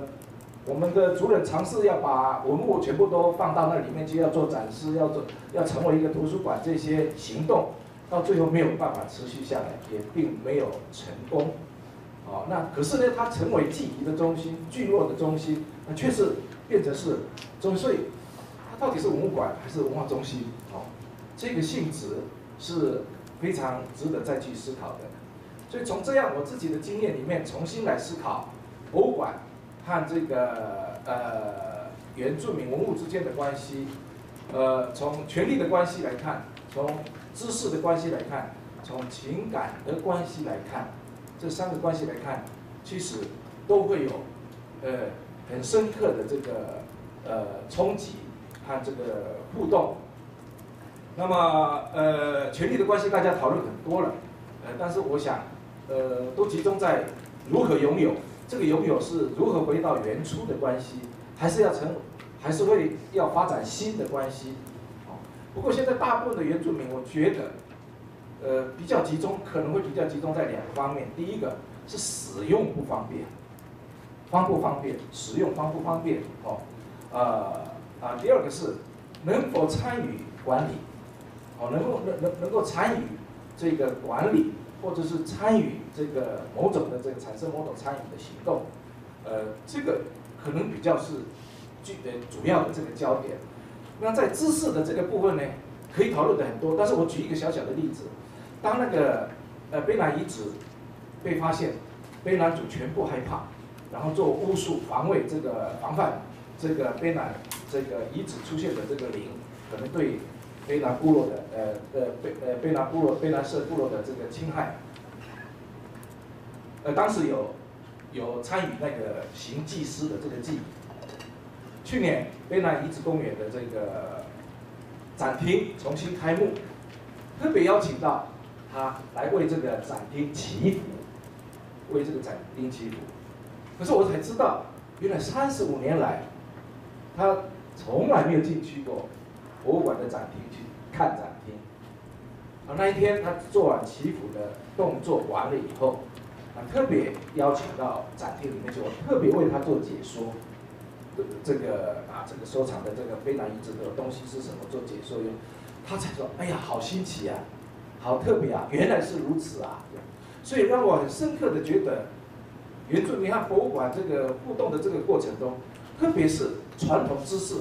我们的主任尝试要把文物全部都放到那里面去，要做展示，要做要成为一个图书馆，这些行动到最后没有办法持续下来，也并没有成功。哦，那可是呢，它成为记忆的中心、聚落的中心，那确实变成是中所以它到底是文物馆还是文化中心？哦，这个性质是非常值得再去思考的。所以从这样我自己的经验里面重新来思考博物馆。和这个呃原住民文物之间的关系，呃，从权力的关系来看，从知识的关系来看，从情感的关系来看，这三个关系来看，其实都会有呃很深刻的这个呃冲击和这个互动。那么呃权力的关系大家讨论很多了，呃，但是我想呃都集中在如何拥有。这个拥有是如何回到原初的关系，还是要成，还是会要发展新的关系？哦，不过现在大部分的原住民，我觉得，呃，比较集中，可能会比较集中在两个方面。第一个是使用不方便，方不方便，使用方不方便？哦，啊啊，第二个是能否参与管理？哦，能够能能能够参与这个管理。或者是参与这个某种的这个产生某种参与的行动，呃，这个可能比较是具呃主要的这个焦点。那在知识的这个部分呢，可以讨论的很多。但是我举一个小小的例子，当那个呃贝南遗址被发现，贝南族全部害怕，然后做巫术防卫这个防范这个贝南这个遗址出现的这个灵，可能对。贝南部落的呃呃贝呃贝南部落贝南社部落的这个侵害，呃当时有有参与那个行祭司的这个祭，去年卑南遗址公园的这个展厅重新开幕，特别邀请到他来为这个展厅祈福，为这个展厅祈福。可是我才知道，原来三十五年来，他从来没有进去过博物馆的展厅去看展厅。啊，那一天他做完祈福的动作完了以后，啊，特别邀请到展厅里面去，我特别为他做解说。这个啊，这个收藏的这个非常一致的东西是什么？做解说用，他才说，哎呀，好新奇啊，好特别啊，原来是如此啊，所以让我很深刻的觉得，原住民和博物馆这个互动的这个过程中，特别是传统知识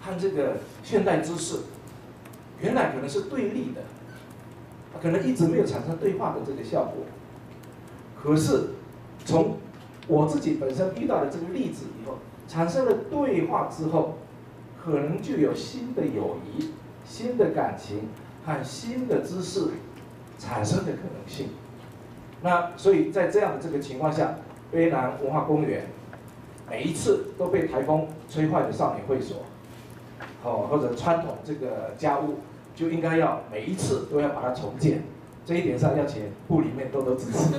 和这个现代知识，原来可能是对立的，可能一直没有产生对话的这个效果，可是从我自己本身遇到的这个例子以后。产生了对话之后，可能就有新的友谊、新的感情和新的知识产生的可能性。那所以在这样的这个情况下，卑南文化公园每一次都被台风吹坏的少年会所，哦或者传统这个家屋，就应该要每一次都要把它重建。这一点上要请部里面多多支持。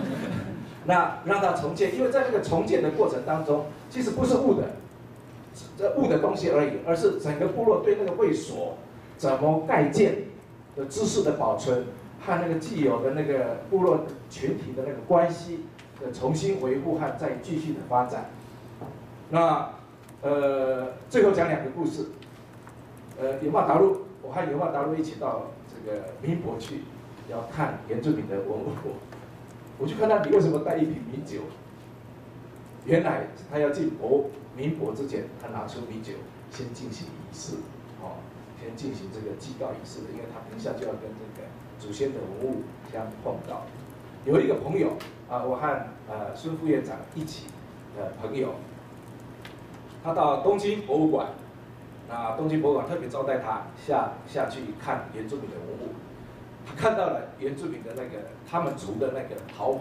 那让它重建，因为在这个重建的过程当中，其实不是物的，这物的东西而已，而是整个部落对那个会所怎么盖建的知识的保存和那个既有的那个部落群体的那个关系的重新维护和再继续的发展。那呃，最后讲两个故事。呃，有茂达路，我和有茂达路一起到这个民博去，要看原住民的文物。我就看到你为什么带一瓶米酒？原来他要进博民博之前，他拿出米酒，先进行仪式，哦，先进行这个祭告仪式的，因为他等一下就要跟这个祖先的文物相碰到。有一个朋友啊，我和呃孙副院长一起的朋友，他到东京博物馆，那东京博物馆特别招待他下下去看原住民的文物。看到了原住民的那个他们族的那个陶壶，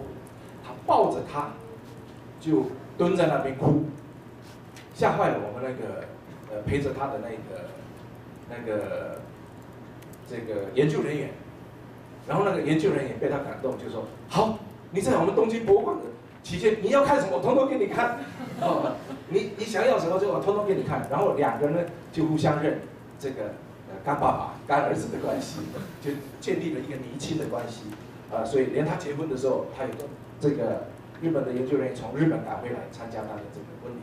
他抱着它，就蹲在那边哭，吓坏了我们那个呃陪着他的那个那个这个研究人员，然后那个研究人员被他感动，就说：好，你在我们东京博物馆的期间，你要看什么，我通通给你看，哦，你你想要什么就我通通给你看，然后两个人呢就互相认这个。干爸爸、干儿子的关系，就建立了一个离亲的关系，啊，所以连他结婚的时候，他有个这个日本的研究人员从日本赶回来参加他的这个婚礼，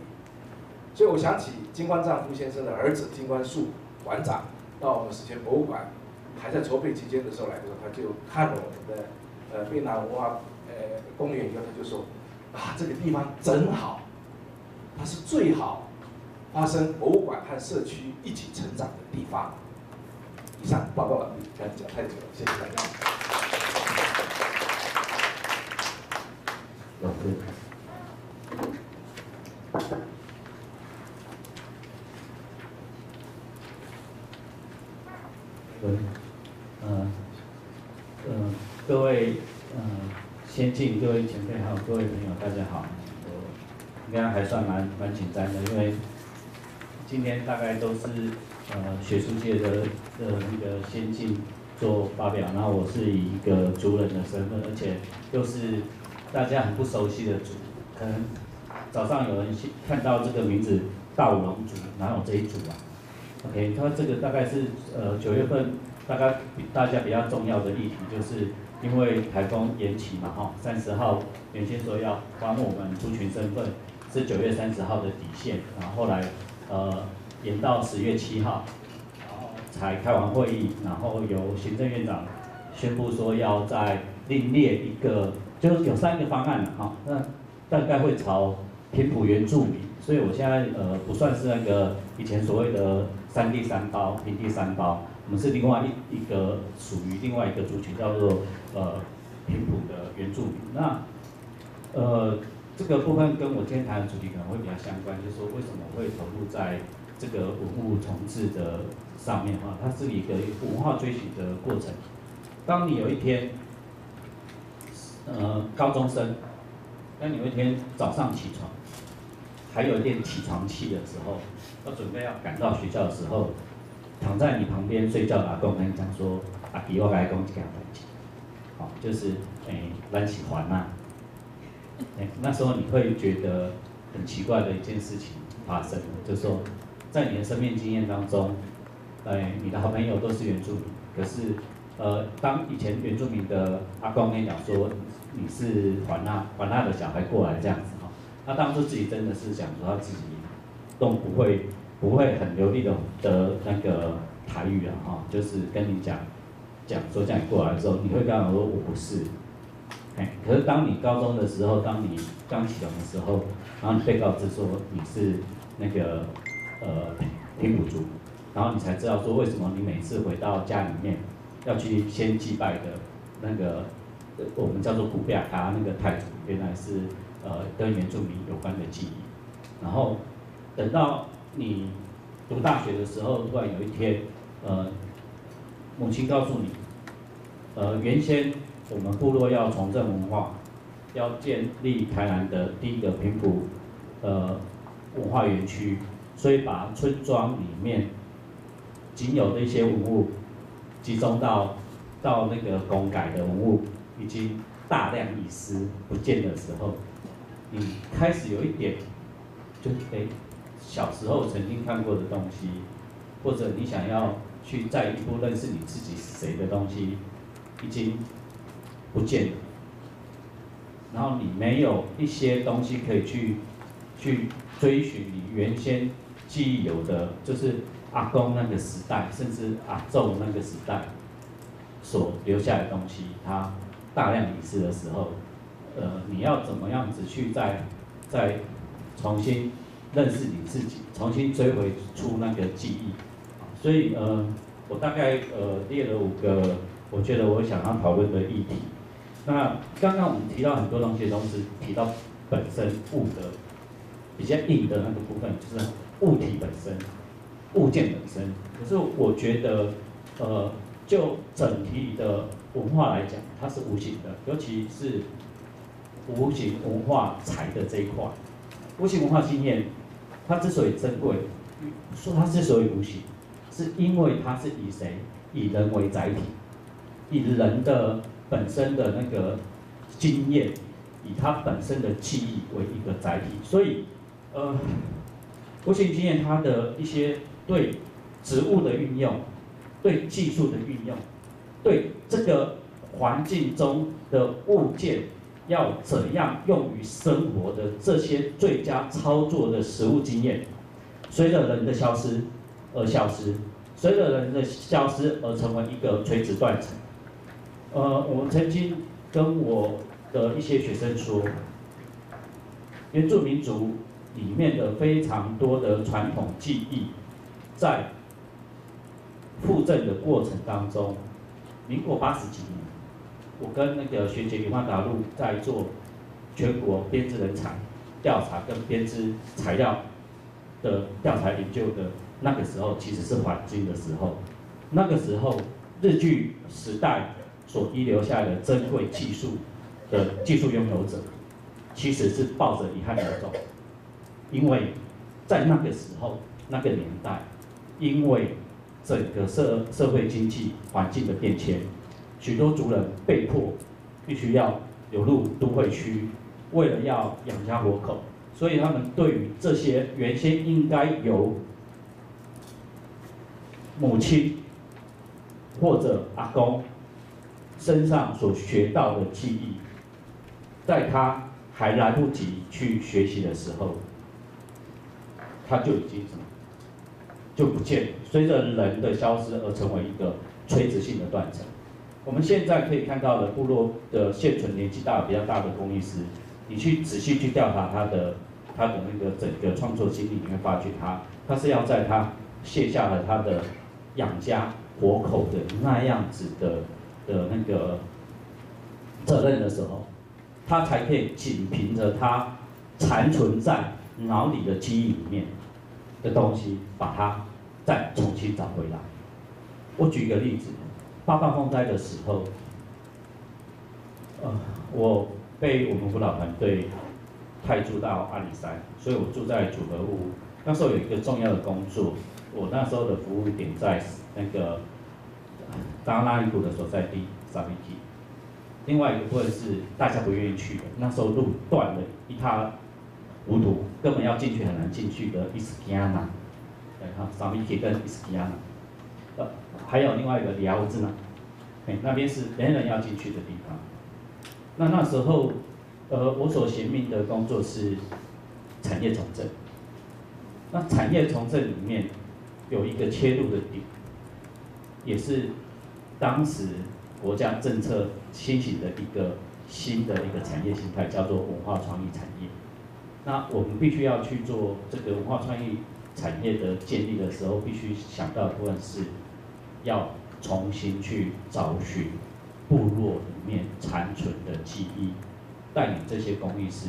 所以我想起金冠丈夫先生的儿子金冠树馆长到我们史前博物馆，还在筹备期间的时候来的时候，他就看了我们的呃越南文化呃公园以后，他就说，啊，这个地方真好，它是最好发生博物馆和社区一起成长的地方。以上报告完毕，讲讲太久了，谢谢大家。老师，嗯，嗯，嗯，各位，嗯，先进，各位前辈，还有各位朋友，大家好。我应该还算蛮蛮紧张的，因为今天大概都是。呃，学术界的的那个先进做发表，然后我是以一个族人的身份，而且又是大家很不熟悉的族，可能早上有人看到这个名字大五龙族，哪有这一组啊？OK，他这个大概是呃九月份，大概大家比较重要的议题，就是因为台风延期嘛，哈，三十号原先说要还我们族群身份，是九月三十号的底线，然后后来呃。延到十月七号，然后才开完会议，然后由行政院长宣布说要再另列一个，就是有三个方案了哈。那大概会朝平埔原住民，所以我现在呃不算是那个以前所谓的三地三包、平地三包，我们是另外一一个属于另外一个族群叫做呃平埔的原住民。那呃这个部分跟我今天谈的主题可能会比较相关，就是说为什么会投入在。这个文物重置的上面哈，它是一个文化追寻的过程。当你有一天，呃，高中生，当你有一天早上起床，还有一点起床气的时候，要准备要赶到学校的时候，躺在你旁边睡觉的阿公跟你讲说：“阿弟，我来讲一件代志，好，就是诶，咱起还呐，诶，那时候你会觉得很奇怪的一件事情发生了，就说，在你的生命经验当中，哎，你的好朋友都是原住民，可是，呃，当以前原住民的阿公跟你讲说你是环纳环纳的小孩过来这样子哈，他当初自己真的是想说他自己都不会不会很流利的的那个台语啊哈，就是跟你讲讲说叫你过来的时候，你会跟他说我不是。哎，可是当你高中的时候，当你刚起床的时候，然后你被告知说你是那个呃平埔族，然后你才知道说为什么你每次回到家里面要去先祭拜的那个我们叫做古比亚卡那个太祖，原来是呃跟原住民有关的记忆。然后等到你读大学的时候，突然有一天，呃，母亲告诉你，呃，原先。我们部落要重振文化，要建立台南的第一个平埔呃文化园区，所以把村庄里面仅有的一些文物集中到到那个公改的文物已经大量遗失不见的时候，你开始有一点就哎小时候曾经看过的东西，或者你想要去再一步认识你自己是谁的东西，已经。不见了，然后你没有一些东西可以去去追寻你原先记忆有的，就是阿公那个时代，甚至阿昼那个时代所留下的东西，它大量遗失的时候，呃，你要怎么样子去再再重新认识你自己，重新追回出那个记忆，所以呃，我大概呃列了五个，我觉得我想要讨论的议题。那刚刚我们提到很多东西，都是提到本身物的比较硬的那个部分，就是物体本身、物件本身。可是我觉得，呃，就整体的文化来讲，它是无形的，尤其是无形文化财的这一块。无形文化经验，它之所以珍贵，说它之所以无形，是因为它是以谁？以人为载体，以人的。本身的那个经验，以它本身的记忆为一个载体，所以，呃，无形经验它的一些对植物的运用，对技术的运用，对这个环境中的物件要怎样用于生活的这些最佳操作的实物经验，随着人的消失而消失，随着人的消失而成为一个垂直断层。呃，我们曾经跟我的一些学生说，原住民族里面的非常多的传统技艺，在复振的过程当中，民国八十几年，我跟那个学姐李万达路在做全国编织人才调查跟编织材料的调查研究的那个时候，其实是黄金的时候，那个时候日据时代。所遗留下的珍贵技术的技术拥有者，其实是抱着遗憾而走，因为在那个时候、那个年代，因为整个社社会经济环境的变迁，许多族人被迫必须要流入都会区，为了要养家活口，所以他们对于这些原先应该由母亲或者阿公。身上所学到的记忆，在他还来不及去学习的时候，他就已经什么就不见了，随着人的消失而成为一个垂直性的断层。我们现在可以看到的部落的现存年纪大比较大的工艺师，你去仔细去调查他的他的那个整个创作经历，你会发觉他他是要在他卸下了他的养家活口的那样子的。的那个责任的时候，他才可以仅凭着他残存在脑里的记忆里面的东西，把它再重新找回来。我举一个例子，八八风灾的时候，呃，我被我们辅导团队派驻到阿里山，所以我住在组合屋。那时候有一个重要的工作，我那时候的服务点在那个。当拉伊古的所在地，萨米基，另外一个部分是大家不愿意去的，那时候路断了一塌无毒，根本要进去很难进去的伊斯基亚纳，对哈，萨米基跟伊斯基亚纳，呃，还有另外一个里奥兹纳，哎，那边是人人要进去的地方。那那时候，呃，我所衔命的工作是产业重振。那产业重振里面有一个切入的点，也是当时国家政策兴起的一个新的一个产业形态，叫做文化创意产业。那我们必须要去做这个文化创意产业的建立的时候，必须想到的部分是，要重新去找寻部落里面残存的记忆，带领这些工艺师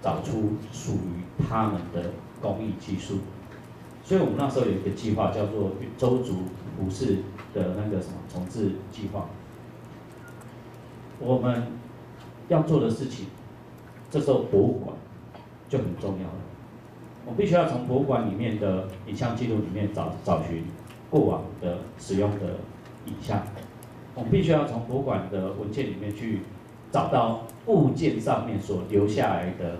找出属于他们的。工艺技术，所以我们那时候有一个计划，叫做周族服饰的那个什么重置计划。我们要做的事情，这时候博物馆就很重要了。我必须要从博物馆里面的影像记录里面找找寻过往的使用的影像。我们必须要从博物馆的文件里面去找到物件上面所留下来的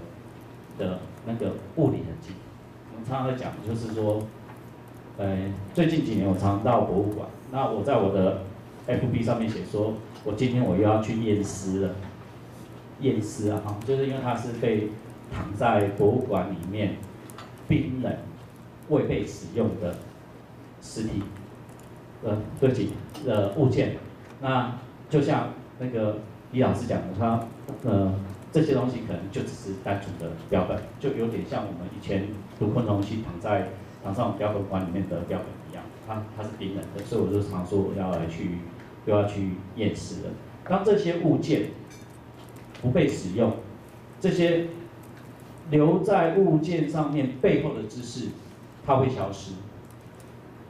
的那个物理痕迹。我们常常在讲，就是说，呃，最近几年我常到博物馆，那我在我的 FB 上面写说，我今天我又要去验尸了，验尸啊，就是因为它是被躺在博物馆里面冰冷未被使用的尸体，呃，对不起，呃，物件，那就像那个李老师讲的，他，呃。这些东西可能就只是单纯的标本，就有点像我们以前读昆虫系躺在躺上标本馆里面的标本一样，它它是冰冷的，所以我就常说我要来去又要去验尸了。当这些物件不被使用，这些留在物件上面背后的知识，它会消失。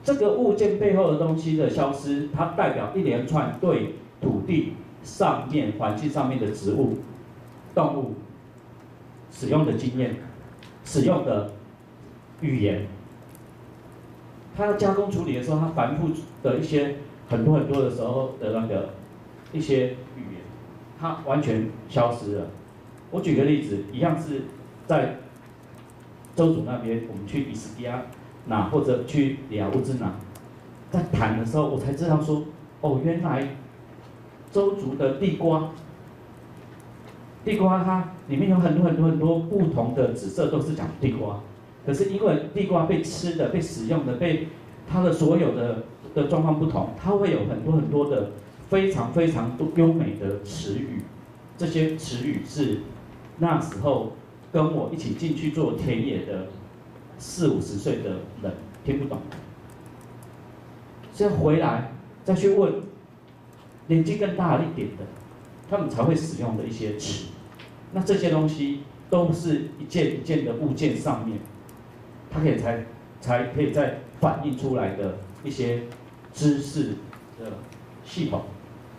这个物件背后的东西的消失，它代表一连串对土地上面环境上面的植物。动物使用的经验，使用的语言，它要加工处理的时候，它繁复的一些很多很多的时候的那个一些语言，它完全消失了。我举个例子，一样是在周主那边，我们去伊斯基亚那或者去里亚乌兹那，在谈的时候，我才知道说，哦，原来周族的地瓜。地瓜它里面有很多很多很多不同的紫色，都是讲地瓜。可是因为地瓜被吃的、被使用的、被它的所有的的状况不同，它会有很多很多的非常非常优美的词语。这些词语是那时候跟我一起进去做田野的四五十岁的人听不懂。先回来再去问年纪更大一点的，他们才会使用的一些词。那这些东西都是一件一件的物件上面，它可以才才可以再反映出来的一些知识的系统，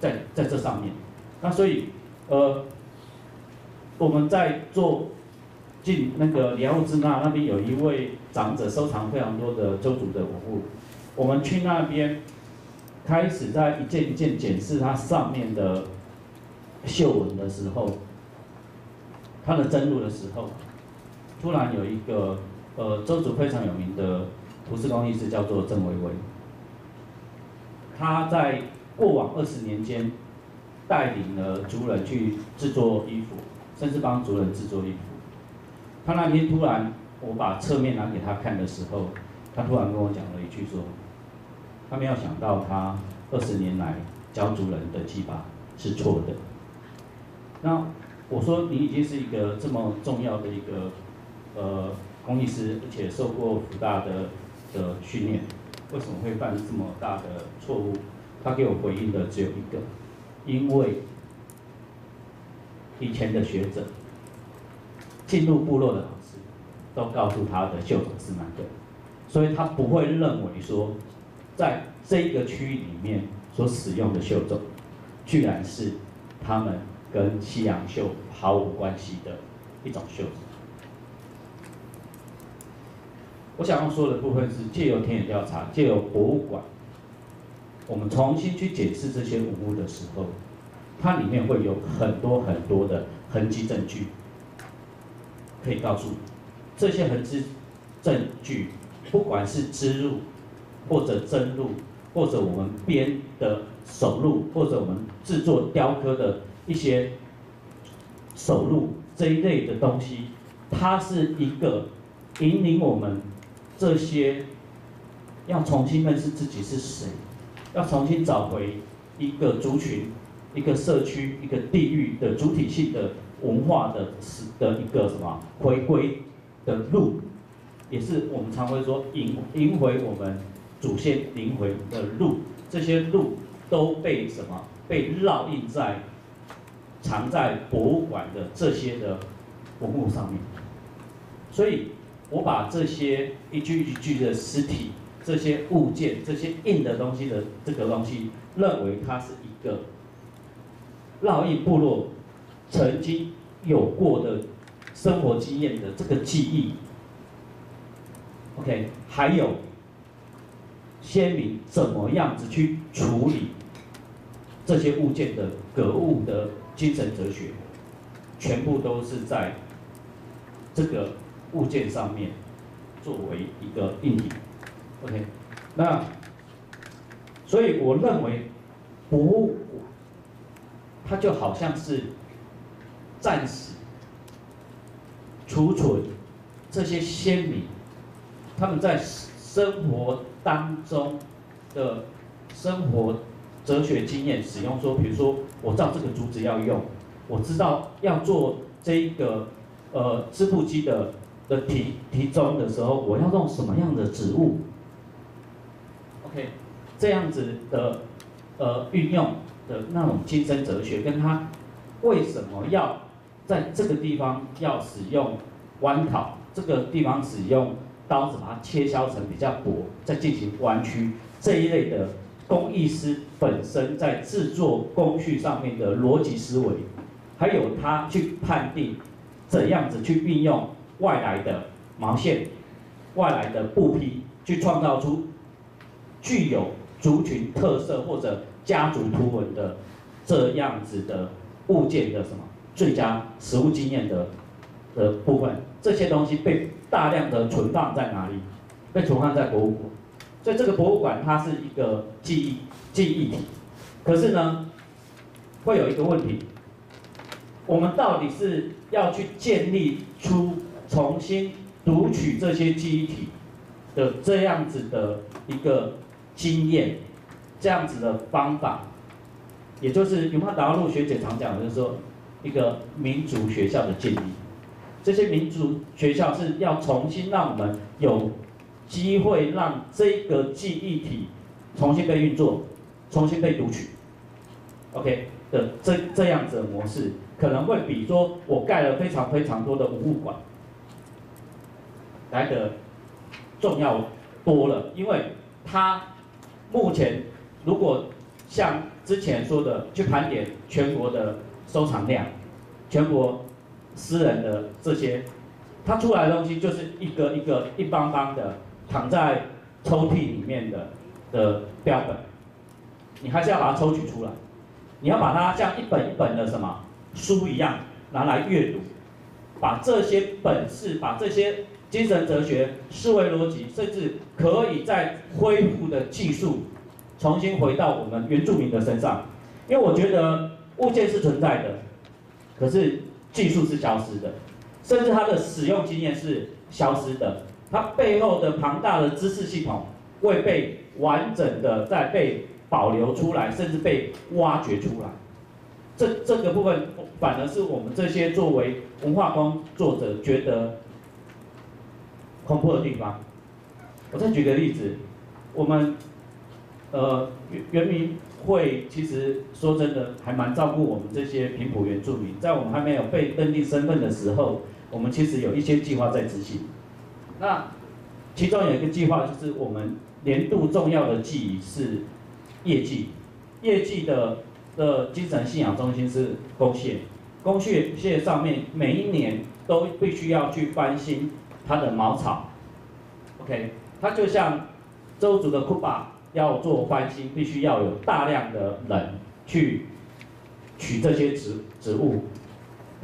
在在这上面。那所以呃，我们在做进那个里奥兹纳那边有一位长者收藏非常多的周族的文物，我们去那边开始在一件一件检视它上面的绣纹的时候。他的针路的时候，突然有一个呃周族非常有名的服饰工艺师叫做郑维维，他在过往二十年间带领了族人去制作衣服，甚至帮族人制作衣服。他那天突然，我把侧面拿给他看的时候，他突然跟我讲了一句说，他没有想到他二十年来教族人的技法是错的。那。我说你已经是一个这么重要的一个呃工艺师，而且受过福大的的训练，为什么会犯这么大的错误？他给我回应的只有一个，因为以前的学者进入部落的老师都告诉他的袖种是哪个，所以他不会认为说在这个区域里面所使用的袖种，居然是他们。跟西洋绣毫无关系的一种袖子。我想要说的部分是借由田野调查，借由博物馆，我们重新去解释这些文物的时候，它里面会有很多很多的痕迹证据，可以告诉你，这些痕迹证据，不管是织入，或者针入，或者我们编的手录，或者我们制作雕刻的一些手录这一类的东西，它是一个引领我们这些要重新认识自己是谁，要重新找回一个族群、一个社区、一个地域的主体性的文化的是的一个什么回归的路，也是我们常会说引引回我们祖先灵魂的路，这些路都被什么被烙印在藏在博物馆的这些的文物上面，所以我把这些一具一具的尸体。这些物件、这些硬的东西的这个东西，认为它是一个烙印部落曾经有过的生活经验的这个记忆。OK，还有先民怎么样子去处理这些物件的格物的精神哲学，全部都是在这个物件上面作为一个硬体。OK，那所以我认为博物馆它就好像是暂时储存这些先民他们在生活当中的生活哲学经验使用说，比如说我照这个竹子要用，我知道要做这个呃织布机的的提提中的时候，我要用什么样的植物？OK，。这样子的呃运用的那种精神哲学，跟他为什么要在这个地方要使用弯烤，这个地方使用刀子把它切削成比较薄，再进行弯曲这一类的工艺师本身在制作工序上面的逻辑思维，还有他去判定怎样子去运用外来的毛线、外来的布匹，去创造出具有。族群特色或者家族图文的这样子的物件的什么最佳实物经验的的部分，这些东西被大量的存放在哪里？被存放在博物馆。所以这个博物馆它是一个记忆记忆体。可是呢，会有一个问题，我们到底是要去建立出重新读取这些记忆体的这样子的一个？经验这样子的方法，也就是永汉达路学姐常讲的，就是说一个民族学校的建立。这些民族学校是要重新让我们有机会让这个记忆体重新被运作、重新被读取。OK 的这这样子的模式，可能会比说我盖了非常非常多的博物馆来的重要多了，因为它。目前，如果像之前说的去盘点全国的收藏量，全国私人的这些，它出来的东西就是一个一个一邦邦的躺在抽屉里面的的标本，你还是要把它抽取出来，你要把它像一本一本的什么书一样拿来阅读，把这些本事，把这些。精神哲学、思维逻辑，甚至可以在恢复的技术，重新回到我们原住民的身上。因为我觉得物件是存在的，可是技术是消失的，甚至它的使用经验是消失的，它背后的庞大的知识系统未被完整的在被保留出来，甚至被挖掘出来。这这个部分反而是我们这些作为文化工作者觉得。恐怖的地方，我再举个例子，我们呃原原民会其实说真的还蛮照顾我们这些平埔原住民，在我们还没有被认定身份的时候，我们其实有一些计划在执行。那其中有一个计划就是我们年度重要的记忆是业绩，业绩的的精神信仰中心是公蟹，公蟹蟹上面每一年都必须要去翻新。它的茅草，OK，它就像周族的库巴要做翻新，必须要有大量的人去取这些植植物，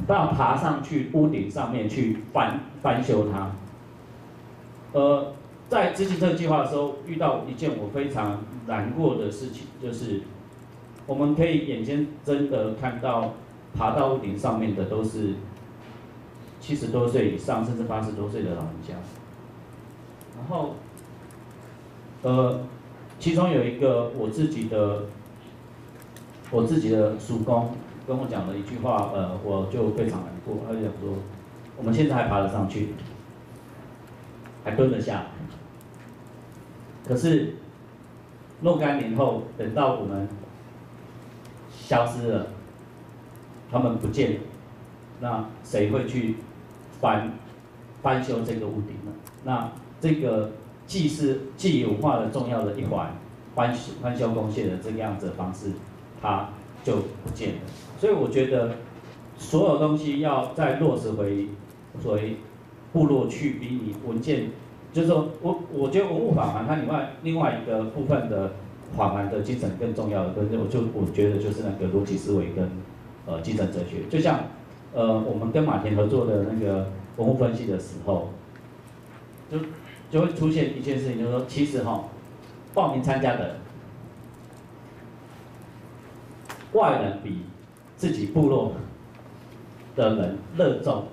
到爬上去屋顶上面去翻翻修它。呃，在执行这个计划的时候，遇到一件我非常难过的事情，就是我们可以眼睛真的看到爬到屋顶上面的都是七十多岁以上，甚至八十多岁的老人家。然后，呃，其中有一个我自己的我自己的叔公跟我讲了一句话，呃，我就非常难过。他就讲说，我们现在还爬得上去，还蹲得下，可是若干年后，等到我们消失了，他们不见了，那谁会去翻翻修这个屋顶呢？那这个既是既文化的重要的一环，翻翻修工线的这个样子的方式，它就不见了。所以我觉得所有东西要再落实回回部落去，比你文件，就是说我我觉得文物返还它另外另外一个部分的返还的精神更重要的，跟我就我觉得就是那个逻辑思维跟呃精神哲学，就像呃我们跟马田合作的那个文物分析的时候，就。就会出现一件事情，就是说，其实哈，报名参加的外人比自己部落的人热衷。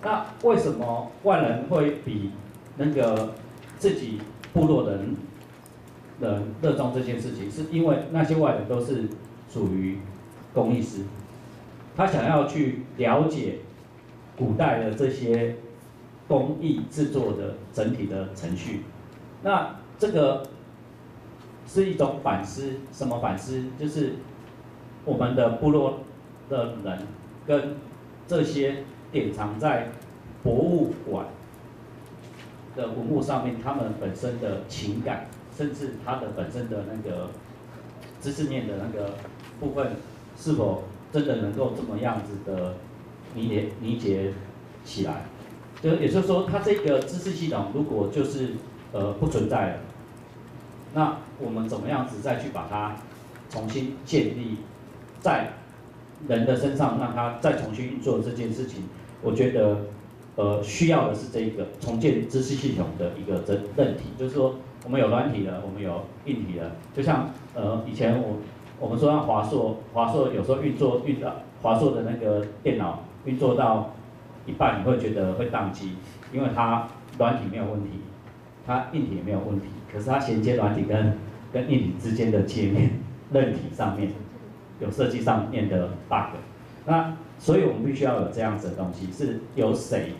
那为什么外人会比那个自己部落的人人热衷这件事情？是因为那些外人都是属于公益师，他想要去了解古代的这些。工艺制作的整体的程序，那这个是一种反思，什么反思？就是我们的部落的人跟这些典藏在博物馆的文物上面，他们本身的情感，甚至他的本身的那个知识面的那个部分，是否真的能够这么样子的理解理解起来？就也就是说，它这个知识系统如果就是呃不存在了，那我们怎么样子再去把它重新建立在人的身上，让它再重新运作这件事情，我觉得呃需要的是这个重建知识系统的一个真问题，就是说我们有软体的，我们有硬体的，就像呃以前我我们说让华硕，华硕有时候运作运到华硕的那个电脑运作到。一半你会觉得会宕机，因为它软体没有问题，它硬体也没有问题，可是它衔接软体跟跟硬体之间的界面 韧体上面有设计上面的 bug，那所以我们必须要有这样子的东西，是由谁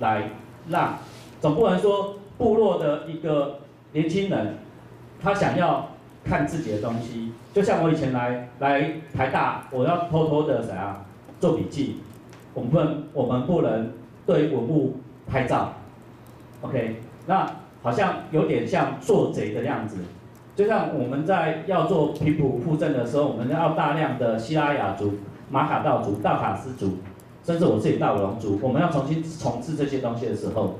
来让，总不能说部落的一个年轻人，他想要看自己的东西，就像我以前来来台大，我要偷偷的怎样做笔记。我们，我们不能对文物拍照，OK？那好像有点像做贼的样子，就像我们在要做平埔复振的时候，我们要大量的希拉雅族、马卡道族、道卡斯族，甚至我自己大尾龙族，我们要重新重置这些东西的时候，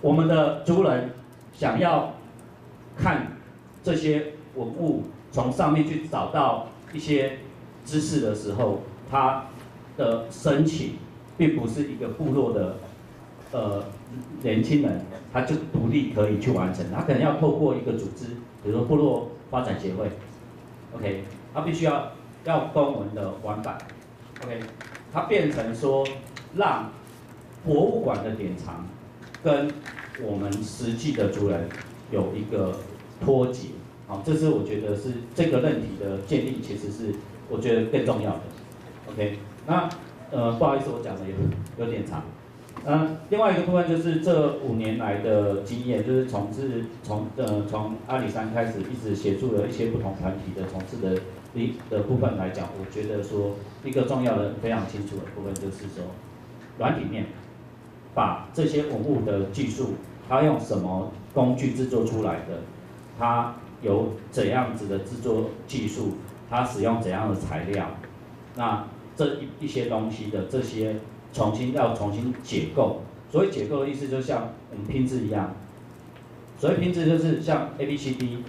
我们的族人想要看这些文物，从上面去找到一些知识的时候，他。的申请，并不是一个部落的，呃，年轻人他就独立可以去完成，他可能要透过一个组织，比如说部落发展协会，OK，他必须要要公文的完版，OK，他变成说让博物馆的典藏跟我们实际的主人有一个脱节，好，这是我觉得是这个问题的建立，其实是我觉得更重要的，OK。那呃不好意思，我讲的有有点长。嗯，另外一个部分就是这五年来的经验，就是从事从呃从阿里山开始，一直协助了一些不同团体的从事的一的部分来讲，我觉得说一个重要的非常清楚的部分就是说，软体面把这些文物的技术，它用什么工具制作出来的，它有怎样子的制作技术，它使用怎样的材料，那。这一一些东西的这些重新要重新解构，所谓解构的意思就像我们拼字一样，所谓拼字就是像 A B C D，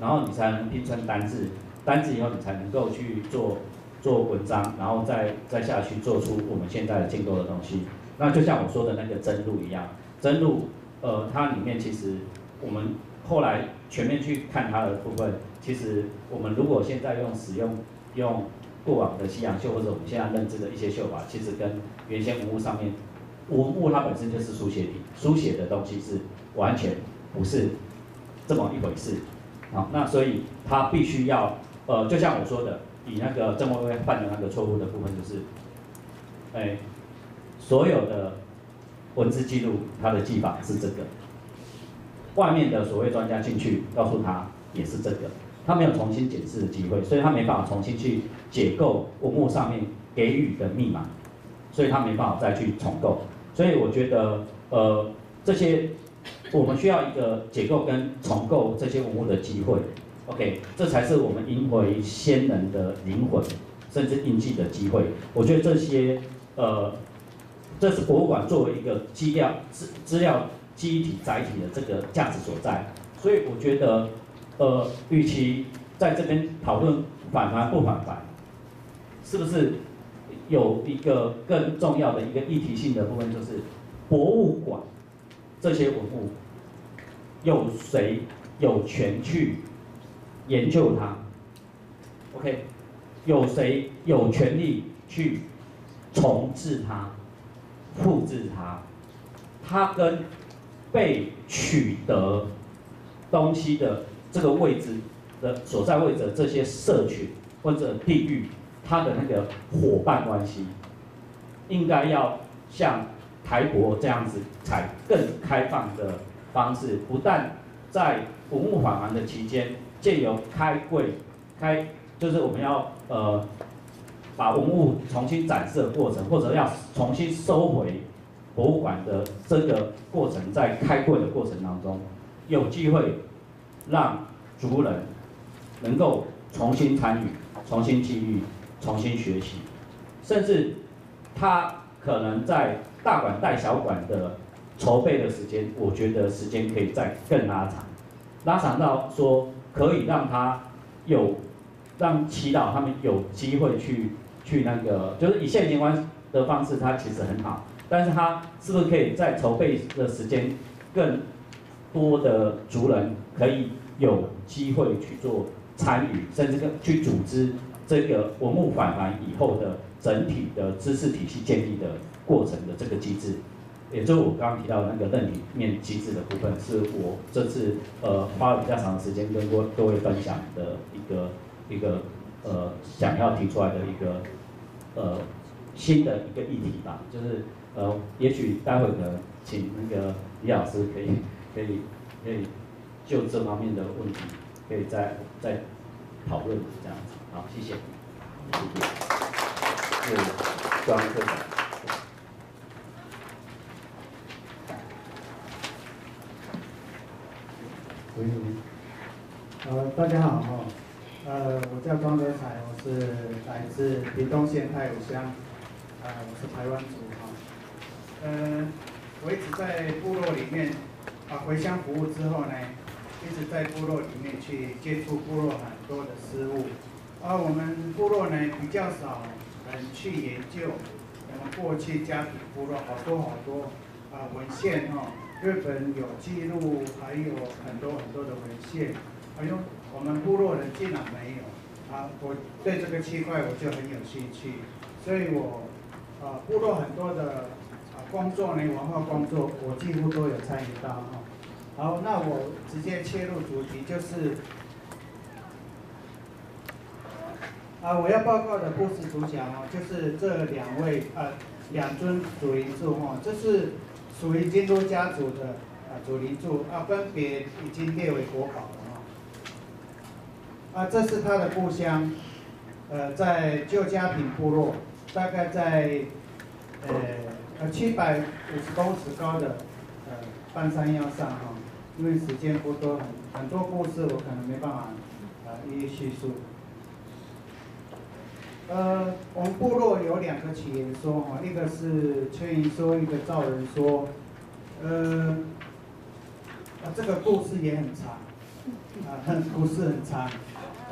然后你才能拼成单字，单字以后，你才能够去做做文章，然后再再下去做出我们现在的建构的东西。那就像我说的那个真路一样，真路呃它里面其实我们后来全面去看它的部分，其实我们如果现在用使用用过往的西洋绣或者我们现在认知的一些绣法，其实跟原先文物上面文物它本身就是书写体，书写的东西是完全不是这么一回事。好，那所以它必须要呃，就像我说的，以那个郑薇薇犯的那个错误的部分就是，哎。所有的文字记录，它的技法是这个。外面的所谓专家进去告诉他也是这个，他没有重新检视的机会，所以他没办法重新去解构文物上面给予的密码，所以他没办法再去重构。所以我觉得，呃，这些我们需要一个解构跟重构这些文物的机会。OK，这才是我们赢回先人的灵魂，甚至印记的机会。我觉得这些，呃。这是博物馆作为一个资料资资料记忆体载体的这个价值所在，所以我觉得，呃，与其在这边讨论反反不反反，是不是有一个更重要的一个议题性的部分，就是博物馆这些文物，有谁有权去研究它？OK，有谁有权利去重置它？复制它，它跟被取得东西的这个位置的所在位置这些社群或者地域，它的那个伙伴关系，应该要像台博这样子，采更开放的方式，不但在文物返还的期间，借由开柜开，就是我们要呃。把文物重新展示的过程，或者要重新收回博物馆的这个过程，在开柜的过程当中，有机会让族人能够重新参与、重新机遇、重新学习，甚至他可能在大馆带小馆的筹备的时间，我觉得时间可以再更拉长，拉长到说可以让他有让祈祷他们有机会去。去那个就是以现金关的方式，它其实很好，但是它是不是可以在筹备的时间更多的族人可以有机会去做参与，甚至跟去组织这个文物返还以后的整体的知识体系建立的过程的这个机制，也就是我刚刚提到的那个认领面机制的部分，是我这次呃花了比较长的时间跟各各位分享的一个一个呃想要提出来的一个。呃，新的一个议题吧，就是呃，也许待会可能请那个李老师可以 可以可以就这方面的问题，可以再再讨论这样子。好，谢谢。谢谢。是庄科长。喂喂。呃，大家好哈。呃，我叫庄德才，我是来自屏东县太武乡，呃，我是台湾族哈。呃，我一直在部落里面啊回乡服务之后呢，一直在部落里面去接触部落很多的事物。啊我们部落呢比较少人去研究我们过去家庭部落好多好多啊文献哈，日本有记录，还有很多很多的文献，还有。我们部落人竟然没有啊！我对这个区块我就很有兴趣，所以我啊部落很多的啊工作呢，文化工作我几乎都有参与到哈。好，那我直接切入主题，就是啊我要报告的故事主角哦，就是这两位啊两尊主灵柱哈，这是属于京都家族的啊主灵柱啊，分别已经列为国宝了哦。啊，这是他的故乡，呃，在旧家坪部落，大概在呃呃七百五十公尺高的呃半山腰上哈，因为时间不多，很很多故事我可能没办法啊一一叙述。呃，我们部落有两个起源说哈，一个是劝人说，一个赵人说，呃，这个故事也很长，啊，很故事很长。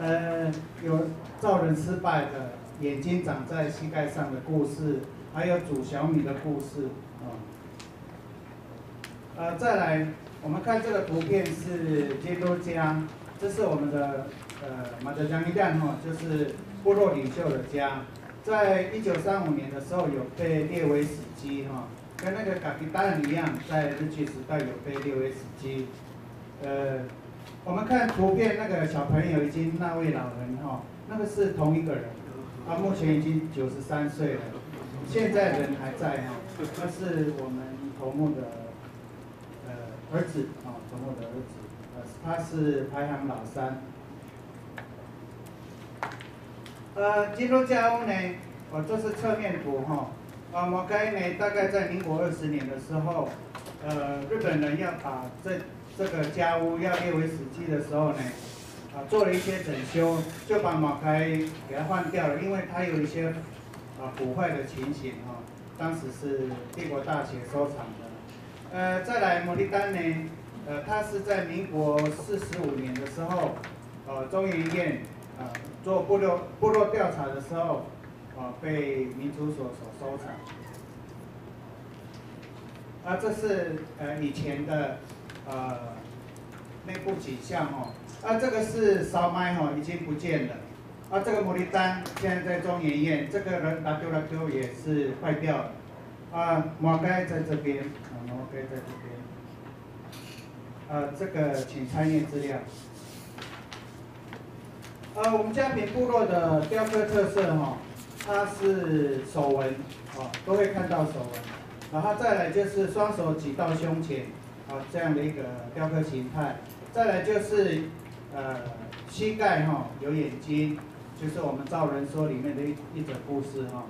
呃，有造人失败的，眼睛长在膝盖上的故事，还有煮小米的故事啊。呃，再来，我们看这个图片是基督家，这是我们的呃马德江一旦哈，就是部落领袖的家，在一九三五年的时候有被列为史迹哈，跟那个卡皮丹一样，在日据时代有被列为史迹，呃。我们看图片，那个小朋友已经那位老人哈，那个是同一个人，他目前已经九十三岁了，现在人还在哈，他是我们头目的呃儿子啊，头目的儿子，呃他是排行老三。呃，基督教屋呢，哦这是侧面图哈，啊摩该呢大概在民国二十年的时候，呃日本人要把这这个家屋要列为史迹的时候呢，啊，做了一些整修，就把马开给它换掉了，因为它有一些啊腐坏的情形哈。当时是帝国大学收藏的。呃，再来摩利丹呢，呃，它是在民国四十五年的时候，呃，中研院啊做部落部落调查的时候，啊，被民族所所收藏。啊，这是呃以前的。呃，内部景象哈，啊，这个是烧麦哈，已经不见了。啊，这个牡蛎丹现在在中研院，这个人拉丢拉丢也是坏掉了。啊，毛盖在这边，啊，毛盖在这边。啊，这个请参阅资料。呃，我们嘉平部落的雕刻特色哈，它是手纹，啊，都会看到手纹。然后再来就是双手举到胸前。啊，这样的一个雕刻形态，再来就是呃膝盖哈有眼睛，就是我们造人说里面的一一则故事哈。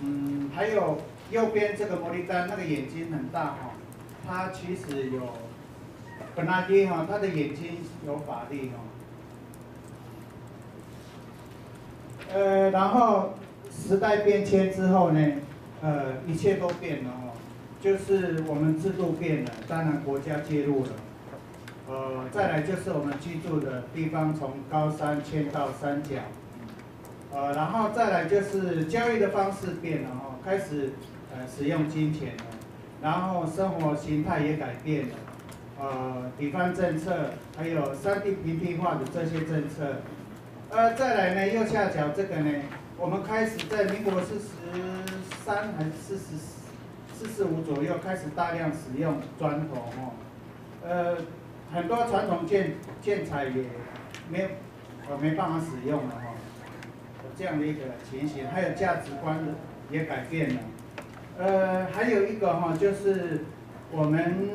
嗯，还有右边这个摩利丹那个眼睛很大哈，它其实有本拉丁哈，它的眼睛有法力哈。呃，然后时代变迁之后呢，呃，一切都变了哦。就是我们制度变了，当然国家介入了，呃，再来就是我们居住的地方从高山迁到山脚，呃，然后再来就是交易的方式变了哦，开始呃使用金钱了，然后生活形态也改变了，呃，地方政策还有三地平地化的这些政策，呃，再来呢右下角这个呢，我们开始在民国四十三还是四十四？四四五左右开始大量使用砖头哦，呃，很多传统建建材也没有，呃，没办法使用了哈，这样的一个情形，还有价值观的也改变了，呃，还有一个哈，就是我们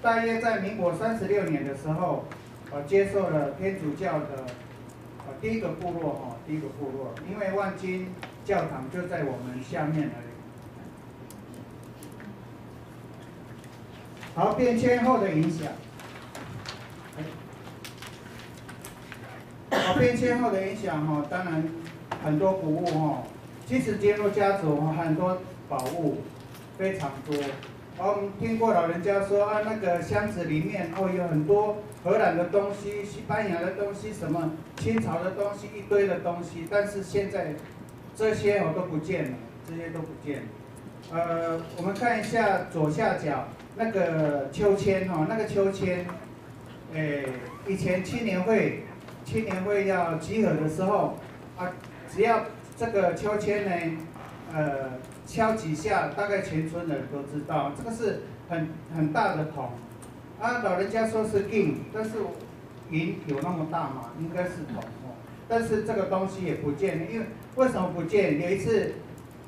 大约在民国三十六年的时候，呃，接受了天主教的第一个部落哈，第一个部落，因为万金教堂就在我们下面而已。好，变迁后的影响。好，变迁后的影响哈，当然很多古物哈，即使进入家族，很多宝物非常多。我们听过老人家说啊，那个箱子里面哦有很多荷兰的东西、西班牙的东西、什么清朝的东西，一堆的东西，但是现在这些我都不见了，这些都不见了。呃，我们看一下左下角。那个秋千哈，那个秋千，诶，以前青年会，青年会要集合的时候，啊，只要这个秋千呢，呃，敲几下，大概全村的人都知道，这个是很很大的桶，啊，老人家说是银，但是银有那么大吗？应该是桶哦，但是这个东西也不见了，因为为什么不见？有一次，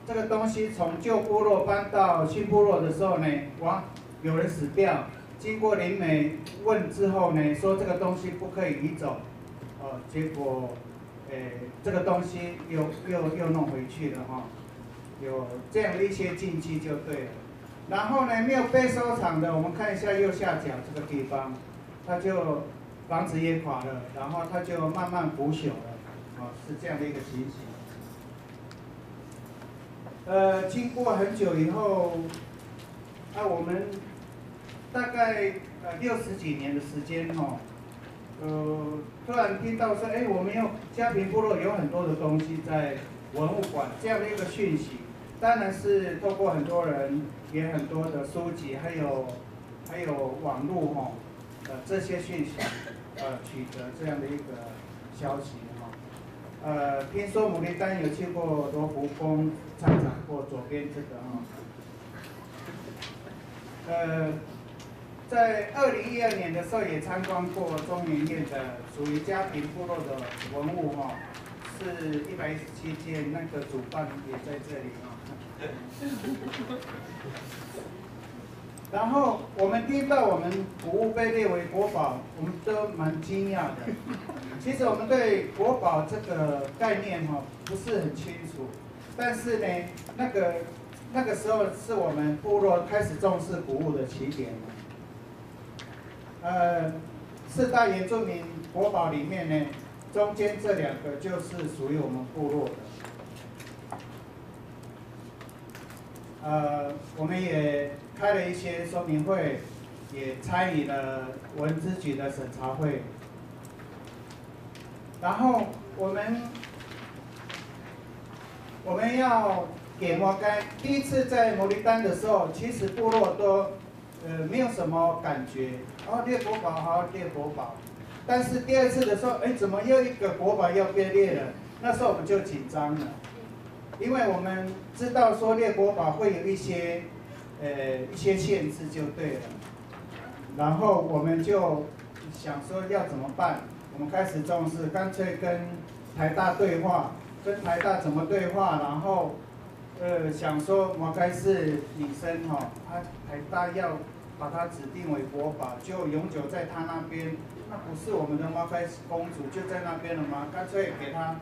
这个东西从旧部落搬到新部落的时候呢，哇！有人死掉，经过林美问之后呢，说这个东西不可以移走，哦，结果，诶，这个东西又又又弄回去了哈，有这样的一些禁忌就对了。然后呢，没有被收藏的，我们看一下右下角这个地方，它就房子也垮了，然后它就慢慢腐朽了，哦，是这样的一个情形。呃，经过很久以后，那我们。大概呃六十几年的时间哦，呃，突然听到说，哎，我们有嘉平部落有很多的东西在文物馆这样的一个讯息，当然是透过很多人，也很多的书籍，还有还有网络哈，呃这些讯息，呃取得这样的一个消息哈。呃，听说牡蛎丹有去过罗浮宫参展过，左边这个哈。呃，在二零一二年的时候也参观过中原院的属于家庭部落的文物哈，是一百一十七件，那个主办也在这里啊。然后我们听到我们古物被列为国宝，我们都蛮惊讶的。其实我们对国宝这个概念哈不是很清楚，但是呢，那个。那个时候是我们部落开始重视古物的起点。呃，四大原住民国宝里面呢，中间这两个就是属于我们部落的。呃，我们也开了一些说明会，也参与了文资局的审查会。然后我们我们要。给摩该第一次在摩利丹的时候，其实部落都呃没有什么感觉，然后列国宝好列国宝，但是第二次的时候，哎，怎么又一个国宝要被列了？那时候我们就紧张了，因为我们知道说列国宝会有一些呃一些限制就对了，然后我们就想说要怎么办？我们开始重视，干脆跟台大对话，跟台大怎么对话，然后。呃，想说毛该是女生哈，她台大要把她指定为国宝，就永久在她那边，那不是我们的毛该公主就在那边了吗？干脆给她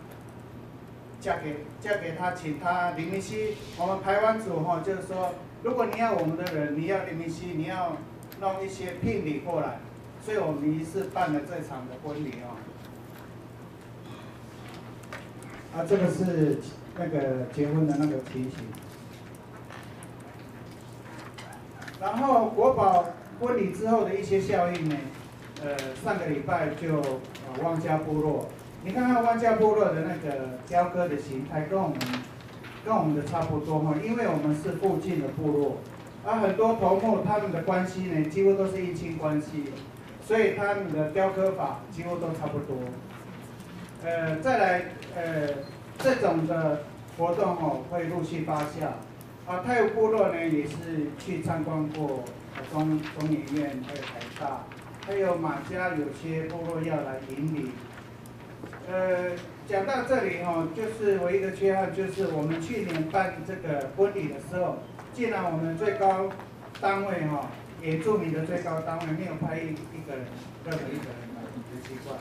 嫁给嫁给他，请他林明熙，我们台湾组哈，就是说，如果你要我们的人，你要林明熙，你要弄一些聘礼过来，所以我们于是办了这场的婚礼哦。啊，这个是。那个结婚的那个情形，然后国宝婚礼之后的一些效应呢？呃，上个礼拜就呃汪家部落，你看看万家部落的那个雕刻的形态，跟我们跟我们的差不多哈，因为我们是附近的部落，而很多头目他们的关系呢，几乎都是姻亲关系，所以他们的雕刻法几乎都差不多。呃，再来呃。这种的活动哦，会陆续发酵。啊，太武部落呢也是去参观过中中研院，还有台大，还有马家有些部落要来引领。呃，讲到这里哈，就是唯一的缺憾就是我们去年办这个婚礼的时候，既然我们最高单位哈，也著名的最高单位没有派一一个人，任何一个人来，很奇怪。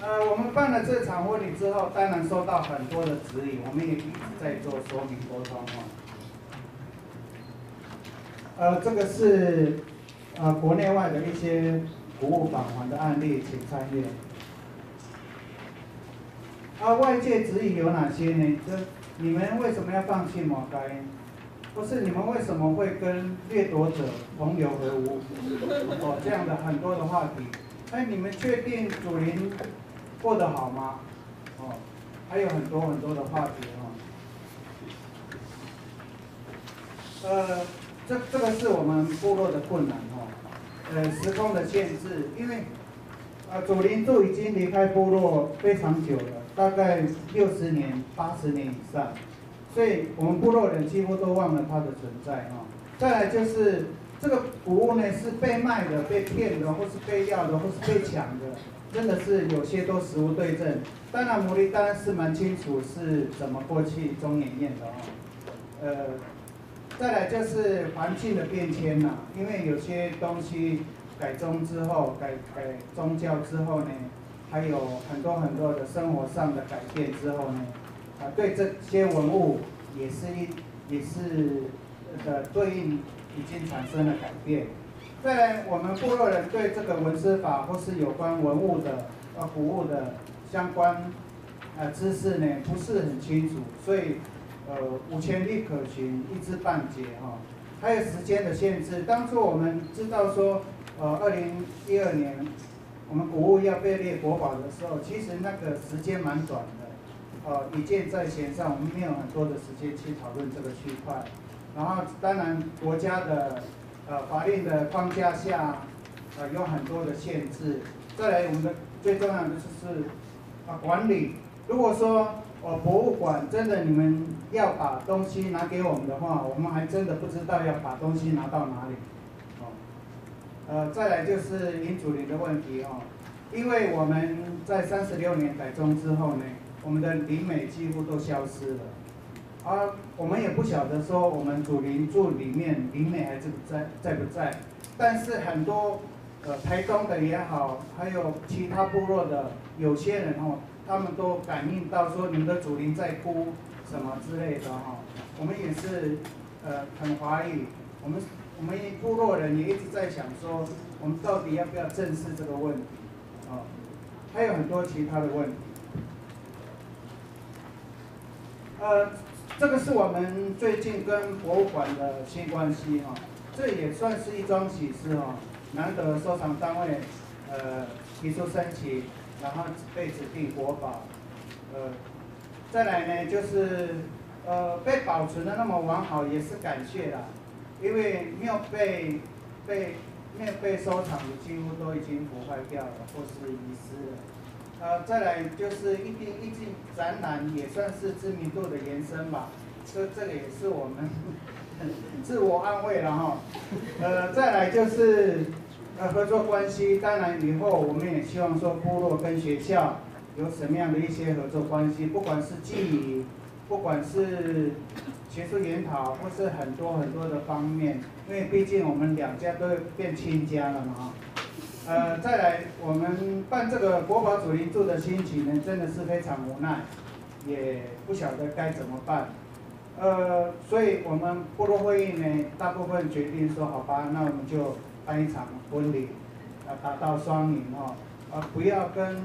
呃，我们办了这场婚礼之后，当然收到很多的指引，我们也一直在做说明沟通哈。呃，这个是呃国内外的一些服务返还的案例，请参阅。啊，外界指引有哪些呢？这你们为什么要放弃摩该？不是你们为什么会跟掠夺者同流合污？哦，这样的很多的话题。哎，你们确定祖林？过得好吗？哦，还有很多很多的话题哦。呃，这这个是我们部落的困难哦。呃，时空的限制，因为呃祖灵都已经离开部落非常久了，大概六十年、八十年以上，所以我们部落人几乎都忘了它的存在哈。再来就是这个古物呢，是被卖的、被骗的，或是被要的，或是被抢的。真的是有些都实物对证，当然牡蛎丹是蛮清楚是怎么过去中研院的哦。呃，再来就是环境的变迁呐，因为有些东西改宗之后，改改宗教之后呢，还有很多很多的生活上的改变之后呢，啊，对这些文物也是一也是的对应已经产生了改变。再来，我们部落人对这个文史法或是有关文物的呃古物的相关呃知识呢，不是很清楚，所以呃无权力可循，一知半解哈。还有时间的限制，当初我们知道说呃，二零一二年我们古物要被列国宝的时候，其实那个时间蛮短的，呃，一箭在弦上，我们没有很多的时间去讨论这个区块。然后，当然国家的呃法令的框架下，呃有很多的限制。再来，我们的最重要的就是啊管理。如果说哦博物馆真的你们要把东西拿给我们的话，我们还真的不知道要把东西拿到哪里。哦，呃，再来就是林祖林的问题哦，因为我们在三十六年改装之后呢，我们的林美几乎都消失了。啊，我们也不晓得说我们祖林住里面林美还是在在不在，但是很多呃台东的也好，还有其他部落的有些人哦，他们都感应到说你们的祖灵在哭什么之类的哈，我们也是呃很怀疑，我们我们部落人也一直在想说，我们到底要不要正视这个问题啊？还有很多其他的问题，呃。这个是我们最近跟博物馆的新关系哈，这也算是一桩喜事哦，难得收藏单位呃提出申请，然后被指定国宝，呃，再来呢就是呃被保存的那么完好也是感谢啦，因为没有被被没有被收藏的几乎都已经腐坏掉了或是遗失了。呃，再来就是一定一进展览也算是知名度的延伸吧，这这个也是我们 自我安慰了哈。呃，再来就是呃合作关系，当然以后我们也希望说部落跟学校有什么样的一些合作关系，不管是记忆，不管是学术研讨，或是很多很多的方面，因为毕竟我们两家都变亲家了嘛。呃，再来，我们办这个国宝主题柱的心情呢，真的是非常无奈，也不晓得该怎么办。呃，所以我们部落会议呢，大部分决定说，好吧，那我们就办一场婚礼，啊，达到双赢哦，啊，不要跟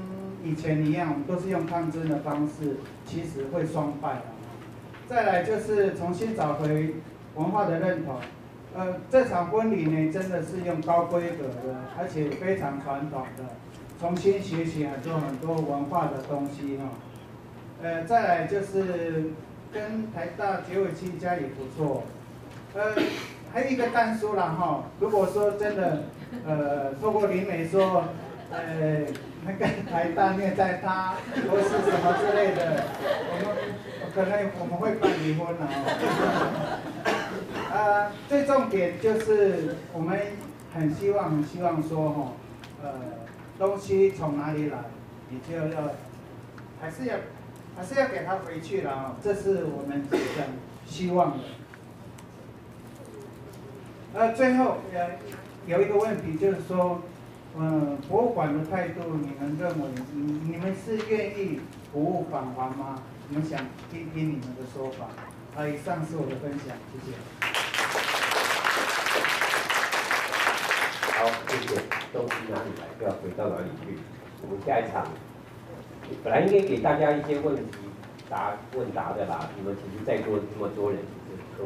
以前一样，我们都是用抗争的方式，其实会双败了。再来就是重新找回文化的认同。呃，这场婚礼呢，真的是用高规格的，而且非常传统的，重新学习很多很多文化的东西哈。呃，再来就是跟台大结尾亲家也不错。呃，还有一个单书了哈，如果说真的，呃，透过林美说，呃，那个台大虐待他，或是什么之类的，我们可能我们会办离婚了。呃，最重点就是我们很希望、很希望说哈，呃，东西从哪里来，你就要还是要还是要给他回去了啊，这是我们很希望的。呃，最后呃有一个问题就是说，嗯，博物馆的态度，你们认为你你们是愿意服务返还吗？我们想听听你们的说法。啊，以上是我的分享，谢谢。好，谢谢。东西哪里来，就要回到哪里去。我们下一场，本来应该给大家一些问题答问答的啦。你们其实在座这么多人，其实都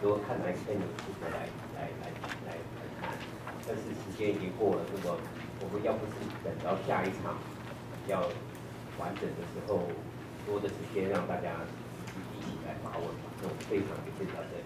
多看来跟你值得来来来来来看。但是时间已经过了，那么我们要不是等到下一场要完整的时候，多的时间让大家一起来发问吧。那我们非常感谢大家。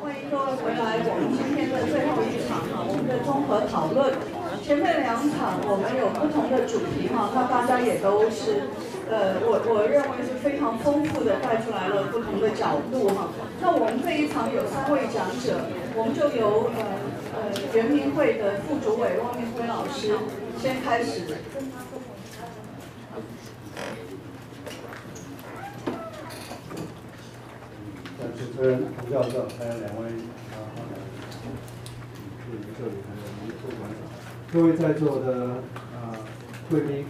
欢迎各位回来，我们今天的最后一场哈，我们的综合讨论。前面两场我们有不同的主题哈，那大家也都是，呃，我我认为是非常丰富的带出来了不同的角度哈。那我们这一场有三位讲者，我们就由呃呃圆明会的副主委汪明辉老师先开始。主持人洪教授，还有两位啊，这里还有副馆长，各位在座的啊贵宾，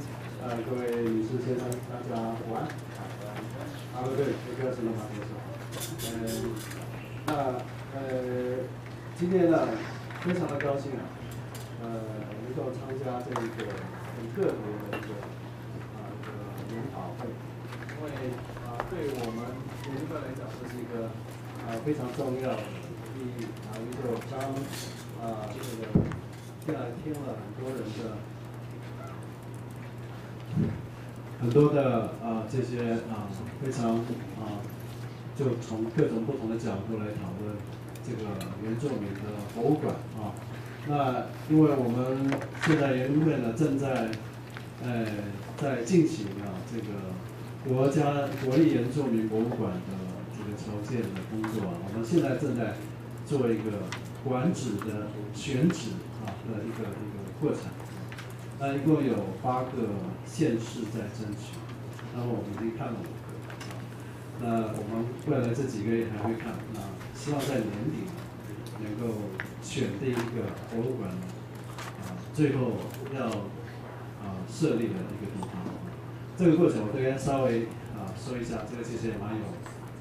啊各位女士先生，大家午安。啊不对，这个是罗马先生。嗯，那呃今天呢，非常的高兴啊，呃能够参加这一个很特别的一个啊这个研讨会，因为啊对我们研究来讲，这是一个。啊非常重要的意义啊，因为我刚啊这个听了听了很多人的很多的啊这些啊非常啊就从各种不同的角度来讨论这个原住民的博物馆啊。那因为我们现在研究院呢正在呃在进行啊这个国家国立原住民博物馆的这个筹建的工作啊，我们现在正在做一个馆址的选址啊的一个一个过程。那一共有八个县市在争取，那么我们已经看了五个，那我们未来这几个月还会看，那希望在年底能够选定一个博物馆，啊，最后要啊设立的一个地方。这个过程我这边稍微啊说一下，这个其实也蛮有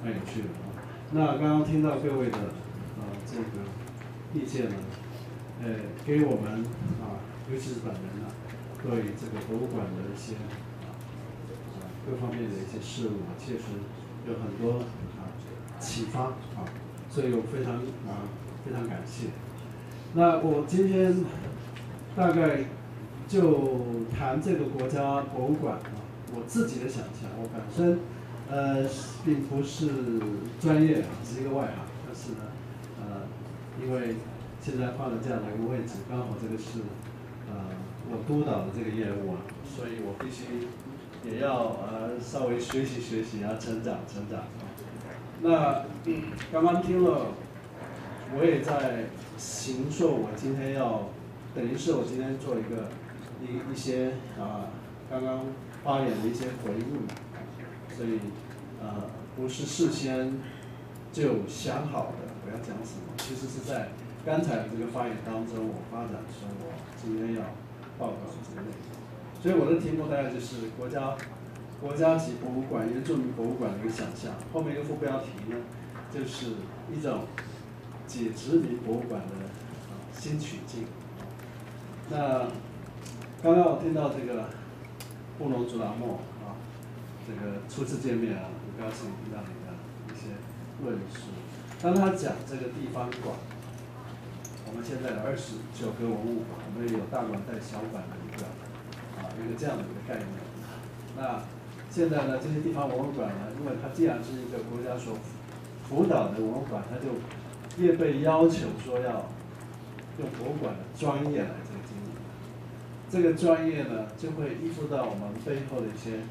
蛮有趣的啊。那刚刚听到各位的啊这个意见呢，呃，给我们啊，尤其是本人呢。对这个博物馆的一些啊啊各方面的一些事物啊，确实有很多啊启发啊，所以我非常啊非常感谢。那我今天大概就谈这个国家博物馆啊，我自己的想象，我本身呃并不是专业啊，是一个外行，但是呢呃因为现在换了这样的一个位置，刚好这个是。我督导的这个业务啊，所以我必须也要呃稍微学习学习啊，成长成长。那刚刚听了，我也在行说，我今天要等于是我今天做一个一一些啊刚刚发言的一些回应，所以呃不是事先就想好的我要讲什么，其实是在刚才的这个发言当中，我发展说我今天要。报告之类，所以我的题目大概就是国家国家级博物馆原住民博物馆的一个想象。后面一个副标题呢，就是一种解殖民博物馆的新取径。那刚刚我听到这个布隆祖拉莫啊，这个初次见面啊，很高兴听到你的一些论述。当他讲这个地方馆。我们现在的二十九个文物馆，我们有大馆带小馆的一个啊一个这样的一个概念。那现在呢，这些地方文物馆呢，因为它既然是一个国家所辅导的文物馆，它就越被要求说要用博物馆的专业来这个经营。这个专业呢，就会依附到我们背后的一些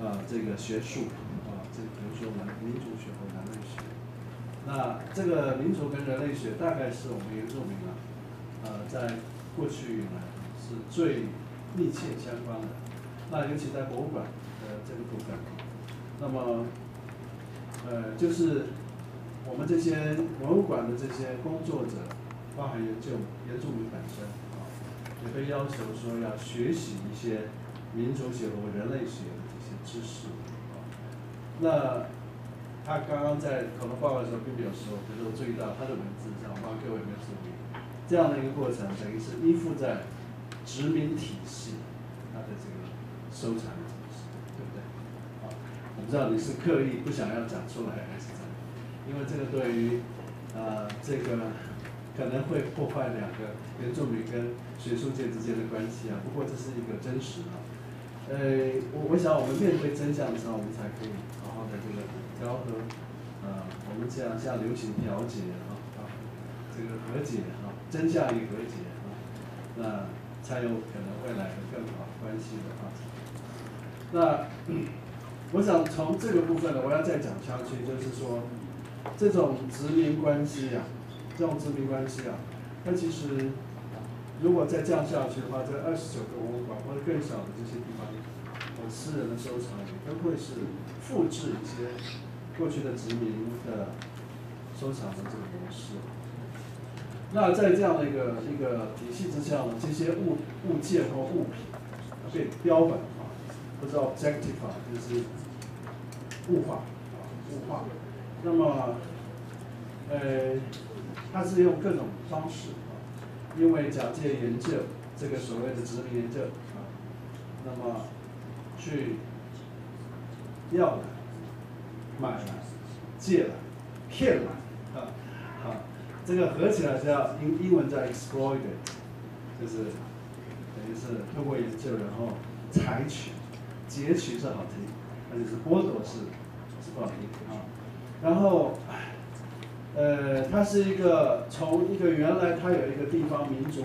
啊这个学术啊，这比如说我们民族学和人类学。那这个民族跟人类学大概是我们原住民啊，呃，在过去以来是最密切相关的。那尤其在博物馆的这个部分，那么，呃，就是我们这些文物馆的这些工作者，包含研究原住民本身啊，也被要求说要学习一些民族学和人类学的这些知识啊，那。他刚刚在口头报告的时候并没有说，可是我注意到他的文字上，我不知道各位有没有注意，这样的一个过程等于是依附在殖民体系它的这个收藏体系，对不对？啊，我不知道你是刻意不想要讲出来还是怎样，因为这个对于呃这个可能会破坏两个原住民跟学术界之间的关系啊。不过这是一个真实啊，呃，我我想我们面对真相的时候，我们才可以。调和，呃，我们这样像流行调节啊，啊，这个和解啊，真相与和解啊，那才有可能未来的更好关系的发展。那 我想从这个部分呢，我要再讲下去，就是说，这种殖民关系啊，这种殖民关系啊，它其实如果再降下去的话，这二十九个博物馆或者更少的这些地方，我私人的收藏也都会是复制一些。过去的殖民的收藏的这个模式，那在这样的一个一个体系之下呢，这些物物件或物品被标本啊，或者 objective 啊，就是物化啊，物化。那么，呃，它是用各种方式啊，因为假借研究这个所谓的殖民研究啊，那么去要的。买来、借来、骗来，啊，好这个合起来叫英英文叫 exploited，就是等于是通过研究然后采取，截取是好听，那就是剥夺是是不好听啊。然后，呃，它是一个从一个原来它有一个地方民族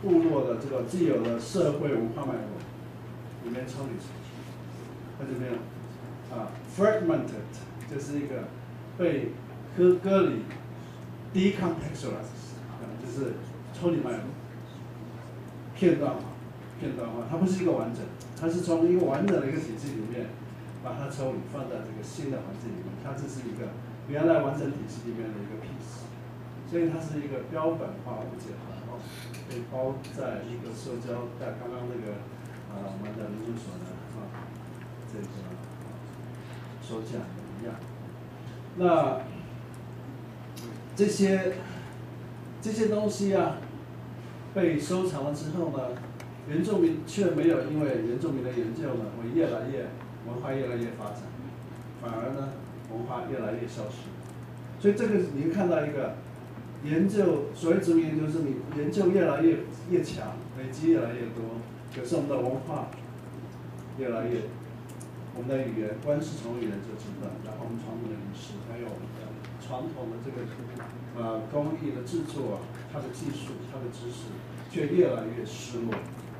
部落的这个既有的社会文化脉络里面抽离出去，看见没有？啊，fragmented 就是一个被割割离，decontextualize 啊，就是抽离脉络，片段化，片段化，它不是一个完整，它是从一个完整的一个体系里面把它抽离放在这个新的环境里面，它这是一个原来完整体系里面的一个 piece，所以它是一个标本化物件，然后被包在一个塑胶袋，刚刚那个啊我们的研究所呢啊这个。所讲的一样，那这些这些东西啊，被收藏了之后呢，原住民却没有因为原住民的研究呢，会越来越文化越来越发展，反而呢文化越来越消失。所以这个你看到一个研究，所谓殖民研究是你研究越来越越强，累积越来越多，可是我们的文化越来越。我们的语言，光是从语言就知道，然后我们传统的饮食，还有我们的传统的这个呃工艺的制作，它的技术、它的知识，却越来越失落。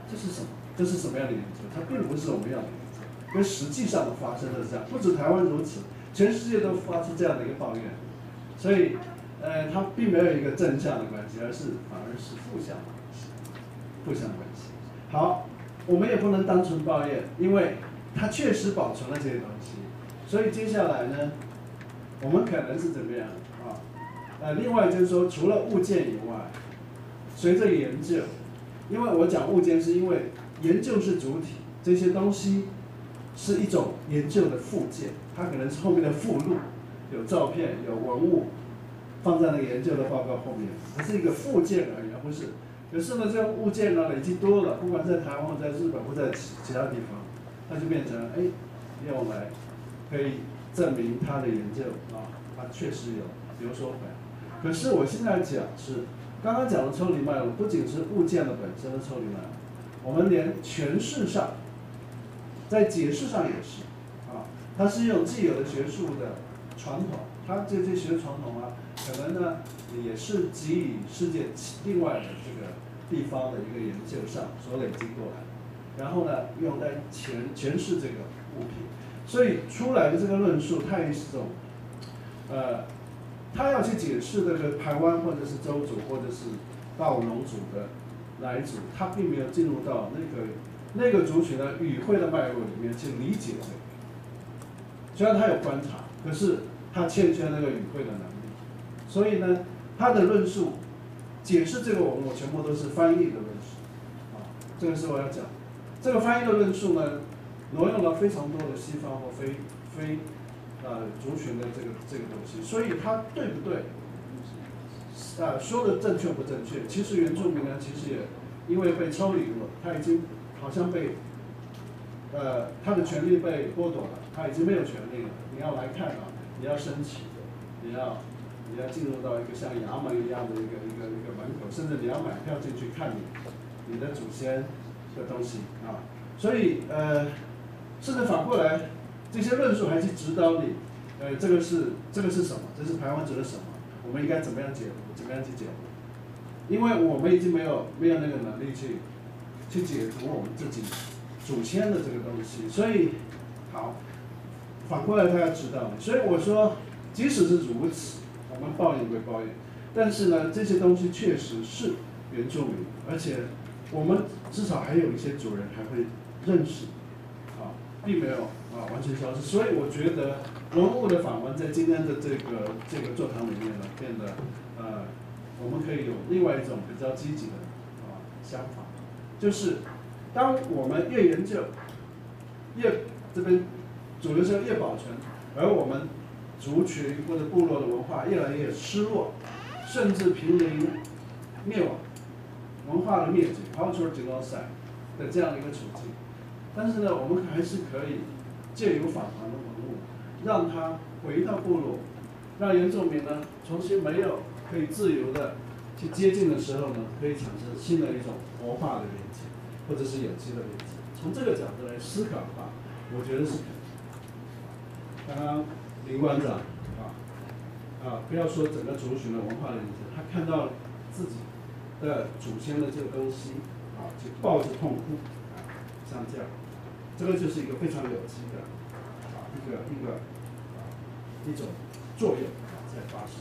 这是什么？这是什么样的研究？它并不是我们要的研究，跟实际上发生的是这样，不止台湾如此，全世界都发出这样的一个抱怨。所以，呃，它并没有一个正向的关系，而是反而是负向的关系，负向关系。好，我们也不能单纯抱怨，因为。它确实保存了这些东西，所以接下来呢，我们可能是怎么样啊？呃，另外就是说，除了物件以外，随着研究，因为我讲物件是因为研究是主体，这些东西是一种研究的附件，它可能是后面的附录，有照片、有文物，放在那个研究的报告后面，它是一个附件而已，而不是。可是呢，这个物件呢累积多了，不管在台湾、在日本或在其其他地方。它就变成哎，用来可以证明他的研究啊，他确实有有所本。可是我现在讲是刚刚讲的抽离脉络，不仅是物件的本身的抽离脉络，我们连诠释上，在解释上也是啊，它是用既有的学术的传统，它这这学传统啊，可能呢也是给予世界另外的这个地方的一个研究上所累积过来的。然后呢，用来诠诠释这个物品，所以出来的这个论述，它也是种，呃，他要去解释这个台湾或者是周族或者是道农族的来族，他并没有进入到那个那个族群的语汇的脉络里面去理解这个。虽然他有观察，可是他欠缺那个语汇的能力，所以呢，他的论述解释这个文物全部都是翻译的论述，啊，这个是我要讲。这个翻译的论述呢，挪用了非常多的西方或非非呃族群的这个这个东西，所以它对不对？啊，说的正确不正确？其实原住民呢，其实也因为被抽离了，他已经好像被呃他的权利被剥夺了，他已经没有权利了。你要来看啊，你要申请，你要你要进入到一个像衙门一样的一个一个一个门口，甚至你要买票进去看你你的祖先。的东西啊，所以呃，甚至反过来，这些论述还去指导你，呃，这个是这个是什么？这是台湾指的什么？我们应该怎么样解读？怎么样去解读？因为我们已经没有没有那个能力去去解读我们自己祖先的这个东西，所以好，反过来他要指导你。所以我说，即使是如此，我们抱怨归抱怨，但是呢，这些东西确实是原住民，而且。我们至少还有一些主人还会认识，啊，并没有啊完全消失。所以我觉得文物的访问在今天的这个这个座谈里面呢，变得呃，我们可以有另外一种比较积极的啊想法，就是当我们越研究，越这边主流社会越保存，而我们族群或者部落的文化越来越失落，甚至濒临灭亡。文化的灭绝 （cultural genocide） 的这样的一个处境，但是呢，我们还是可以借由返还的文物，让它回到部落，让原住民呢重新没有可以自由的去接近的时候呢，可以产生新的一种活化的连接，或者是有机的连接。从这个角度来思考的话，我觉得是可能。刚刚林馆长啊啊，不要说整个族群的文化连接，他看到自己的祖先的这个东西啊，就抱着痛哭啊，像这样，这个就是一个非常有机的啊一个一个啊一种作用啊在发生。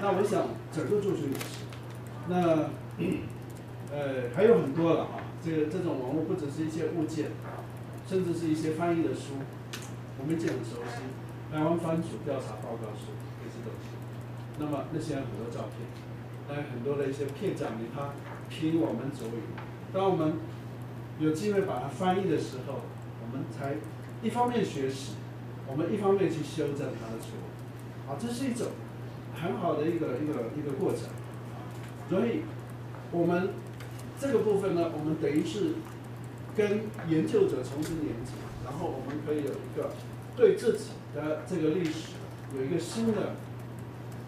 那我想整个族群也是，那呃还有很多了啊，这个这种文物不只是一些物件啊，甚至是一些翻译的书，我们已经很熟悉。台湾番薯调查报告书这些东西，那么那些很多照片，还有很多的一些片假名，他拼我们族语。当我们有机会把它翻译的时候，我们才一方面学习，我们一方面去修正它的错误，啊，这是一种很好的一个一个一个过程，所以我们这个部分呢，我们等于是跟研究者重新连接，然后我们可以有一个对自己。的这个历史有一个新的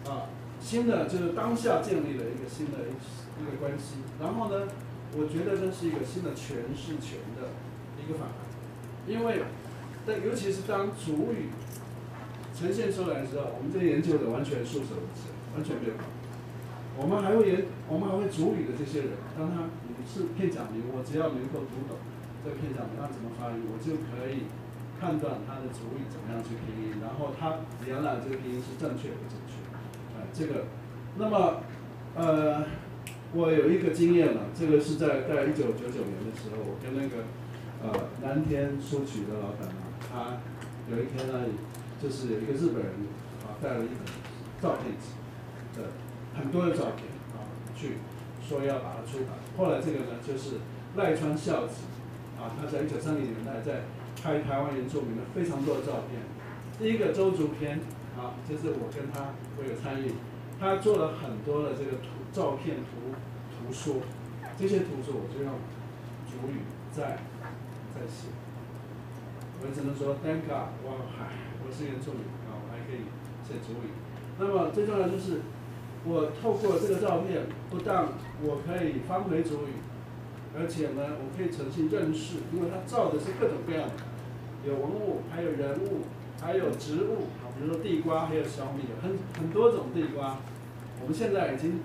啊，新的就是当下建立了一个新的一个关系。然后呢，我觉得这是一个新的诠释权的一个反弹，因为但尤其是当主语呈现出来的时候，我们这些研究者完全束手无策，完全没有。我们还会研，我们还会主语的这些人，当他你是片假名，我只要能够读懂这片假名要怎么发音，我就可以。判断它的主语怎么样去拼音，然后它原来这个拼音是正确的？这个，那么，呃，我有一个经验了，这个是在在一九九九年的时候，我跟那个呃南天书局的老板啊，他有一天呢，就是有一个日本人啊带了一本照片集的很多的照片啊去说要把它出版，后来这个呢就是赖川孝子啊，他在一九三零年代在。拍台湾原住民的非常多的照片，第一个周族篇啊，就是我跟他我有参与，他做了很多的这个图照片图图说，这些图说我就用主语在在写，我只能说 Thank God，我嗨，我是原住民啊，我还可以写主语。那么最重要就是我透过这个照片，不但我可以翻回主语，而且呢，我可以重新认识，因为它照的是各种各样的。有文物，还有人物，还有植物，比如说地瓜，还有小米，很很多种地瓜。我们现在已经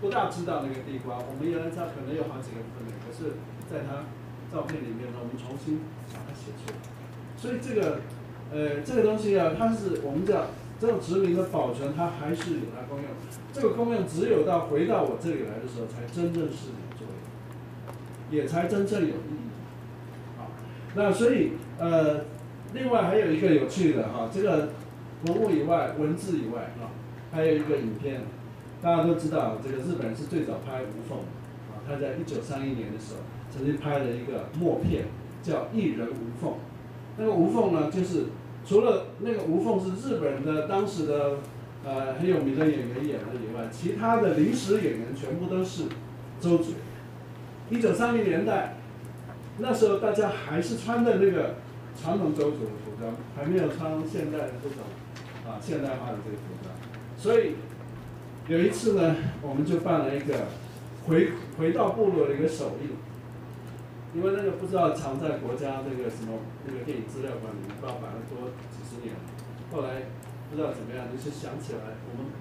不大知道那个地瓜，我们原来知道可能有好几个分类，可是在它照片里面呢，我们重新把它写出来。所以这个呃这个东西啊，它是我们讲这种殖民的保存，它还是有它功用。这个功用只有到回到我这里来的时候，才真正是有作用，也才真正有意义。啊，那所以。呃，另外还有一个有趣的哈，这个文物以外，文字以外啊，还有一个影片，大家都知道，这个日本人是最早拍无缝啊，他在一九三一年的时候曾经拍了一个默片，叫《一人无缝》。那个无缝呢，就是除了那个无缝是日本的当时的呃很有名的演员演的以外，其他的临时演员全部都是周族。一九三零年代，那时候大家还是穿的那个。传统周族的服装还没有穿现代的这种啊现代化的这个服装，所以有一次呢，我们就办了一个回回到部落的一个首映，因为那个不知道藏在国家那个什么那个电影资料馆里面，不知道摆了多几十年，后来不知道怎么样，就是想起来我们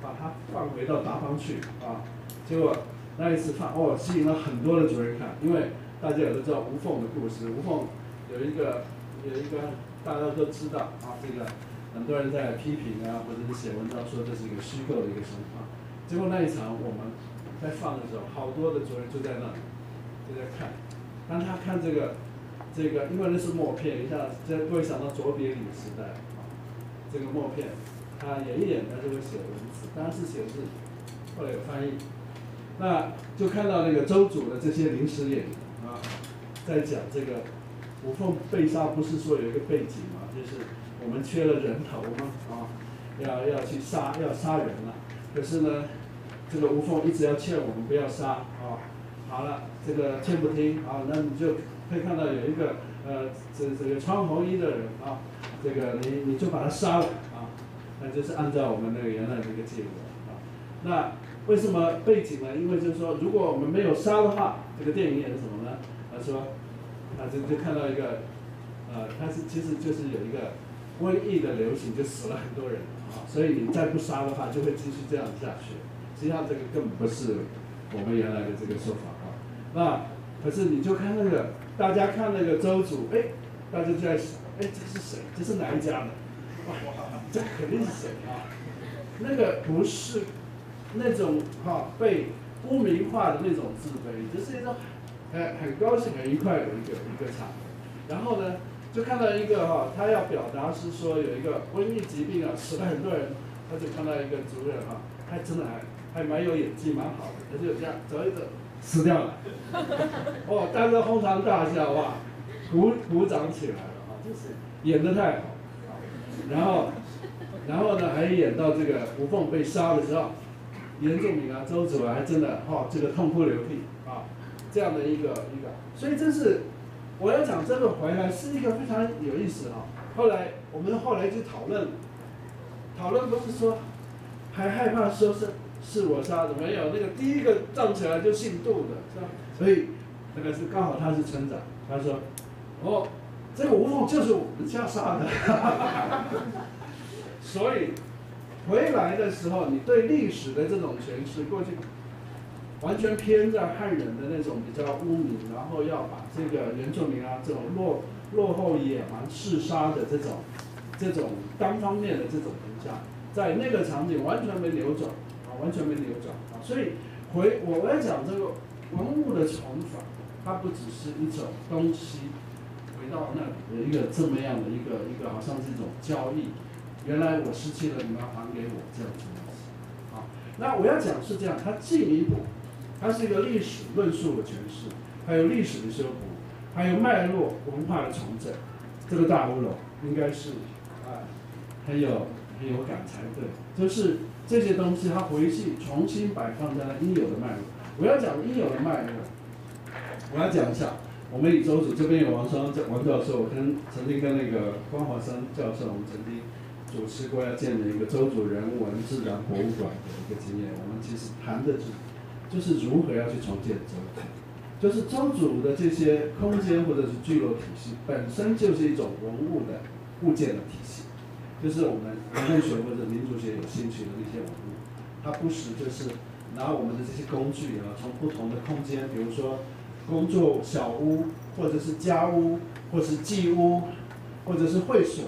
把它放回到达方去啊，结果那一次放哦，吸引了很多的主人看，因为大家也都知道吴凤的故事，吴凤。有一个有一个大家都知道啊，这个很多人在批评啊，或者是写文章说这是一个虚构的一个神话。结果那一场我们在放的时候，好多的主人就在那里就在看。当他看这个这个，因为那是默片，一下这会想到卓别林时代啊，这个默片，他演一演他就会写文字，当然是写字，后来有翻译。那就看到那个周主的这些临时演员啊，在讲这个。吴凤被杀不是说有一个背景嘛，就是我们缺了人头嘛，啊，要要去杀要杀人了。可是呢，这个吴凤一直要劝我们不要杀啊。好了，这个劝不听啊，那你就可以看到有一个呃，这这个穿红衣的人啊，这个你你就把他杀了啊，那就是按照我们那个原来这个结果啊。那为什么背景呢？因为就是说，如果我们没有杀的话，这个电影演的什么呢？他说，他就就看到一个，呃，他是其实就是有一个瘟疫的流行，就死了很多人啊，所以你再不杀的话，就会继续这样下去。实际上这个根本不是我们原来的这个说法啊。那可是你就看那个，大家看那个周主，哎，大家就在想，哎，这是谁？这是哪一家的？哇，这肯定是谁啊？那个不是那种哈被污名化的那种自卑，这是一种很很高兴、很愉快的一个一个场合。然后呢，就看到一个哈，他要表达是说有一个瘟疫疾病啊，死了很多人，他就看到一个族人啊，他真的还还蛮有演技，蛮好的，他就这样走一走，死掉了。哦，大家哄堂大笑哇，鼓鼓掌起来了啊，就是演的太好。然后，然后呢，还演到这个吴凤被杀的时候，严仲明啊、周子文，还真的哈，这个痛哭流涕啊，这样的一个一个，所以这是我要讲这个回来是一个非常有意思哦。后来我们后来就讨论，讨论不是说还害怕说是是我杀的，没有那个第一个站起来就姓杜的是吧？所以那个是刚好他是村长，他说哦。这个吴凤就是我们家杀的，所以回来的时候，你对历史的这种诠释，过去完全偏在汉人的那种比较污名，然后要把这个原住民啊这种落落后野蛮嗜杀的这种这种单方面的这种评价，在那个场景完全没扭转啊，完全没扭转啊，所以回我我要讲这个文物的重返，它不只是一种东西回。到那里的一个这么样的一个一个，好像这种交易。原来我失去了，你们还给我这样子。那我要讲是这样，它进一步，它是一个历史论述的诠释，还有历史的修补，还有脉络文化的重整。这个大乌龙应该是啊，很有很有感才对。就是这些东西，它回去重新摆放在它应有的脉络。我要讲应有的脉络，我要讲一下。我们以周主这边有王双王教授，跟曾经跟那个关华山教授，我们曾经主持过要建的一个周主人文自然博物馆的一个经验。我们其实谈的是，就是如何要去重建周主，就是周主的这些空间或者是聚落体系本身就是一种文物的物件的体系，就是我们人类学或者民族学有兴趣的那些文物，它不时就是拿我们的这些工具啊，从不同的空间，比如说。工作小屋，或者是家屋，或者是祭屋，或者是会所，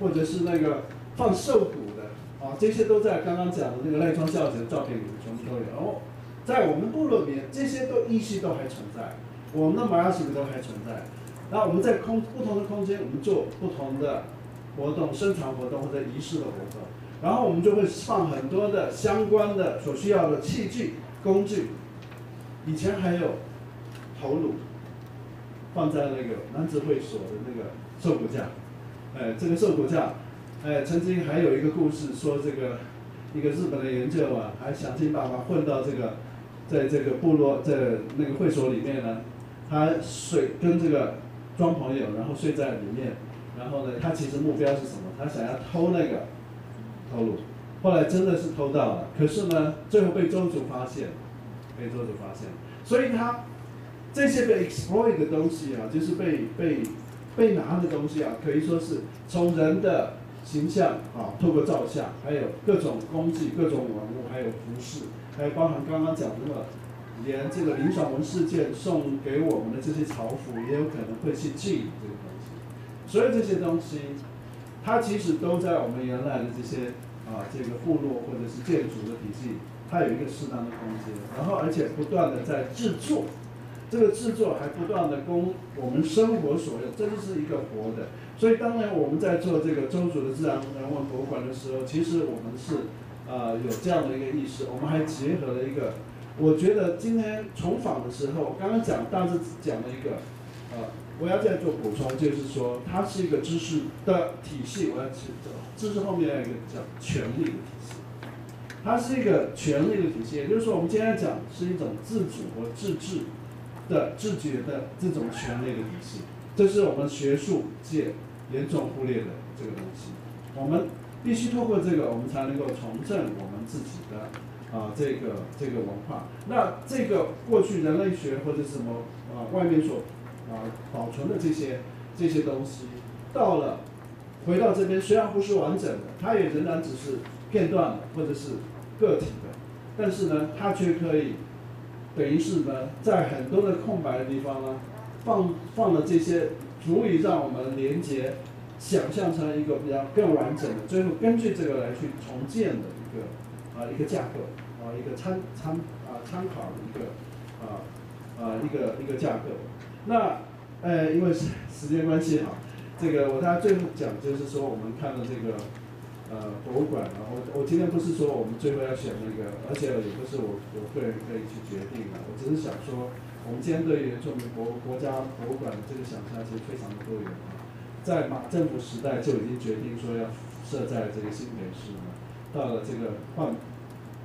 或者是那个放兽骨的，啊，这些都在刚刚讲的那个赖庄孝子的照片里面全部都有。在我们部落里面，这些都依稀都还存在，我们的马雅什都还存在。那我们在空不同的空间，我们做不同的活动，生产活动或者仪式的活动，然后我们就会放很多的相关的所需要的器具工具。以前还有。头颅放在那个男子会所的那个受骨架，哎，这个受骨架，哎，曾经还有一个故事说，这个一个日本的研究啊，还想尽办法混到这个，在这个部落在那个会所里面呢，他睡跟这个装朋友，然后睡在里面，然后呢，他其实目标是什么？他想要偷那个头颅，后来真的是偷到了，可是呢，最后被宗主发现，被宗主发现，所以他。这些被 exploit 的东西啊，就是被被被拿的东西啊，可以说是从人的形象啊，透过照相，还有各种工具、各种文物，还有服饰，还包含刚刚讲的，连这个林爽文事件送给我们的这些朝服，也有可能会去寄这个东西。所以这些东西，它其实都在我们原来的这些啊，这个部落或者是建筑的体系，它有一个适当的空间，然后而且不断的在制作。这个制作还不断的供我们生活所用，这就是一个活的。所以当然我们在做这个周主的自然人文博物馆的时候，其实我们是呃有这样的一个意识，我们还结合了一个，我觉得今天重访的时候，刚刚讲大致讲了一个，呃，我要再做补充，就是说它是一个知识的体系，我要知知识后面还有一个叫权力的体系，它是一个权力的体系，也就是说我们今天讲是一种自主和自治。的自觉的这种权利的体系，这是我们学术界严重忽略的这个东西。我们必须透过这个，我们才能够重振我们自己的啊这个这个文化。那这个过去人类学或者什么啊外面所啊保存的这些这些东西，到了回到这边虽然不是完整的，它也仍然只是片段的或者是个体的，但是呢，它却可以等于是呢，在很多的空白的地方呢，放放了这些足以让我们连接。想象成一个比较更完整的，最后根据这个来去重建的一个啊一个架构啊一个参参啊参考的一个啊啊一个一个架构。那呃因为时时间关系哈，这个我大家最后讲就是说我们看到这个呃博物馆啊，我我今天不是说我们最后要选那个，而且也不是我我个人可以去决定的，我只是想说我们今天对原住民国国家博物馆的这个想象其实非常的多元啊。在马政府时代就已经决定说要设在这个新北市了，到了这个换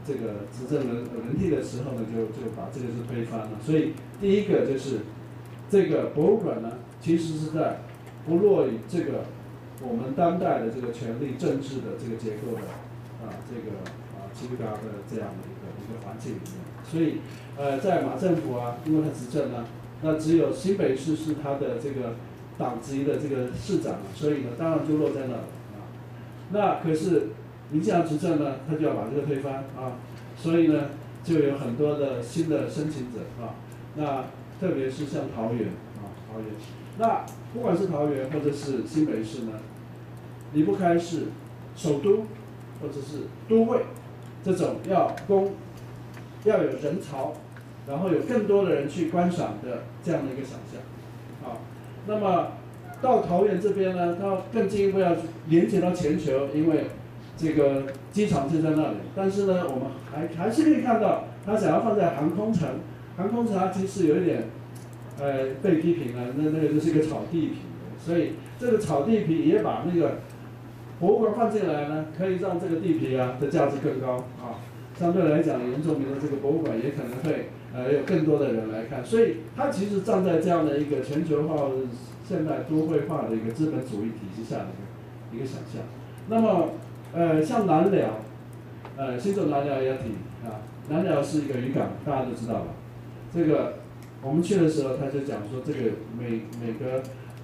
这个执政人轮替的时候呢，就就把这个是推翻了。所以第一个就是这个博物馆呢，其实是在不落于这个我们当代的这个权力政治的这个结构的啊这个啊基督教的这样的一个一个环境里面。所以呃在马政府啊，因为他执政呢，那只有新北市是他的这个。党籍的这个市长，所以呢，当然就落在那了啊。那可是民进党执政呢，他就要把这个推翻啊，所以呢，就有很多的新的申请者啊。那特别是像桃园啊，桃园，那不管是桃园或者是新北市呢，离不开是首都或者是都会这种要供要有人潮，然后有更多的人去观赏的这样的一个想象。那么到桃园这边呢，它更进一步要连接到全球，因为这个机场就在那里。但是呢，我们还还是可以看到，它想要放在航空城，航空城它其实有一点，呃，被批评了，那那个就是一个草地皮，所以这个草地皮也把那个博物馆放进来呢，可以让这个地皮啊的价值更高啊。相对来讲，原住民的这个博物馆也可能会。呃，有更多的人来看，所以它其实站在这样的一个全球化、现代都会化的一个资本主义体系下的一个一个想象。那么，呃，像南寮，呃，新竹南寮也提啊，南寮是一个渔港，大家都知道吧？这个我们去的时候，他就讲说，这个每每个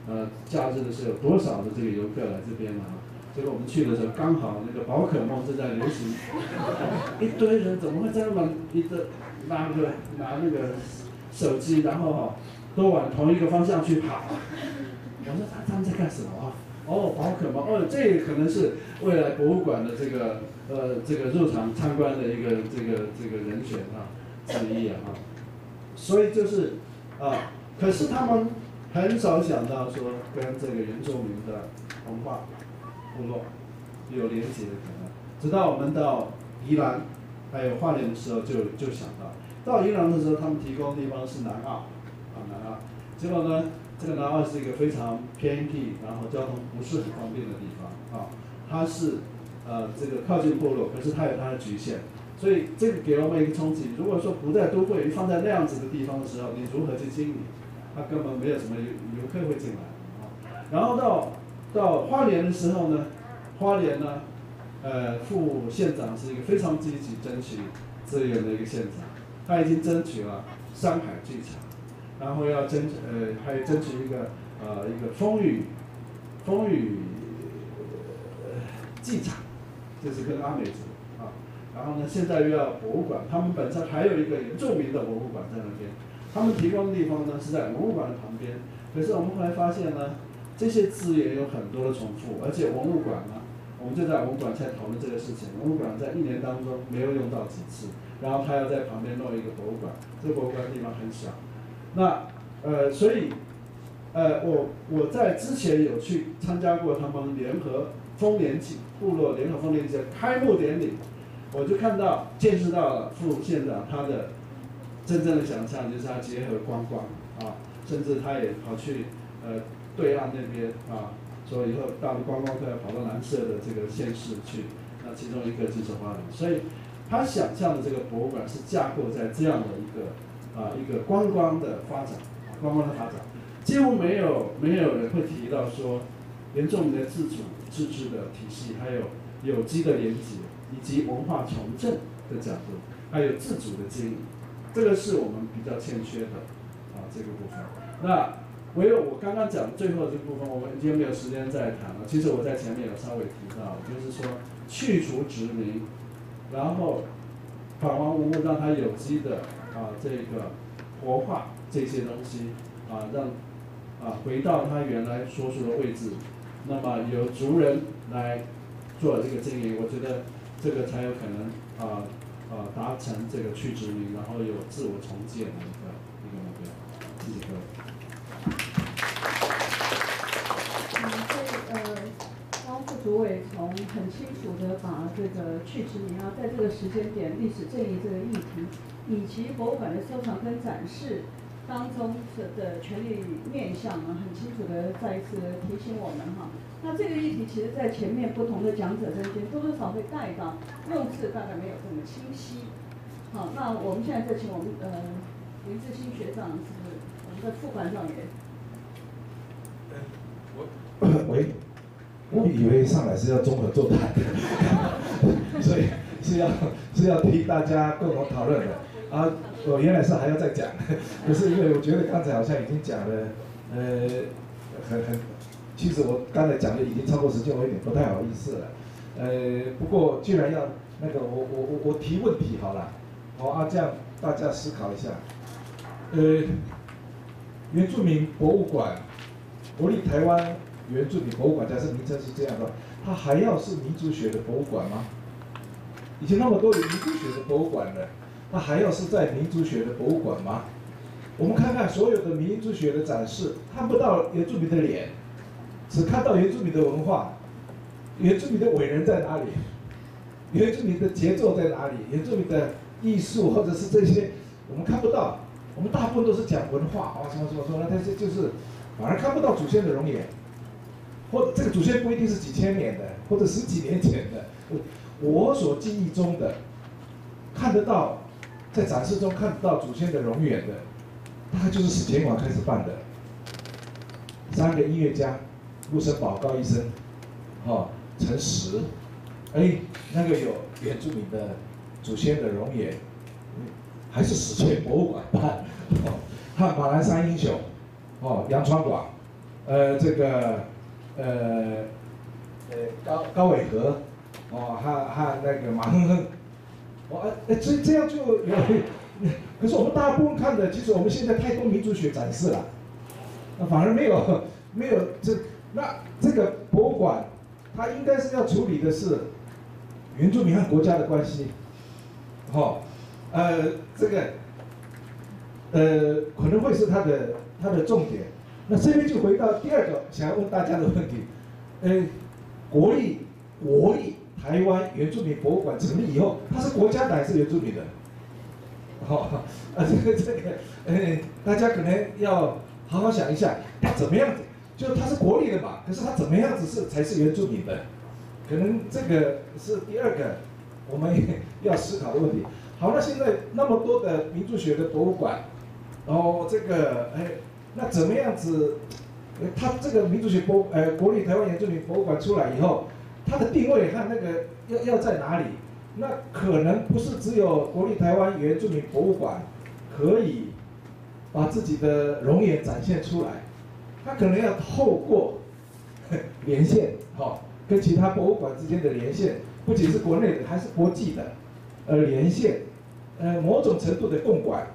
呃假日的时候，有多少的这个游客来这边啊？结果我们去的时候，刚好那个宝可梦正在流行，一堆人怎么会这么一个？拿个拿那个手机，然后哈都往同一个方向去跑。我说他他们在干什么啊？哦，宝可梦哦，这可能是未来博物馆的这个呃这个入场参观的一个这个这个人选啊之一啊。所以就是啊，可是他们很少想到说跟这个原住民的文化部落有连接的可能。直到我们到宜兰还有花莲的时候，就就想到。到宜兰的时候，他们提供的地方是南澳，啊南澳，结果呢，这个南澳是一个非常偏僻，然后交通不是很方便的地方，啊，它是，呃，这个靠近部落，可是它有它的局限，所以这个给了我们一个冲击。如果说不在都会，放在那样子的地方的时候，你如何去经营？它根本没有什么游游客会进来，啊，然后到到花莲的时候呢，花莲呢，呃，副县长是一个非常积极争取资源的一个县长。他已经争取了上海剧场，然后要争呃，还争取一个呃一个风雨风雨剧场，就是跟阿美族啊，然后呢，现在又要博物馆，他们本身还有一个著名的博物馆在那边，他们提供的地方呢是在博物馆的旁边，可是我们后来发现呢，这些资源有很多的重复，而且文物馆呢，我们就在文物馆在讨论这个事情，文物馆在一年当中没有用到几次。然后他要在旁边弄一个博物馆，这博物馆地方很小，那呃，所以呃，我我在之前有去参加过他们联合丰年祭部落联合丰年祭开幕典礼，我就看到见识到了副县长他的真正的想象，就是他结合观光啊，甚至他也跑去呃对岸那边啊，说以后到了观光客要跑到蓝色的这个县市去，那其中一个就是花莲，所以。他想象的这个博物馆是架构在这样的一个啊一个观光的发展，观光的发展，几乎没有没有人会提到说原住民的自主自治的体系，还有有机的连接，以及文化重振的角度，还有自主的经营，这个是我们比较欠缺的啊这个部分。那唯有我刚刚讲最后这部分，我们已经没有时间再谈了。其实我在前面有稍微提到，就是说去除殖民，然后返还文物，让它有机的啊这个活化这些东西啊，让啊回到它原来所属的位置。那么由族人来做这个经营，我觉得这个才有可能啊啊达成这个去殖民，然后有自我重建的一个一个目标。谢谢各位。嗯，所以呃，高副主委从很清楚的把这个去殖民啊，在这个时间点历史正义这个议题，以及博物馆的收藏跟展示当中的的权利面向啊，很清楚的再一次提醒我们哈。那这个议题其实在前面不同的讲者中间多多少会带到，用字大概没有这么清晰。好，那我们现在就请我们呃林志新学长，是不是我们的副馆长也？喂，我以为上来是要综合座谈，所以是要是要替大家共同讨论的啊。我原来是还要再讲，可是因为我觉得刚才好像已经讲了，呃，很很，其实我刚才讲的已经超过时间，我有点不太好意思了。呃，不过既然要那个，我我我我提问题好了，好啊，这样大家思考一下。呃，原住民博物馆，国立台湾。原住民博物馆假设名称是这样的，它还要是民族学的博物馆吗？以前那么多有民族学的博物馆了，它还要是在民族学的博物馆吗？我们看看所有的民族学的展示，看不到原住民的脸，只看到原住民的文化，原住民的伟人在哪里？原住民的节奏在哪里？原住民的艺术或者是这些，我们看不到。我们大部分都是讲文化啊，什么什么什么，但是就是反而看不到祖先的容颜。或这个祖先不一定是几千年的，或者十几年前的。我所记忆中的看得到，在展示中看得到祖先的容颜的，大概就是史前馆开始办的。三个音乐家，陆生宝、高医生，哦，陈实，哎，那个有原住民的祖先的容颜，还是史前博物馆办。哦，汉马兰山英雄，哦，杨传广，呃，这个。呃，呃，高高伟和，哦，和和那个马哼哼，哦，哎，这这样就有，可是我们大部分看的，其实我们现在太多民族学展示了，那反而没有没有这那这个博物馆，它应该是要处理的是原住民和国家的关系，哦，呃，这个，呃，可能会是它的它的重点。那这边就回到第二个想要问大家的问题，呃，国立国立台湾原住民博物馆成立以后，它是国家的还是原住民的？好，啊这个这个，呃，大家可能要好好想一下，它怎么样子？就它是国立的嘛，可是它怎么样子是才是原住民的？可能这个是第二个我们要思考的问题。好，那现在那么多的民族学的博物馆，然后这个哎。那怎么样子？呃，它这个民族学博，呃，国立台湾原住民博物馆出来以后，它的定位和那个要要在哪里？那可能不是只有国立台湾原住民博物馆可以把自己的容颜展现出来，它可能要透过 连线，哈，跟其他博物馆之间的连线，不仅是国内的，还是国际的，呃，连线，呃，某种程度的共管，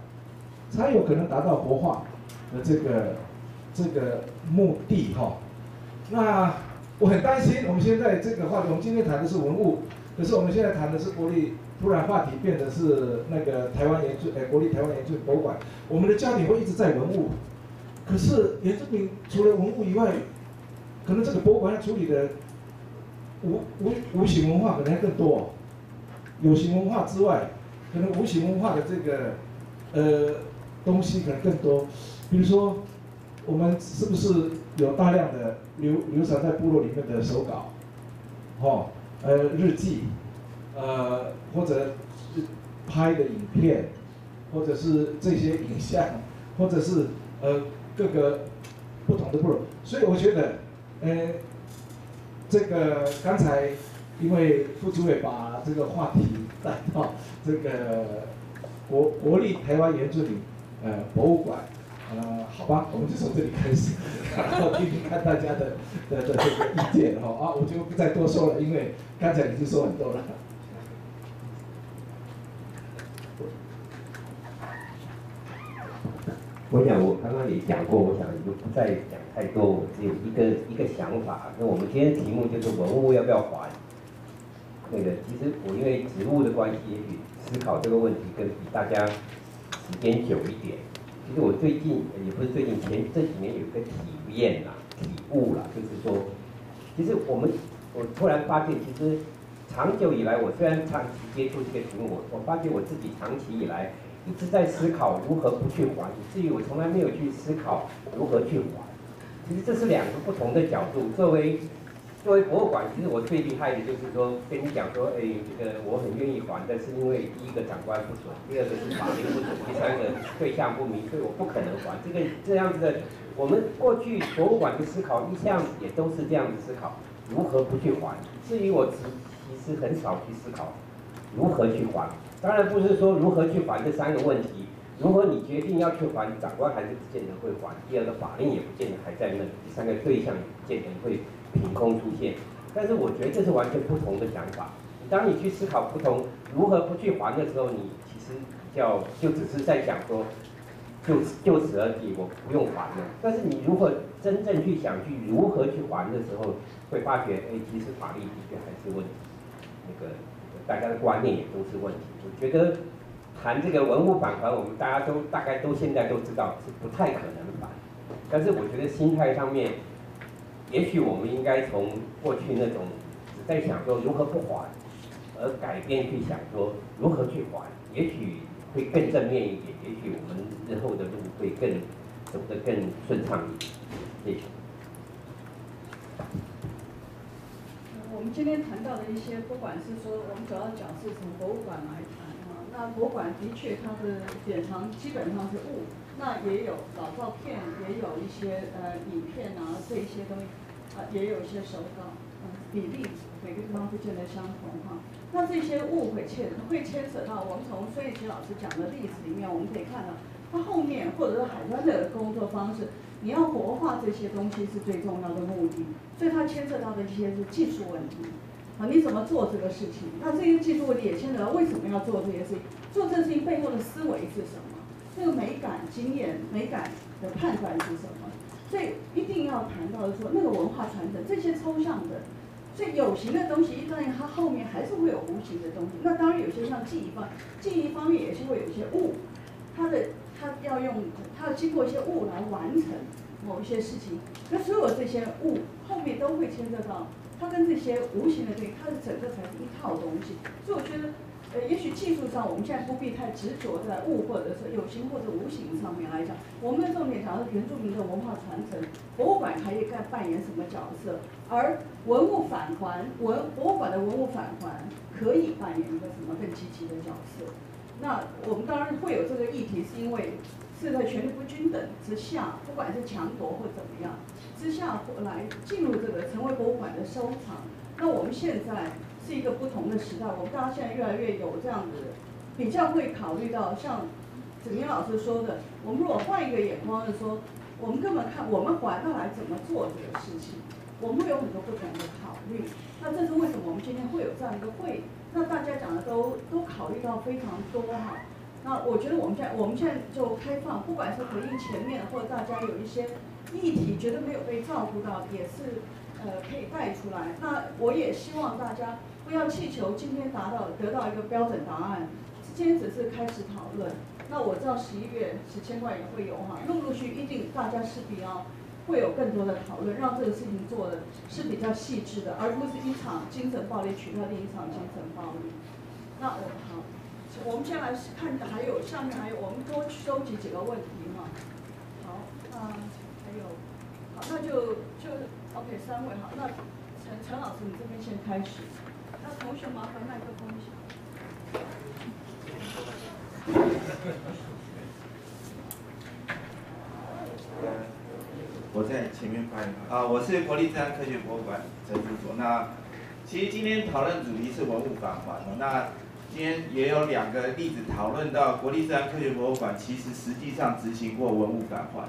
才有可能达到活化。的这个这个目的哈，那我很担心，我们现在这个话题，我们今天谈的是文物，可是我们现在谈的是国立，突然话题变得是那个台湾研究，哎，国立台湾研究博物馆，我们的焦点会一直在文物，可是原住民除了文物以外，可能这个博物馆要处理的无无无形文化可能还更多，有形文化之外，可能无形文化的这个呃东西可能更多。比如说，我们是不是有大量的流流传在部落里面的手稿，哦，呃，日记，呃，或者拍的影片，或者是这些影像，或者是呃各个不同的部落，所以我觉得，呃，这个刚才因为副主委把这个话题带到这个国国立台湾原住民呃博物馆，呃，好吧，我们就从这里开始，然后听听看大家的的的这个意见哈啊，我就不再多说了，因为刚才已经说很多了。我想我刚刚也讲过，我想就不再讲太多，我只有一个一个想法。那我们今天题目就是文物要不要还？那个其实我因为职务的关系，也许思考这个问题更比大家时间久一点。其实我最近也不是最近前这几年有个体验啦、体悟啦，就是说，其实我们我突然发现，其实长久以来，我虽然长期接触这个题目，我我发现我自己长期以来。一直在思考如何不去还，以至于我从来没有去思考如何去还。其实这是两个不同的角度。作为作为博物馆，其实我最厉害的就是说跟你讲说，哎，这个我很愿意还，但是因为第一个长官不准，第二个是法令不准，第三个对象不明，所以我不可能还。这个这样子的，我们过去博物馆的思考一向也都是这样子思考，如何不去还。至于我其其实很少去思考如何去还。当然不是说如何去还这三个问题，如果你决定要去还，长官还是不见得会还；第二个法令也不见得还在那里；第三个对象也不见得会凭空出现。但是我觉得这是完全不同的想法。当你去思考不同如何不去还的时候，你其实叫就只是在想说，就就此而已，我不用还了。但是你如果真正去想去如何去还的时候，会发觉，哎，其实法律的确还是问题。那个。大家的观念也都是问题。我觉得谈这个文物返还，我们大家都大概都现在都知道是不太可能返。但是我觉得心态上面，也许我们应该从过去那种只在想说如何不还，而改变去想说如何去还，也许会更正面一点。也许我们日后的路会更走得更顺畅一点。谢谢。我们今天谈到的一些，不管是说我们主要讲是从博物馆来谈啊，那博物馆的确它的典藏基本上是物，那也有老照片，也有一些呃影片啊这一些东西，啊也有一些手稿，嗯比例每个地方不见得相同哈。那这些误会牵会牵扯到我们从孙玉琪老师讲的例子里面，我们可以看到，它后面或者是海关的工作方式。你要活化这些东西是最重要的目的，所以它牵扯到的一些是技术问题，啊，你怎么做这个事情？那这些技术问题也牵扯到为什么要做这些事情？做这事情背后的思维是什么？这个美感、经验、美感的判断是什么？所以一定要谈到说，那个文化传承这些抽象的，所以有形的东西，一旦它后面还是会有无形的东西。那当然有些像记忆方，记忆方面也是会有一些物，它的。它要用，它要经过一些物来完成某一些事情，那所有这些物后面都会牵涉到，它跟这些无形的这，它的整个才是一套东西。所以我觉得，呃，也许技术上我们现在不必太执着在物或者是有形或者无形上面来讲，我们的重点讲是原住民的文化传承，博物馆可以该扮演什么角色，而文物返还文博物馆的文物返还可以扮演一个什么更积极的角色。那我们当然会有这个议题，是因为是在权力不均等之下，不管是强夺或怎么样之下来进入这个成为博物馆的收藏。那我们现在是一个不同的时代，我们大家现在越来越有这样子，比较会考虑到像子明老师说的，我们如果换一个眼光的说，我们根本看我们还到来怎么做这个事情，我们会有很多不同的考虑。那这是为什么我们今天会有这样一个会？那大家讲的都都考虑到非常多哈，那我觉得我们现在我们现在就开放，不管是回应前面或者大家有一些议题觉得没有被照顾到，也是呃可以带出来。那我也希望大家不要气求今天达到得到一个标准答案，今天只是开始讨论。那我知道十一月十千块也会有哈，陆陆续一定大家势必要。会有更多的讨论，让这个事情做的是比较细致的，而不是一场精神暴力取代另一场精神暴力。那我好，我们先来看，还有下面还有，我们多收集几个问题哈。好，那还有，好，那就就 OK 三位哈，那陈陈老师你这边先开始，同学麻烦麦克风一下。我在前面发言啊，我是国立自然科学博物馆陈主所。那其实今天讨论主题是文物返还，那今天也有两个例子讨论到国立自然科学博物馆其实实际上执行过文物返还，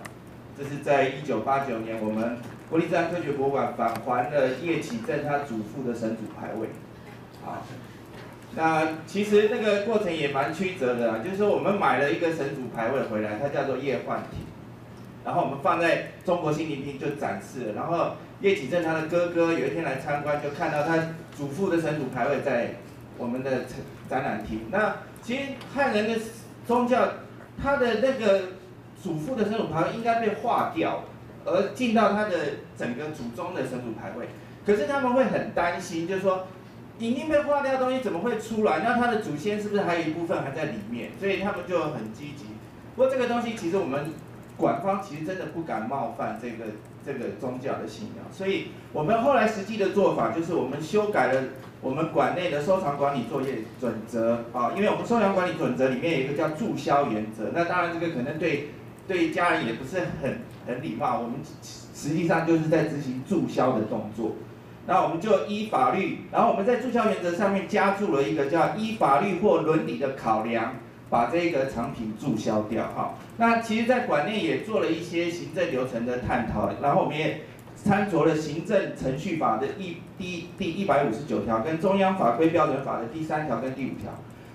这是在一九八九年我们国立自然科学博物馆返还了叶启正他祖父的神主牌位，啊，那其实那个过程也蛮曲折的啊，就是说我们买了一个神主牌位回来，它叫做叶焕庭，然后我们放在中国新陵厅就展示了，然后叶启正他的哥哥有一天来参观，就看到他祖父的神主牌位在我们的展览厅。那其实汉人的宗教，他的那个祖父的神主牌位应该被划掉，而进到他的整个祖宗的神主牌位。可是他们会很担心，就是说已经被化掉的东西怎么会出来？那他的祖先是不是还有一部分还在里面？所以他们就很积极。不过这个东西其实我们馆方其实真的不敢冒犯这个这个宗教的信仰，所以我们后来实际的做法就是我们修改了。我们馆内的收藏管理作业准则啊，因为我们收藏管理准则里面有一个叫注销原则，那当然这个可能对对家人也不是很很礼貌，我们实际上就是在执行注销的动作。那我们就依法律，然后我们在注销原则上面加注了一个叫依法律或伦理的考量，把这个藏品注销掉哈。那其实，在馆内也做了一些行政流程的探讨，然后我们也。参酌了行政程序法的一第第一百五十九条，跟中央法规标准法的第三条跟第五条，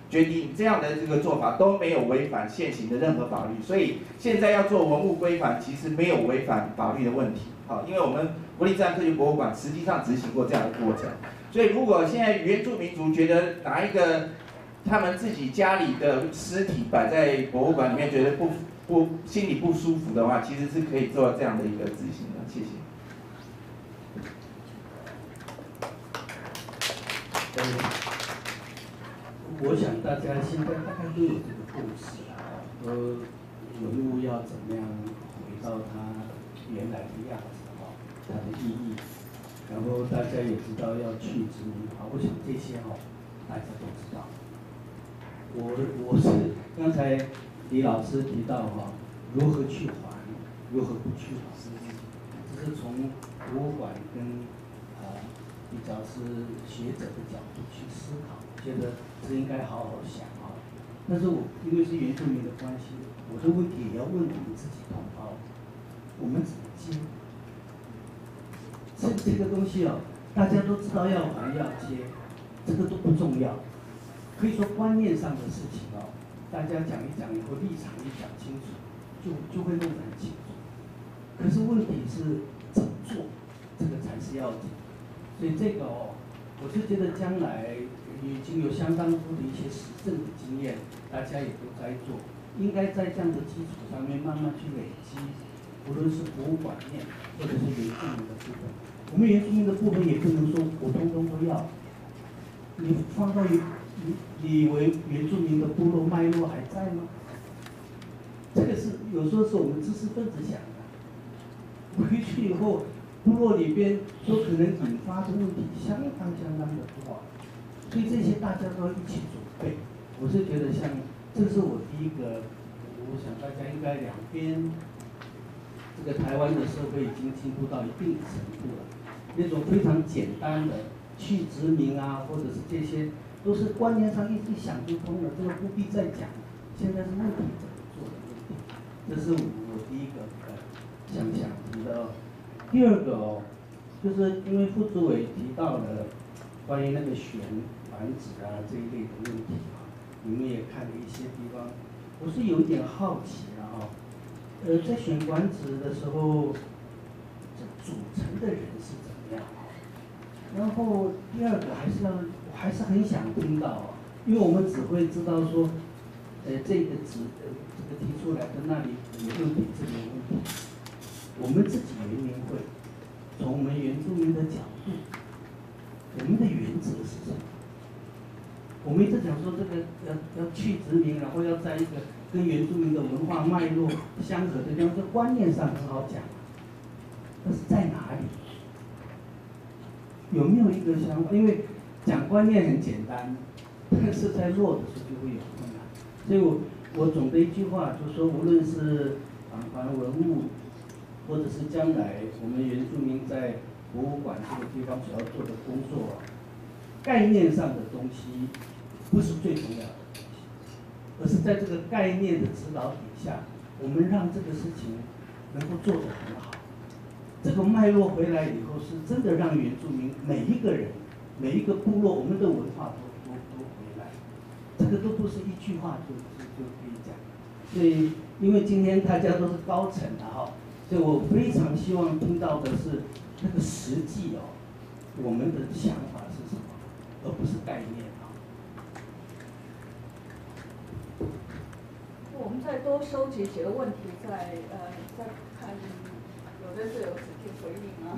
决定这样的这个做法都没有违反现行的任何法律，所以现在要做文物规范，其实没有违反法律的问题。好，因为我们国立自然科学博物馆实际上执行过这样的过程，所以如果现在原住民族觉得拿一个他们自己家里的尸体摆在博物馆里面，觉得不不心里不舒服的话，其实是可以做这样的一个执行的。谢谢。我想大家现在大概都有这个共识啊，说文物要怎么样回到它原来的样子，它的意义，然后大家也知道要去殖民啊，我想这些哈大家都知道。我我是刚才李老师提到哈，如何去还，如何不去还，这是从博物馆跟啊比较是学者的角度去思考。觉得是应该好好想啊，但是我因为是原住民的关系，我的问题也要问我们自己同胞，我们怎么接？这这个东西哦，大家都知道要还要接，这个都不重要，可以说观念上的事情哦，大家讲一讲以后立场一讲清楚，就就会弄得很清楚。可是问题是怎么做，这个才是要紧。所以这个哦，我是觉得将来。已经有相当多的一些实证的经验，大家也都在做，应该在这样的基础上面慢慢去累积。无论是博物馆面，或者是原住民的部分，我们原住民的部分也不能说我通通都要。你放到你你以为原住民的部落脉络还在吗？这个是有时候是我们知识分子想的。回去以后，部落里边都可能引发的问题相当相当的多。所以这些大家都要一起准备。我是觉得像，这是我第一个，我想大家应该两边，这个台湾的社会已经进步到一定程度了，那种非常简单的去殖民啊，或者是这些，都是观念上一一想就通了，这个不必再讲。现在是问题怎么做的问题，这是我第一个呃想想的。第二个哦，就是因为副主委提到了关于那个选。繁殖啊这一类的问题啊，你们也看了一些地方，我是有点好奇了啊。呃，在选管子的时候，这组成的人是？然后第二个还是要，我还是很想听到，因为我们只会知道说，呃，这个指呃这个提出来的那里有问题，这里有问题。我们自己原民会，从我们原住民的角度，我们的原则是什么？我们一直讲说这个要要去殖民，然后要在一个跟原住民的文化脉络相合的地方，这观念上很好讲，但是在哪里？有没有一个想法？因为讲观念很简单，但是在落的时候就会有困难。所以我我总的一句话就是说，无论是返还文物，或者是将来我们原住民在博物馆这个地方所要做的工作。概念上的东西不是最重要的，而是在这个概念的指导底下，我们让这个事情能够做得很好。这个脉络回来以后，是真的让原住民每一个人、每一个部落，我们的文化都都都回来。这个都不是一句话就就就可以讲。所以，因为今天大家都是高层的哈，所以我非常希望听到的是那个实际哦，我们的想法是什么，而不是概念啊。我们再多收集几个问题，再呃再看。有的是有直接回应啊，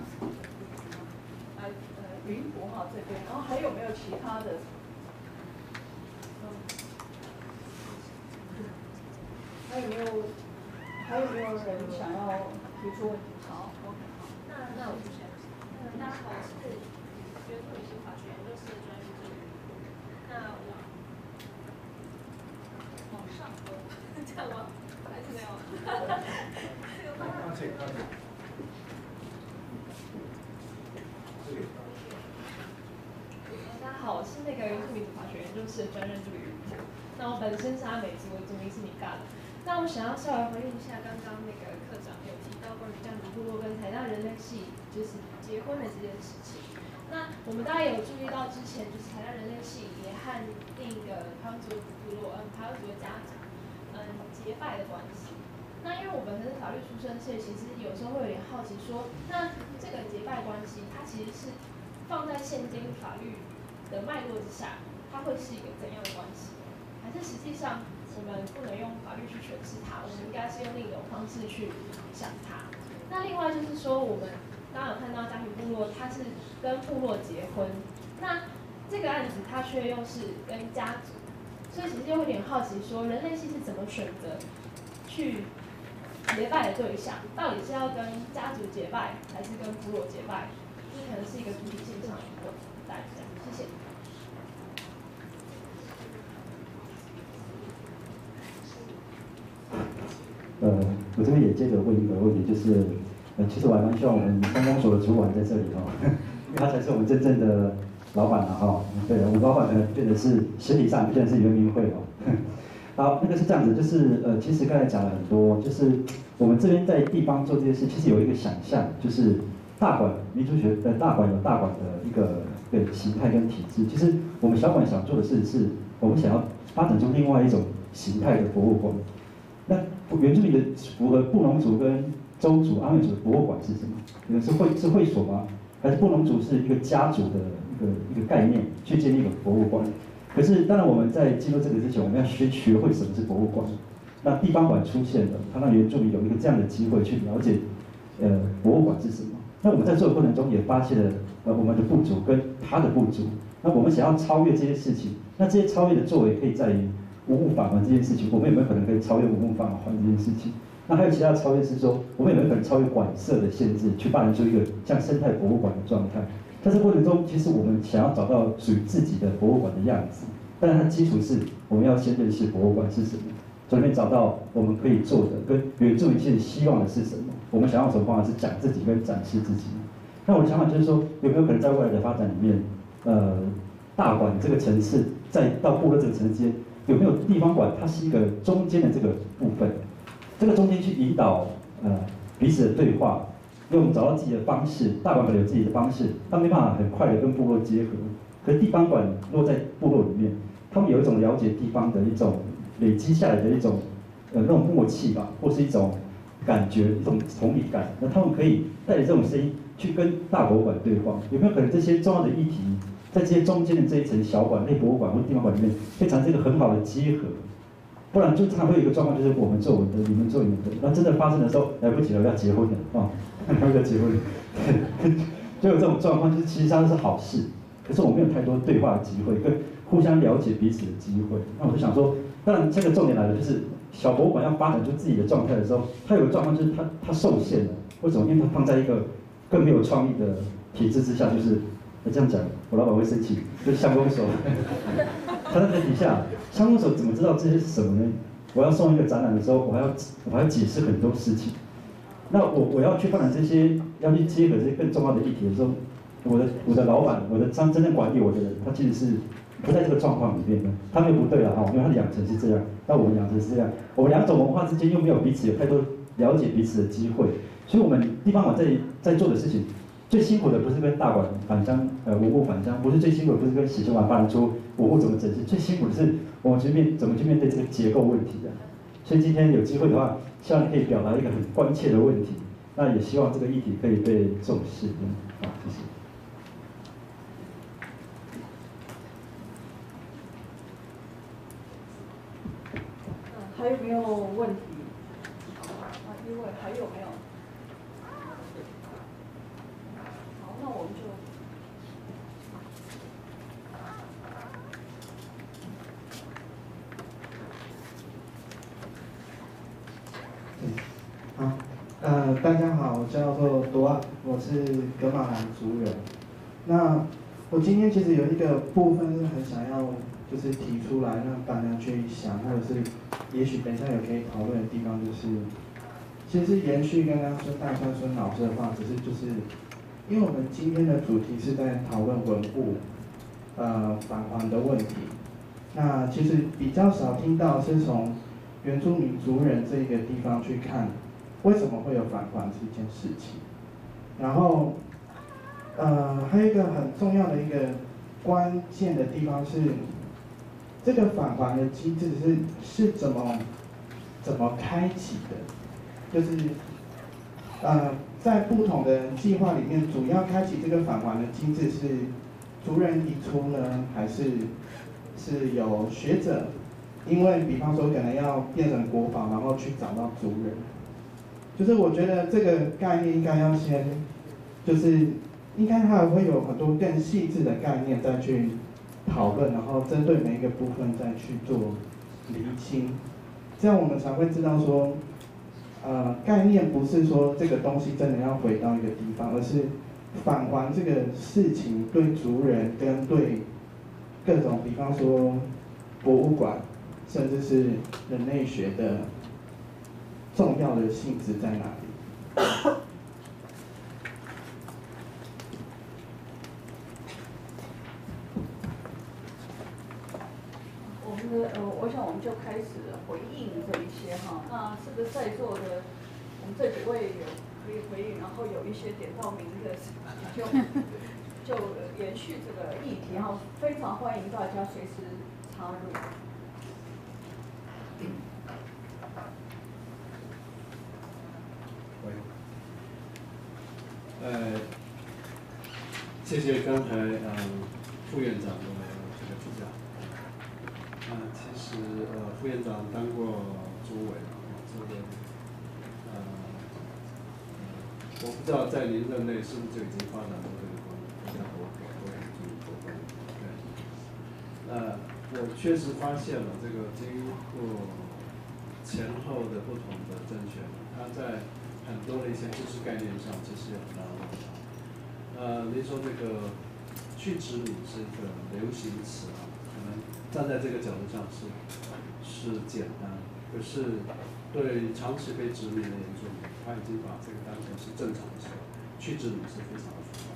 来 呃云博哈这边，然后还有没有其他的？还有没有还有没有人想要提出问题？好，OK，好。那那我就先，嗯，大家好，我是原住民法学研究室的专业助理。那我往上走，这样吗？还是没有？这个方向。大家好，我是那个原住民族法学研究室的专任助理。那我本身是阿美族，我族名是米嘎的。那我想要稍微回应一下刚刚那个课长有提到关于降族部落跟台大人类系就是结婚的这件事情。那我们大家有注意到之前就是台大人类系也和另一个台湾族部落，嗯，台湾族的家长，嗯，结拜的关系。那因为我本身是法律出身，所以其实有时候会有点好奇，说那这个结拜关系，它其实是放在现今法律。的脉络之下，它会是一个怎样的关系？还是实际上我们不能用法律去诠释它，我们应该是用另一种方式去想它？那另外就是说，我们刚刚有看到家庭部落，它是跟部落结婚，那这个案子它却又是跟家族，所以其实就会有点好奇，说人类系是怎么选择去结拜的对象？到底是要跟家族结拜，还是跟部落结拜？这可能是一个主体性上的问题，大家谢谢。呃，我这边也接着问一个问题，就是，呃，其实我还蛮希望我们公公所的主管在这里哈，因为他才是我们真正的老板了哈。对，我们老板呢，变的是实体上变的是圆明会哦。好，那个是这样子，就是呃，其实刚才讲了很多，就是我们这边在地方做这件事，其实有一个想象，就是大馆民族学呃大馆有大馆的一个对形态跟体制，其实我们小馆想做的事是，我们想要发展出另外一种形态的博物馆。那原住民的符合布农族跟周族、阿美族的博物馆是什么？是会是会所吗？还是布农族是一个家族的一个一个概念去建立一个博物馆？可是当然我们在进入这个之前，我们要学学会什么是博物馆。那地方馆出现了，它让原住民有一个这样的机会去了解，呃，博物馆是什么。那我们在做的过程中也发现了，呃，我们的不足跟他的不足。那我们想要超越这些事情，那这些超越的作为可以在于。无物返还这件事情，我们有没有可能可以超越无物返还这件事情？那还有其他超越是说，我们有没有可能超越馆舍的限制，去发展出一个像生态博物馆的状态？在这过程中，其实我们想要找到属于自己的博物馆的样子，但是它基础是我们要先认识博物馆是什么，从里面找到我们可以做的跟原住民其实希望的是什么，我们想要什么方法是讲自己跟展示自己。那我的想法就是说，有没有可能在未来的发展里面，呃，大馆这个层次，在到部落这个层次间？有没有地方馆？它是一个中间的这个部分，这个中间去引导呃彼此的对话，用找到自己的方式。大馆可能有自己的方式，他没办法很快的跟部落结合。可是地方馆落在部落里面，他们有一种了解地方的一种累积下来的一种呃那种默契吧，或是一种感觉、一种同理感。那他们可以带着这种声音去跟大博物馆对话。有没有可能这些重要的议题？在这些中间的这一层小馆、内博物馆或地方馆里面，可以产生一个很好的结合，不然就常会有一个状况，就是我们做我们的，你们做你们的，那真的发生的时候来不及了，要结婚了啊，要结婚，就有这种状况，就是其实它是好事，可是我没有太多对话的机会，跟互相了解彼此的机会。那我就想说，当然这个重点来了，就是小博物馆要发展出自己的状态的时候，它有个状况就是它它受限了，为什么？因为它放在一个更没有创意的体制之下，就是。这样讲，我老板会生气。就是相公手，他在底下，相公手怎么知道这些是什么呢？我要送一个展览的时候，我还要我还要解释很多事情。那我我要去发展这些，要去结合这些更重要的议题的时候，我的我的老板，我的真真正管理我的人，他其实是不在这个状况里面的。他没有不对了哈，因为他的养成是这样，那我们养成是这样。我们两种文化之间又没有彼此有太多了解彼此的机会，所以我们地方馆在在做的事情，最辛苦的不是跟大馆返乡，呃，五户返乡，不是最辛苦的不是跟喜庆馆发展出文物怎么整治，最辛苦的是我们去面怎么去面对这个结构问题的。所以今天有机会的话，希望可以表达一个很关切的问题，那也希望这个议题可以被重视。好，谢谢。还有没有问题？啊，因为还有没有？好，那我们就。好，大家好，我叫做多，我是格马兰族人。那我今天其实有一个部分是很想要，就是提出来让大家去想，或者是也许等一下有可以讨论的地方，就是其实延续刚刚孙大川孙老师的话，只是就是因为我们今天的主题是在讨论文物，呃，返还的问题。那其实比较少听到是从原住民族人这个地方去看。为什么会有返还这件事情？然后，呃，还有一个很重要的一个关键的地方是，这个返还的机制是是怎么怎么开启的？就是，呃，在不同的计划里面，主要开启这个返还的机制是族人提出呢，还是是有学者？因为比方说可能要变成国宝，然后去找到族人。就是我觉得这个概念应该要先，就是应该还会有很多更细致的概念再去讨论，然后针对每一个部分再去做厘清，这样我们才会知道说，呃，概念不是说这个东西真的要回到一个地方，而是返还这个事情对族人跟对各种，比方说博物馆，甚至是人类学的。重要的性质在哪里？我们的呃，我想我们就开始回应这一些哈。那是不是在座的我们这几位有可以回应，然后有一些点到名的，就 就延续这个议题哈。非常欢迎大家随时插入。喂呃，谢谢刚才嗯副院长的这个指教。嗯，其实呃副院长当过主委，这个呃，我不知道在您任内是不是就已经发展到这个国国家博物馆、国家主博物馆？对。那我确实发现了这个经过前后的不同的政权，它在。很多的一些知识概念上其实有很大的落差。呃，您说这个去殖民是一个流行词啊，可能站在这个角度上是是简单，可是对长期被殖民的原住民，他已经把这个当成是正常的事了，去殖民是非常的复杂，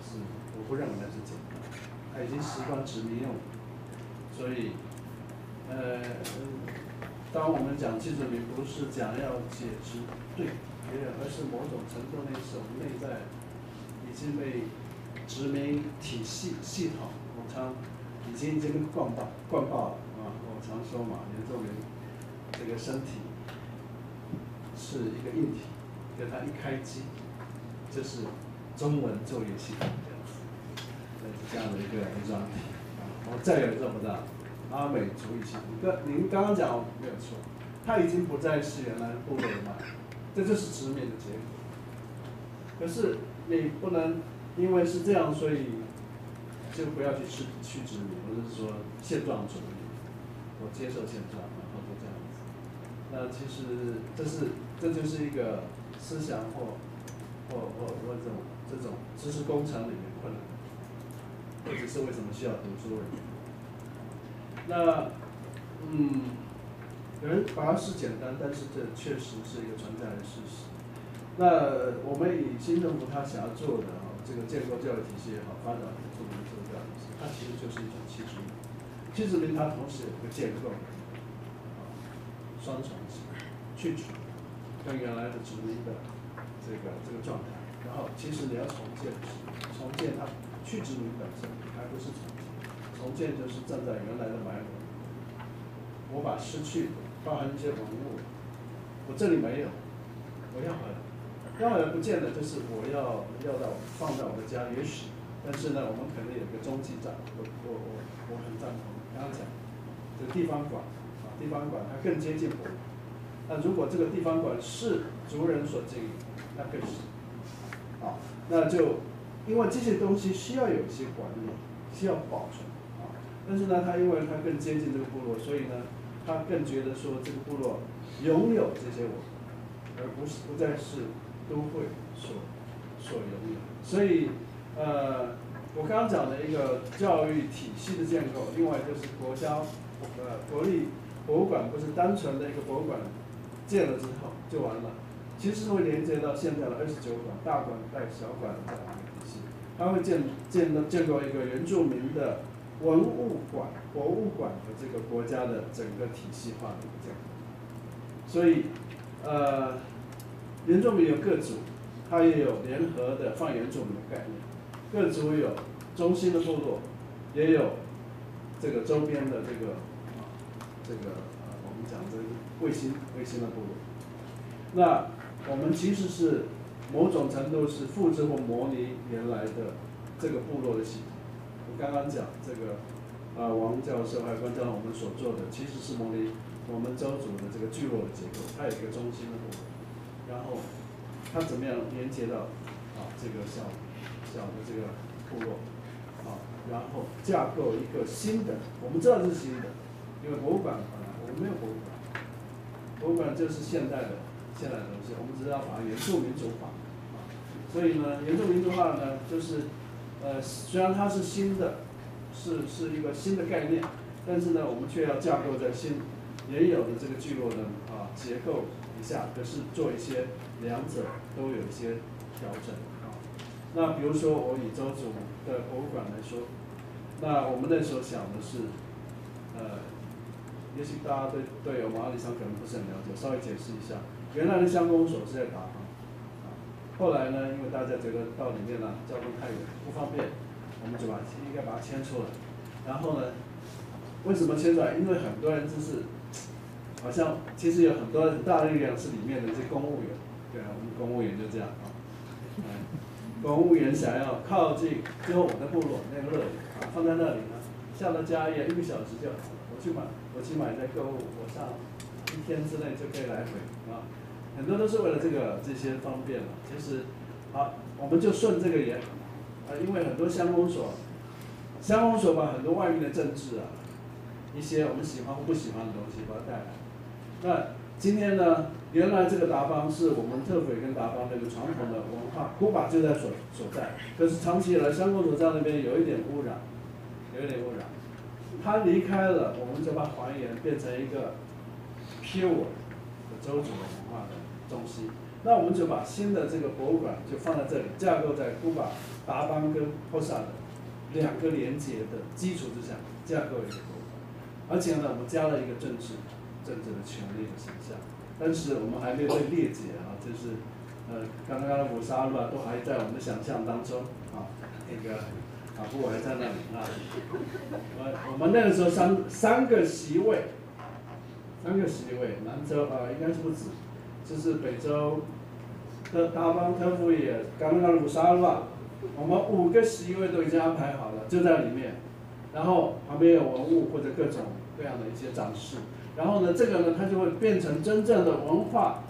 是我不认为那是简单，他已经习惯殖民用，所以呃，当我们讲去殖民，不是讲要解殖对。别人，而是某种程度内是内在已经被殖民体系系统，我常已经已经灌爆灌爆了啊！我常说嘛，原住民这个身体是一个硬体，给它一开机，就是中文作业系统这样子，这样的一个一桩体啊。我再也做不到阿美族裔系统，您刚刚讲没有错，它已经不再是原来部落的嘛。这就是殖民的结果。可是你不能因为是这样，所以就不要去去去殖民，或者是说现状主义，我接受现状，然后就这样子。那其实这是这就是一个思想或或或或这种这种知识工程里面困难，或者是为什么需要读书人。那嗯。人反而是简单，但是这确实是一个存在的事实。那我们以新政府他想要做的啊，这个建构教育体系也好，发展原住民这个教育体系，它其实就是一种七殖民。七殖民它同时有一个建构，啊，双重性，去除跟原来的殖民的这个这个状态，然后其实你要重建，重建它去殖民本身，还不是重建，重建就是站在原来的脉络，我把失去的，包含一些文物，我这里没有，我要回来。要回来不见得就是我要要到放在我的家，也许，但是呢，我们可能有个中继站，我我我我很赞同。刚刚讲，这地方馆啊，地方馆它更接近我。那如果这个地方馆是族人所经营，那更是，啊，那就因为这些东西需要有一些管理，需要保存。啊，但是呢，它因为它更接近这个部落，所以呢，他更觉得说这个部落拥有这些文化，而不是不再是。都会所所拥有，所以呃，我刚刚讲的一个教育体系的建构，另外就是国家呃国立博物馆不是单纯的一个博物馆建了之后就完了，其实会连接到现在的二十九馆大馆带小馆的这样一个体系，它会建建的建构一个原住民的文物馆博物馆的这个国家的整个体系化的一个建构，所以呃。原住民有各族，它也有联合的放原住民的概念。各族有中心的部落，也有这个周边的这个啊，这个呃，我们讲这个卫星卫星的部落。那我们其实是某种程度是复制或模拟原来的这个部落的形。刚刚讲这个啊，王教授还有关教授我们所做的，其实是模拟我们周族的这个聚落的结构，它有一个中心的部分。然后，它怎么样连接到啊这个小小的这个部落啊？然后架构一个新的，我们知道是新的，因为博物馆本来我们没有博物馆，博物馆就是现代的现代的东西，我们只要把原住民族化啊。所以呢，原住民族化呢，就是呃虽然它是新的，是是一个新的概念，但是呢，我们却要架构在新原有的这个聚落的啊结构。一下，可是做一些两者都有一些调整啊。那比如说我以周总的博物馆来说，那我们那时候想的是，呃，也许大家对对我们阿里山可能不是很了解，稍微解释一下。原来的乡公所是在打，后来呢，因为大家觉得到里面呢交通太远不方便，我们就把应该把它迁出来。然后呢，为什么迁出来？因为很多人就是。好像其实有很多很大力量是里面的这些公务员，对啊，我们公务员就这样啊，嗯公务员想要靠近最后我们的部落那个乐园啊，放在那里呢，下了家业一个小时就好，我去买，我去买在购物，我上一天之内就可以来回，很多都是为了这个这些方便嘛。其实，好，我们就顺这个沿，啊，因为很多乡公所，乡公所把很多外面的政治啊，一些我们喜欢或不喜欢的东西把它带来。那今天呢？原来这个达邦是我们特匪跟达邦那个传统的文化，古巴就在所所在。可是长期以来，香港所在那边有一点污染，有一点污染。他离开了，我们就把还原变成一个 pure 的周族文化的东西。那我们就把新的这个博物馆就放在这里，架构在古巴达邦跟波萨的两个连接的基础之下，架构一个博物馆。而且呢，我们加了一个政治。政治的权力的形象，但是我们还没有被裂解啊，就是呃，刚刚的五沙路啊，都还在我们的想象当中啊，那个啊，布还在那里啊，我我们那个时候三三个席位，三个席位，南州啊应该是不止，这是北周的大邦特富也，刚刚的五沙路啊，我们五个席位都已经安排好了，就在里面，然后旁边有文物或者各种各样的一些展示。然后呢，这个呢，它就会变成真正的文化，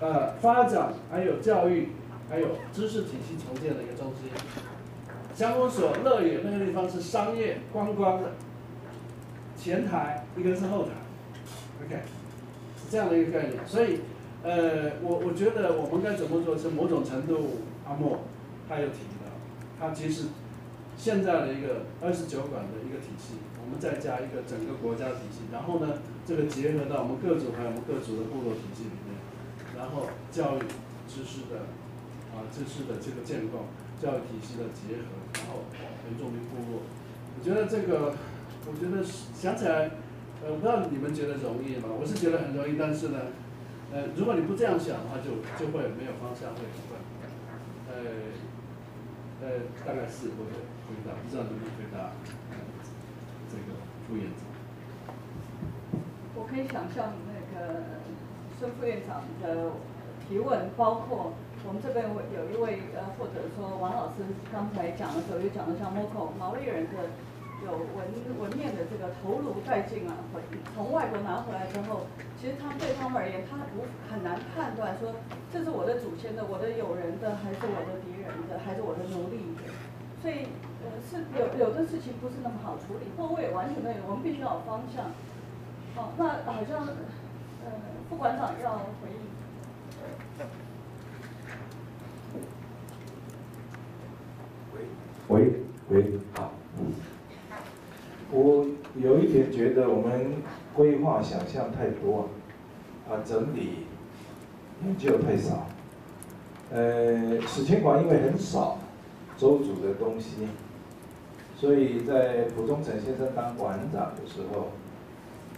呃，发展，还有教育，还有知识体系重建的一个中心。乡公所乐园那个地方是商业观光的，前台一个是后台，OK，是这样的一个概念。所以，呃，我我觉得我们该怎么做？是某种程度，阿莫他有提到，他其实现在的一个二十九馆的一个体系。我们再加一个整个国家体系，然后呢，这个结合到我们各族还有我们各族的部落体系里面，然后教育知识的啊知识的这个建构，教育体系的结合，然后原住民部落。我觉得这个，我觉得想起来，呃，不知道你们觉得容易吗？我是觉得很容易，但是呢，呃，如果你不这样想的话，就就会没有方向，会会，呃，呃，大概是我的回答，不知道能不能回答这个副院长。我可以想象那个孙副院长的提问，包括我们这边有一位呃，或者说王老师刚才讲的时候，又讲的像 Moko 毛利人的有文文面的这个头颅带进啊，回从外国拿回来之后，其实他们对他们而言，他无很难判断说这是我的祖先的，我的友人的，还是我的敌人的，还是我的奴隶的，所以呃是有有的事情不是那么好处理，或我也完全没有，我们必须要有方向。好，那好像呃副馆长要回应。喂喂喂，好。我有一点觉得我们规划想象太多，啊，整理研究太少。呃，史前馆因为很少周主的东西，所以在蒲忠诚先生当馆长的时候，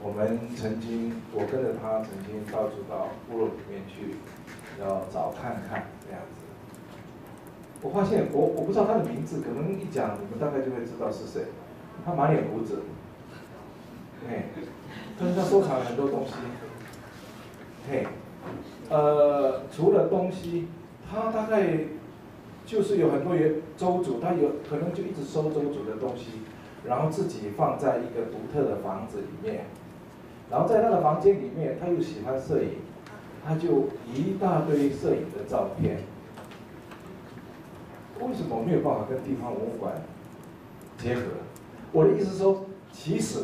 我们曾经我跟着他曾经到处到部落里面去，要找看看这样子。我发现我我不知道他的名字，可能一讲你们大概就会知道是谁。他满脸胡子，嘿，但是他收藏了很多东西，嘿，呃，除了东西，他大概就是有很多原周主，他有可能就一直收周主的东西，然后自己放在一个独特的房子里面，然后在他的房间里面，他又喜欢摄影，他就一大堆摄影的照片。为什么没有办法跟地方文物馆结合？我的意思是说，其实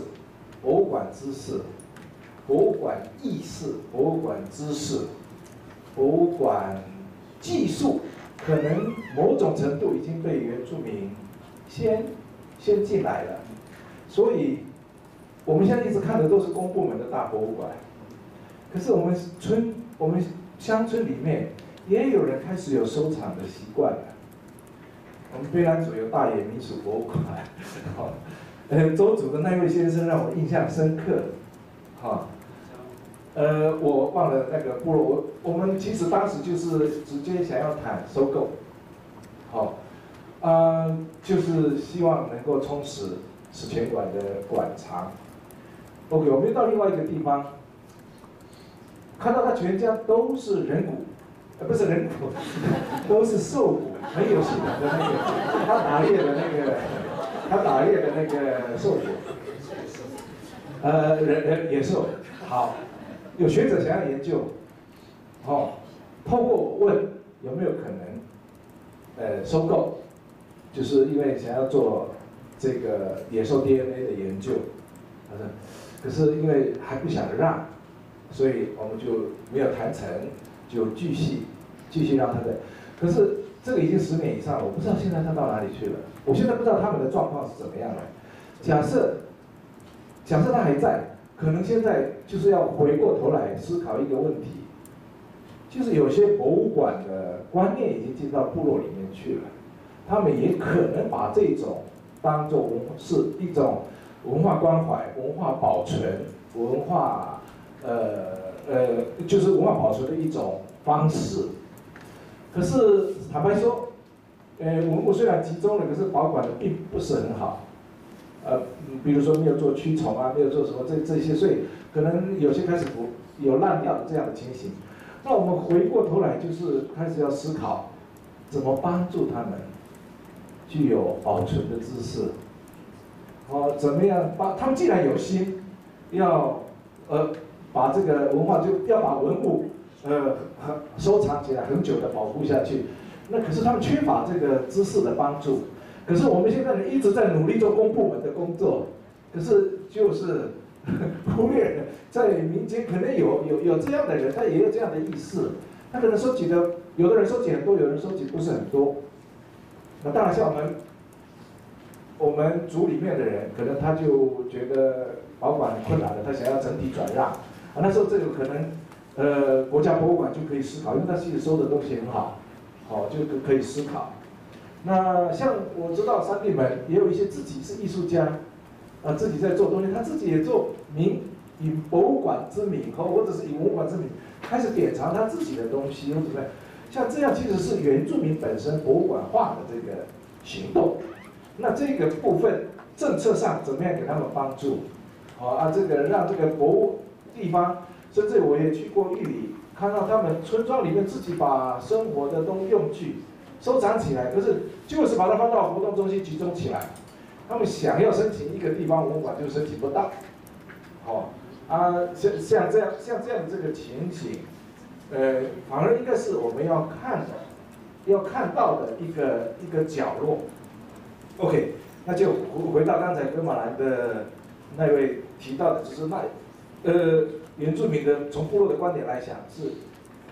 博物馆知识、博物馆意识、博物馆知识、博物馆技术，可能某种程度已经被原住民先先进来了。所以，我们现在一直看的都是公部门的大博物馆，可是我们村、我们乡村里面也有人开始有收藏的习惯了。我们卑南族有大野民俗博物馆，好，呃，周主的那位先生让我印象深刻，哈，呃，我忘了那个部落，我我们其实当时就是直接想要谈收购，好，啊，就是希望能够充实史前馆的馆藏。OK，我们又到另外一个地方，看到他全家都是人骨。呃，不是人骨，都是兽骨，很有系统的那个，他打猎的那个，他打猎的那个兽骨，呃，人人野兽，好，有学者想要研究，哦，透过问有没有可能，呃，收购，就是因为想要做这个野兽 DNA 的研究，他说，可是因为还不想让，所以我们就没有谈成。就继续继续让他在，可是这个已经十年以上了，我不知道现在他到哪里去了。我现在不知道他们的状况是怎么样的。假设假设他还在，可能现在就是要回过头来思考一个问题，就是有些博物馆的观念已经进到部落里面去了，他们也可能把这种当做是一种文化关怀、文化保存、文化呃。呃，就是文化保存的一种方式。可是坦白说，呃，文物虽然集中了，可是保管的并不是很好。呃，比如说没有做驱虫啊，没有做什么这这些，所以可能有些开始不有烂掉的这样的情形。那我们回过头来，就是开始要思考，怎么帮助他们具有保存的知识。哦，怎么样帮他们？既然有心，要呃。把这个文化就要把文物，呃，收藏起来，很久的保护下去。那可是他们缺乏这个知识的帮助。可是我们现在呢，一直在努力做公部门的工作，可是就是忽略在民间可能有有有这样的人，他也有这样的意识。他可能收集的，有的人收集很多，有人收集不是很多。那当然像我们我们组里面的人，可能他就觉得保管困难了，他想要整体转让。啊，那时候这个可能，呃，国家博物馆就可以思考，因为它自己收的东西很好，好就可可以思考。那像我知道三弟们也有一些自己是艺术家，啊，自己在做东西，他自己也做名以博物馆之名和或者是以文物馆之名开始典藏他自己的东西，或者怎么样，像这样其实是原住民本身博物馆化的这个行动。那这个部分政策上怎么样给他们帮助？好啊，这个让这个博物地方，甚至我也去过玉里，看到他们村庄里面自己把生活的东用具收藏起来，可是就是把它放到活动中心集中起来。他们想要申请一个地方文物馆就申请不到。好啊，像像这样像这样这个情形，呃，反而应该是我们要看的、要看到的一个一个角落。OK，那就回回到刚才哥马兰的那位提到的，就是那呃原住民的从部落的观点来讲是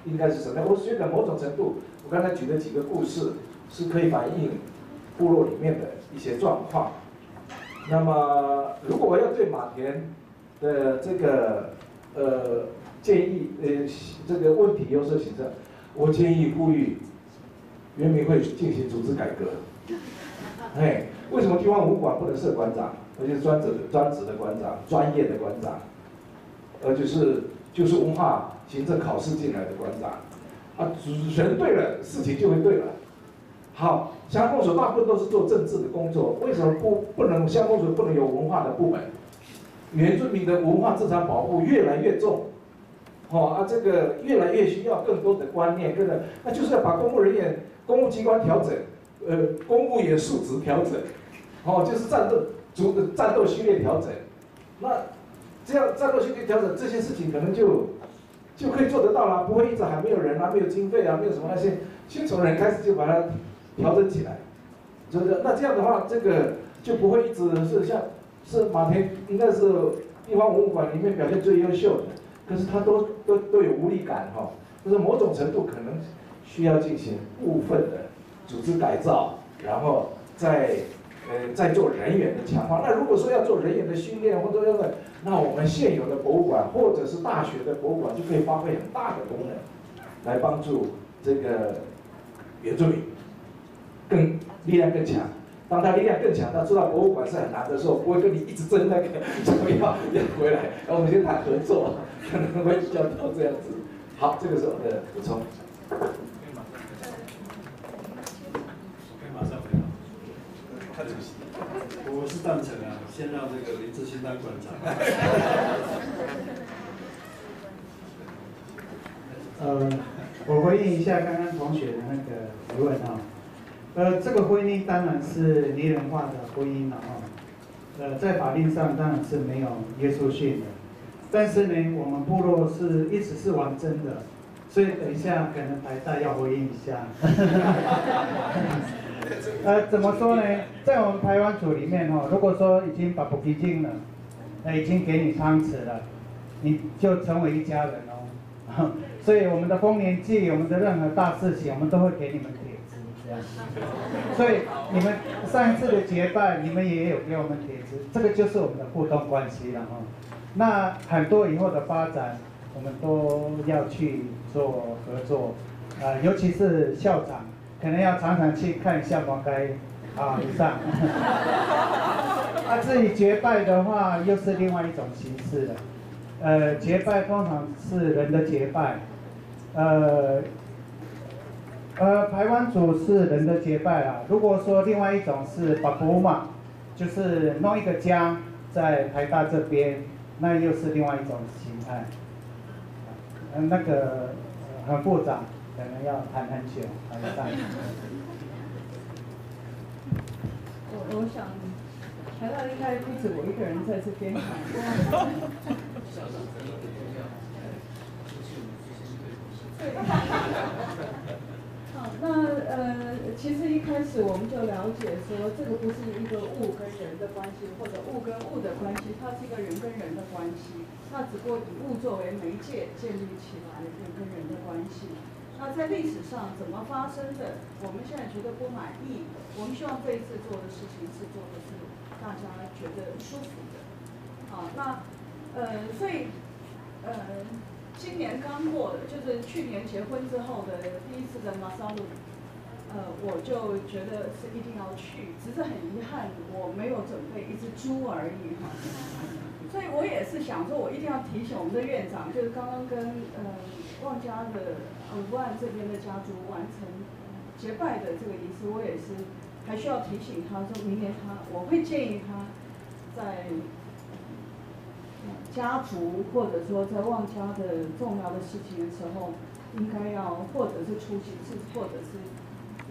应该是什么样？我觉得某种程度，我刚才举的几个故事是可以反映部落里面的一些状况。那么如果我要对马田的这个呃建议呃这个问题有所行政，我建议呼吁原民会进行组织改革。哎，为什么地方武馆不能设馆长，而且是专职、专职的馆长、专业的馆长，而就是就是文化行政考试进来的馆长，啊，人对了，事情就会对了。好，乡公所大部分都是做政治的工作，为什么不不能乡公所不能有文化的部门？原住民的文化资产保护越来越重，哦啊，这个越来越需要更多的观念，跟着，那就是要把公务人员、公务机关调整。呃，公务员素质调整，哦，就是战斗组的战斗训练调整，那这样战斗训练调整这些事情可能就就可以做得到了，不会一直还没有人啊，没有经费啊，没有什么那些，先从人开始就把它调整起来，是不是？那这样的话，这个就不会一直是像是马田应该是地方文物馆里面表现最优秀的，可是他都都都有无力感哈，就是某种程度可能需要进行部分的。组织改造，然后再呃再做人员的强化。那如果说要做人员的训练或者要在，那我们现有的博物馆或者是大学的博物馆就可以发挥很大的功能，来帮助这个原住民更力量更强。当他力量更强，他知道博物馆是很难的时候，不会跟你一直争那个怎么样要回来。然后我们先谈合作，可能会比较多这样子。好，这个是我的补充。可以马上回答我是赞成啊，先让这个林志新当馆长。呃，我回应一下刚刚同学的那个提问啊，呃，这个婚姻当然是拟人化的婚姻了啊，呃，在法律上当然是没有约束性的，但是呢，我们部落是一直是玩真的，所以等一下可能台大要回应一下。呃，怎么说呢？在我们台湾组里面哦，如果说已经把不皮筋了，呃已经给你汤匙了，你就成为一家人哦。所以我们的丰年祭，我们的任何大事情，我们都会给你们帖子这样。所以你们上一次的结拜，你们也有给我们帖子，这个就是我们的互动关系了哈。那很多以后的发展，我们都要去做合作，呃，尤其是校长。可能要常常去看一下毛该啊上，啊至于结拜的话，又是另外一种形式了。呃，结拜通常是人的结拜，呃，呃台湾族是人的结拜啊。如果说另外一种是把布嘛，就是弄一个家在台大这边，那又是另外一种形态。嗯，那个很复杂。可能要谈很久，谈上。我我想，台大应该不止我一个人在这边谈。好，那呃，其实一开始我们就了解说，这个不是一个物跟人的关系，或者物跟物的关系，它是一个人跟人的关系。那只不过以物作为媒介建立起来人跟人的关系。那在历史上怎么发生的？我们现在觉得不满意。我们希望这一次做的事情是做的是大家觉得舒服的。好，那呃，所以呃，今年刚过的，就是去年结婚之后的第一次的马萨路，呃，我就觉得是一定要去，只是很遗憾我没有准备一只猪而已哈。所以我也是想说，我一定要提醒我们的院长，就是刚刚跟呃旺家的五万这边的家族完成结拜的这个仪式，我也是还需要提醒他，说明年他我会建议他在家族或者说在旺家的重要的事情的时候，应该要或者是出席，是或者是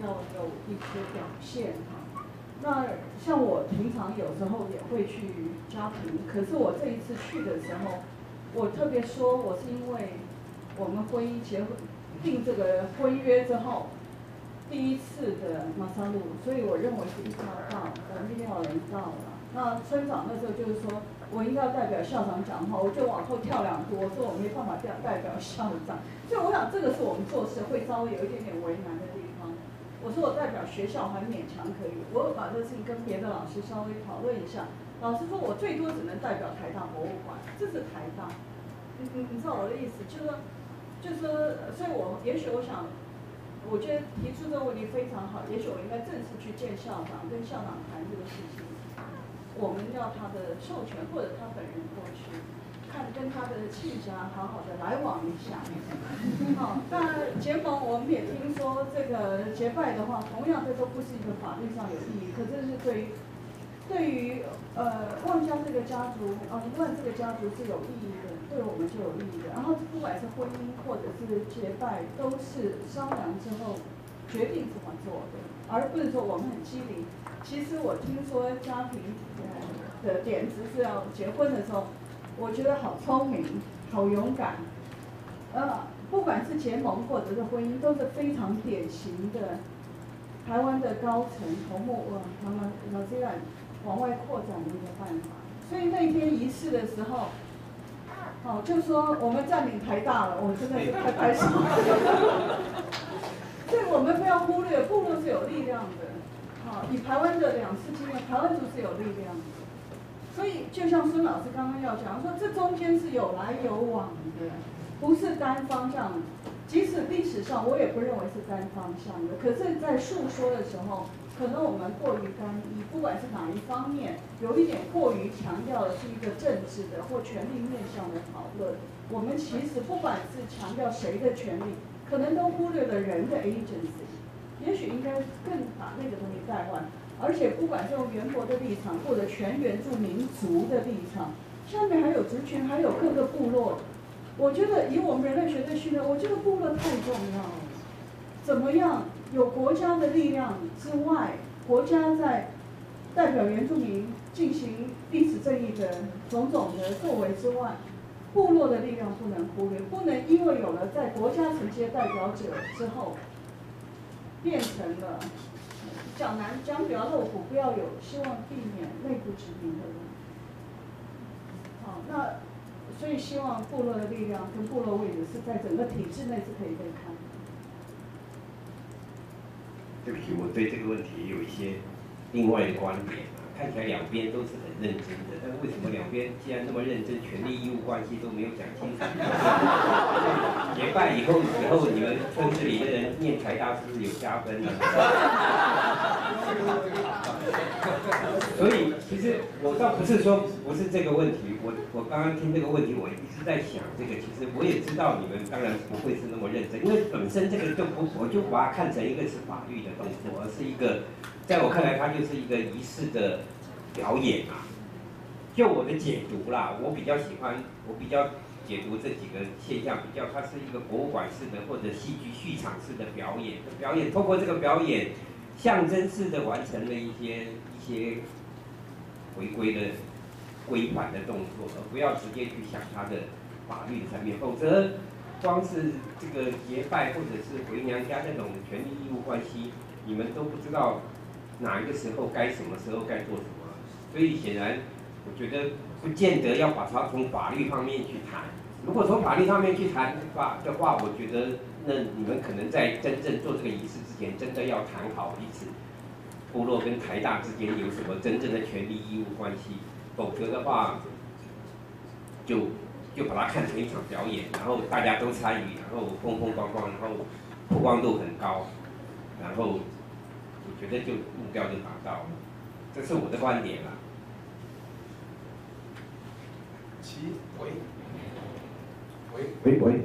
要有一些表现。那像我平常有时候也会去家庭，可是我这一次去的时候，我特别说我是因为我们婚姻结婚定这个婚约之后，第一次的马萨路，所以我认为是一家到，我一定要人到了。那村长那时候就是说我应该代表校长讲话，我就往后跳两步，我说我没办法代代表校长，所以我想这个是我们做事会稍微有一点点为难的地方。我说我代表学校还勉强可以，我把这个事情跟别的老师稍微讨论一下。老师说我最多只能代表台大博物馆，这是台大，你你你知道我的意思，就是，就是，所以我也许我想，我觉得提出这个问题非常好，也许我应该正式去见校长，跟校长谈这个事情。我们要他的授权，或者他本人过去，看跟他的亲家好好的来往一下。好，那结盟我们也听说这个结拜的话，同样这都不是一个法律上有意义，可这是对对于呃万家这个家族啊，万这个家族是有意义的，对我们就有意义的。然后不管是婚姻或者是结拜，都是商量之后决定怎么做的，而不是说我们很机灵。其实我听说家庭的点子是要结婚的时候，我觉得好聪明，好勇敢。呃，不管是结盟或者是婚姻，都是非常典型的台湾的高层头目哇，他们老这样往外扩展的一个办法。所以那天仪式的时候，哦，就说我们占领台大了，我真的是太开心。所以我们不要忽略，部落是有力量的。好以台湾的两次经验，台湾族是有力量的，所以就像孙老师刚刚要讲说，这中间是有来有往的，不是单方向。即使历史上我也不认为是单方向的，可是，在诉说的时候，可能我们过于单一，不管是哪一方面，有一点过于强调的是一个政治的或权力面向的讨论。我们其实不管是强调谁的权利，可能都忽略了人的 agency。也许应该更把那个东西带过来，而且不管是用原国的立场，或者全原住民族的立场，下面还有族群，还有各个部落。我觉得以我们人类学的训练，我觉得部落太重要了。怎么样有国家的力量之外，国家在代表原住民进行历史正义的种种的作为之外，部落的力量不能忽略，不能因为有了在国家承接代表者之后。变成了讲难讲比较露骨，不要有希望避免内部殖民的。好，那所以希望部落的力量跟部落位置是在整个体制内是可以被看。对不起，我对这个问题有一些另外的观点，看起来两边都是很认真的，但为什么两边既然那么认真，权利义务关系都没有讲清楚？结拜以后以后，你们村子里的人念台大是不是有加分呢？所以其实我倒不是说不是这个问题，我我刚刚听这个问题，我一直在想这个。其实我也知道你们当然不会是那么认真，因为本身这个就不，我就把它看成一个是法律的动作，而是一个，在我看来它就是一个仪式的表演啊。就我的解读啦，我比较喜欢，我比较解读这几个现象，比较它是一个博物馆式的或者戏剧剧场式的表演。表演通过这个表演，象征式的完成了一些一些回归的规范的动作，而不要直接去想它的法律层面。否则，光是这个结拜或者是回娘家这种权利义务关系，你们都不知道哪一个时候该什么时候该做什么。所以显然。我觉得不见得要把它从法律方面去谈。如果从法律上面去谈的话，的话，我觉得那你们可能在真正做这个仪式之前，真的要谈好彼此部落跟台大之间有什么真正的权利义务关系。否则的话，就就把它看成一场表演，然后大家都参与，然后风风光光，然后曝光度很高。然后我觉得就目标就达到了，这是我的观点喂喂喂喂，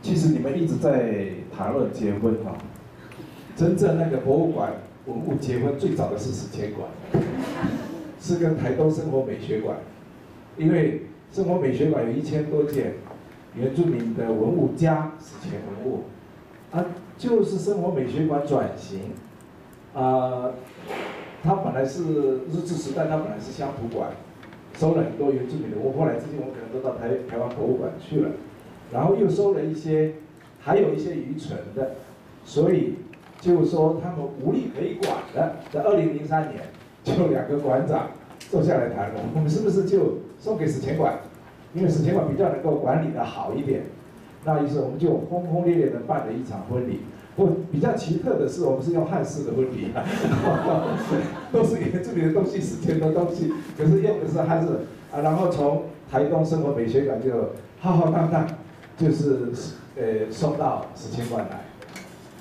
其实你们一直在谈论结婚哈，真正那个博物馆文物结婚最早的是史前馆，是跟台东生活美学馆，因为生活美学馆有一千多件原住民的文物加史前文物，啊，就是生活美学馆转型，啊，它本来是日治时代，它本来是乡土馆。收了很多原住民的，我后来这些我可能都到台台湾博物馆去了，然后又收了一些，还有一些遗存的，所以就说他们无力可以管的，在二零零三年就两个馆长坐下来谈，我们是不是就送给史前馆？因为史前馆比较能够管理的好一点，那于是我们就轰轰烈烈的办了一场婚礼。不比较奇特的是，我们是用汉式的婚礼，都是原住民的东西，史前的东西，可是用的是汉式啊。然后从台东生活美学馆就浩浩荡荡，就是呃送到史前馆来，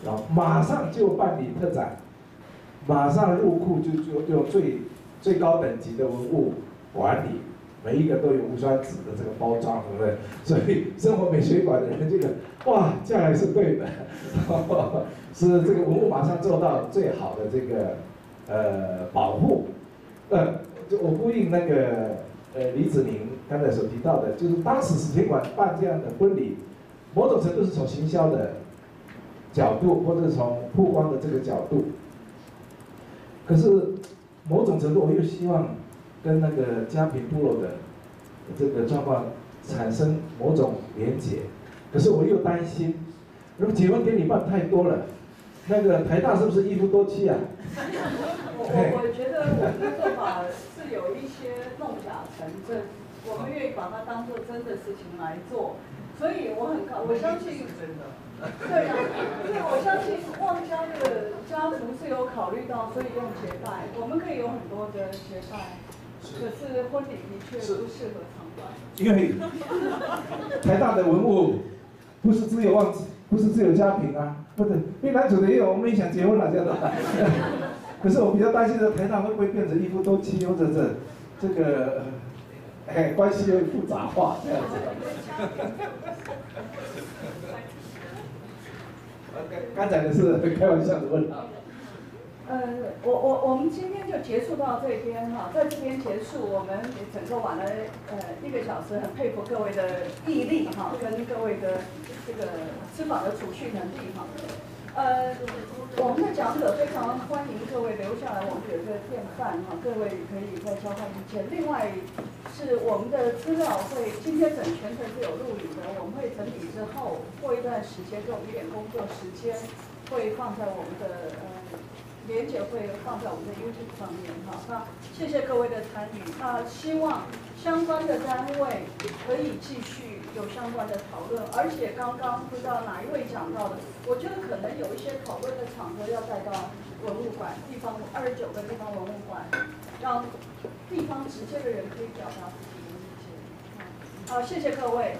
然后马上就办理特展，马上入库就就用最最高等级的文物管理。每一个都有无酸纸的这个包装，对不对？所以生活美学馆的人，这个哇，这样还是对的，是这个文物马上做到最好的这个呃保护。呃，就我呼应那个呃李子明刚才所提到的，就是当时史前馆办这样的婚礼，某种程度是从行销的角度，或者从曝光的这个角度。可是某种程度，我又希望。跟那个家贫部落的这个状况产生某种连结，可是我又担心，如果结婚典礼办太多了，那个台大是不是一夫多妻啊？我 我我觉得我们的做法是有一些弄假成真，我们愿意把它当做真的事情来做，所以我很高，我相信是真的。对呀，因为我相信望家的家族是有考虑到，所以用结拜，我们可以有很多的结拜。可是婚礼的确不适合场馆，因为台大的文物不是只有旺，不是只有家庭啊，不是，因为男主的也有，我们也想结婚了这样的。可是我比较担心的，台大会不会变成一夫多妻，或者这这个，哎，关系会复杂化这样子。刚才的是开玩笑的问啊。呃，我我我们今天就结束到这边哈，在这边结束，我们整个晚了呃一个小时，很佩服各位的毅力哈，跟各位的这个司法的储蓄能力哈。呃，我们的讲者非常欢迎各位留下来，我们有一个电饭哈，各位可以再交换意见。另外是我们的资料会今天整全程是有录影的，我们会整理之后，过一段时间给我们一点工作时间，会放在我们的呃。连结会放在我们的 YouTube 上面哈，那谢谢各位的参与，那希望相关的单位可以继续有相关的讨论，而且刚刚不知道哪一位讲到的，我觉得可能有一些讨论的场合要带到文物馆，地方二十九个地方文物馆，让地方直接的人可以表达自己的意见。好，谢谢各位。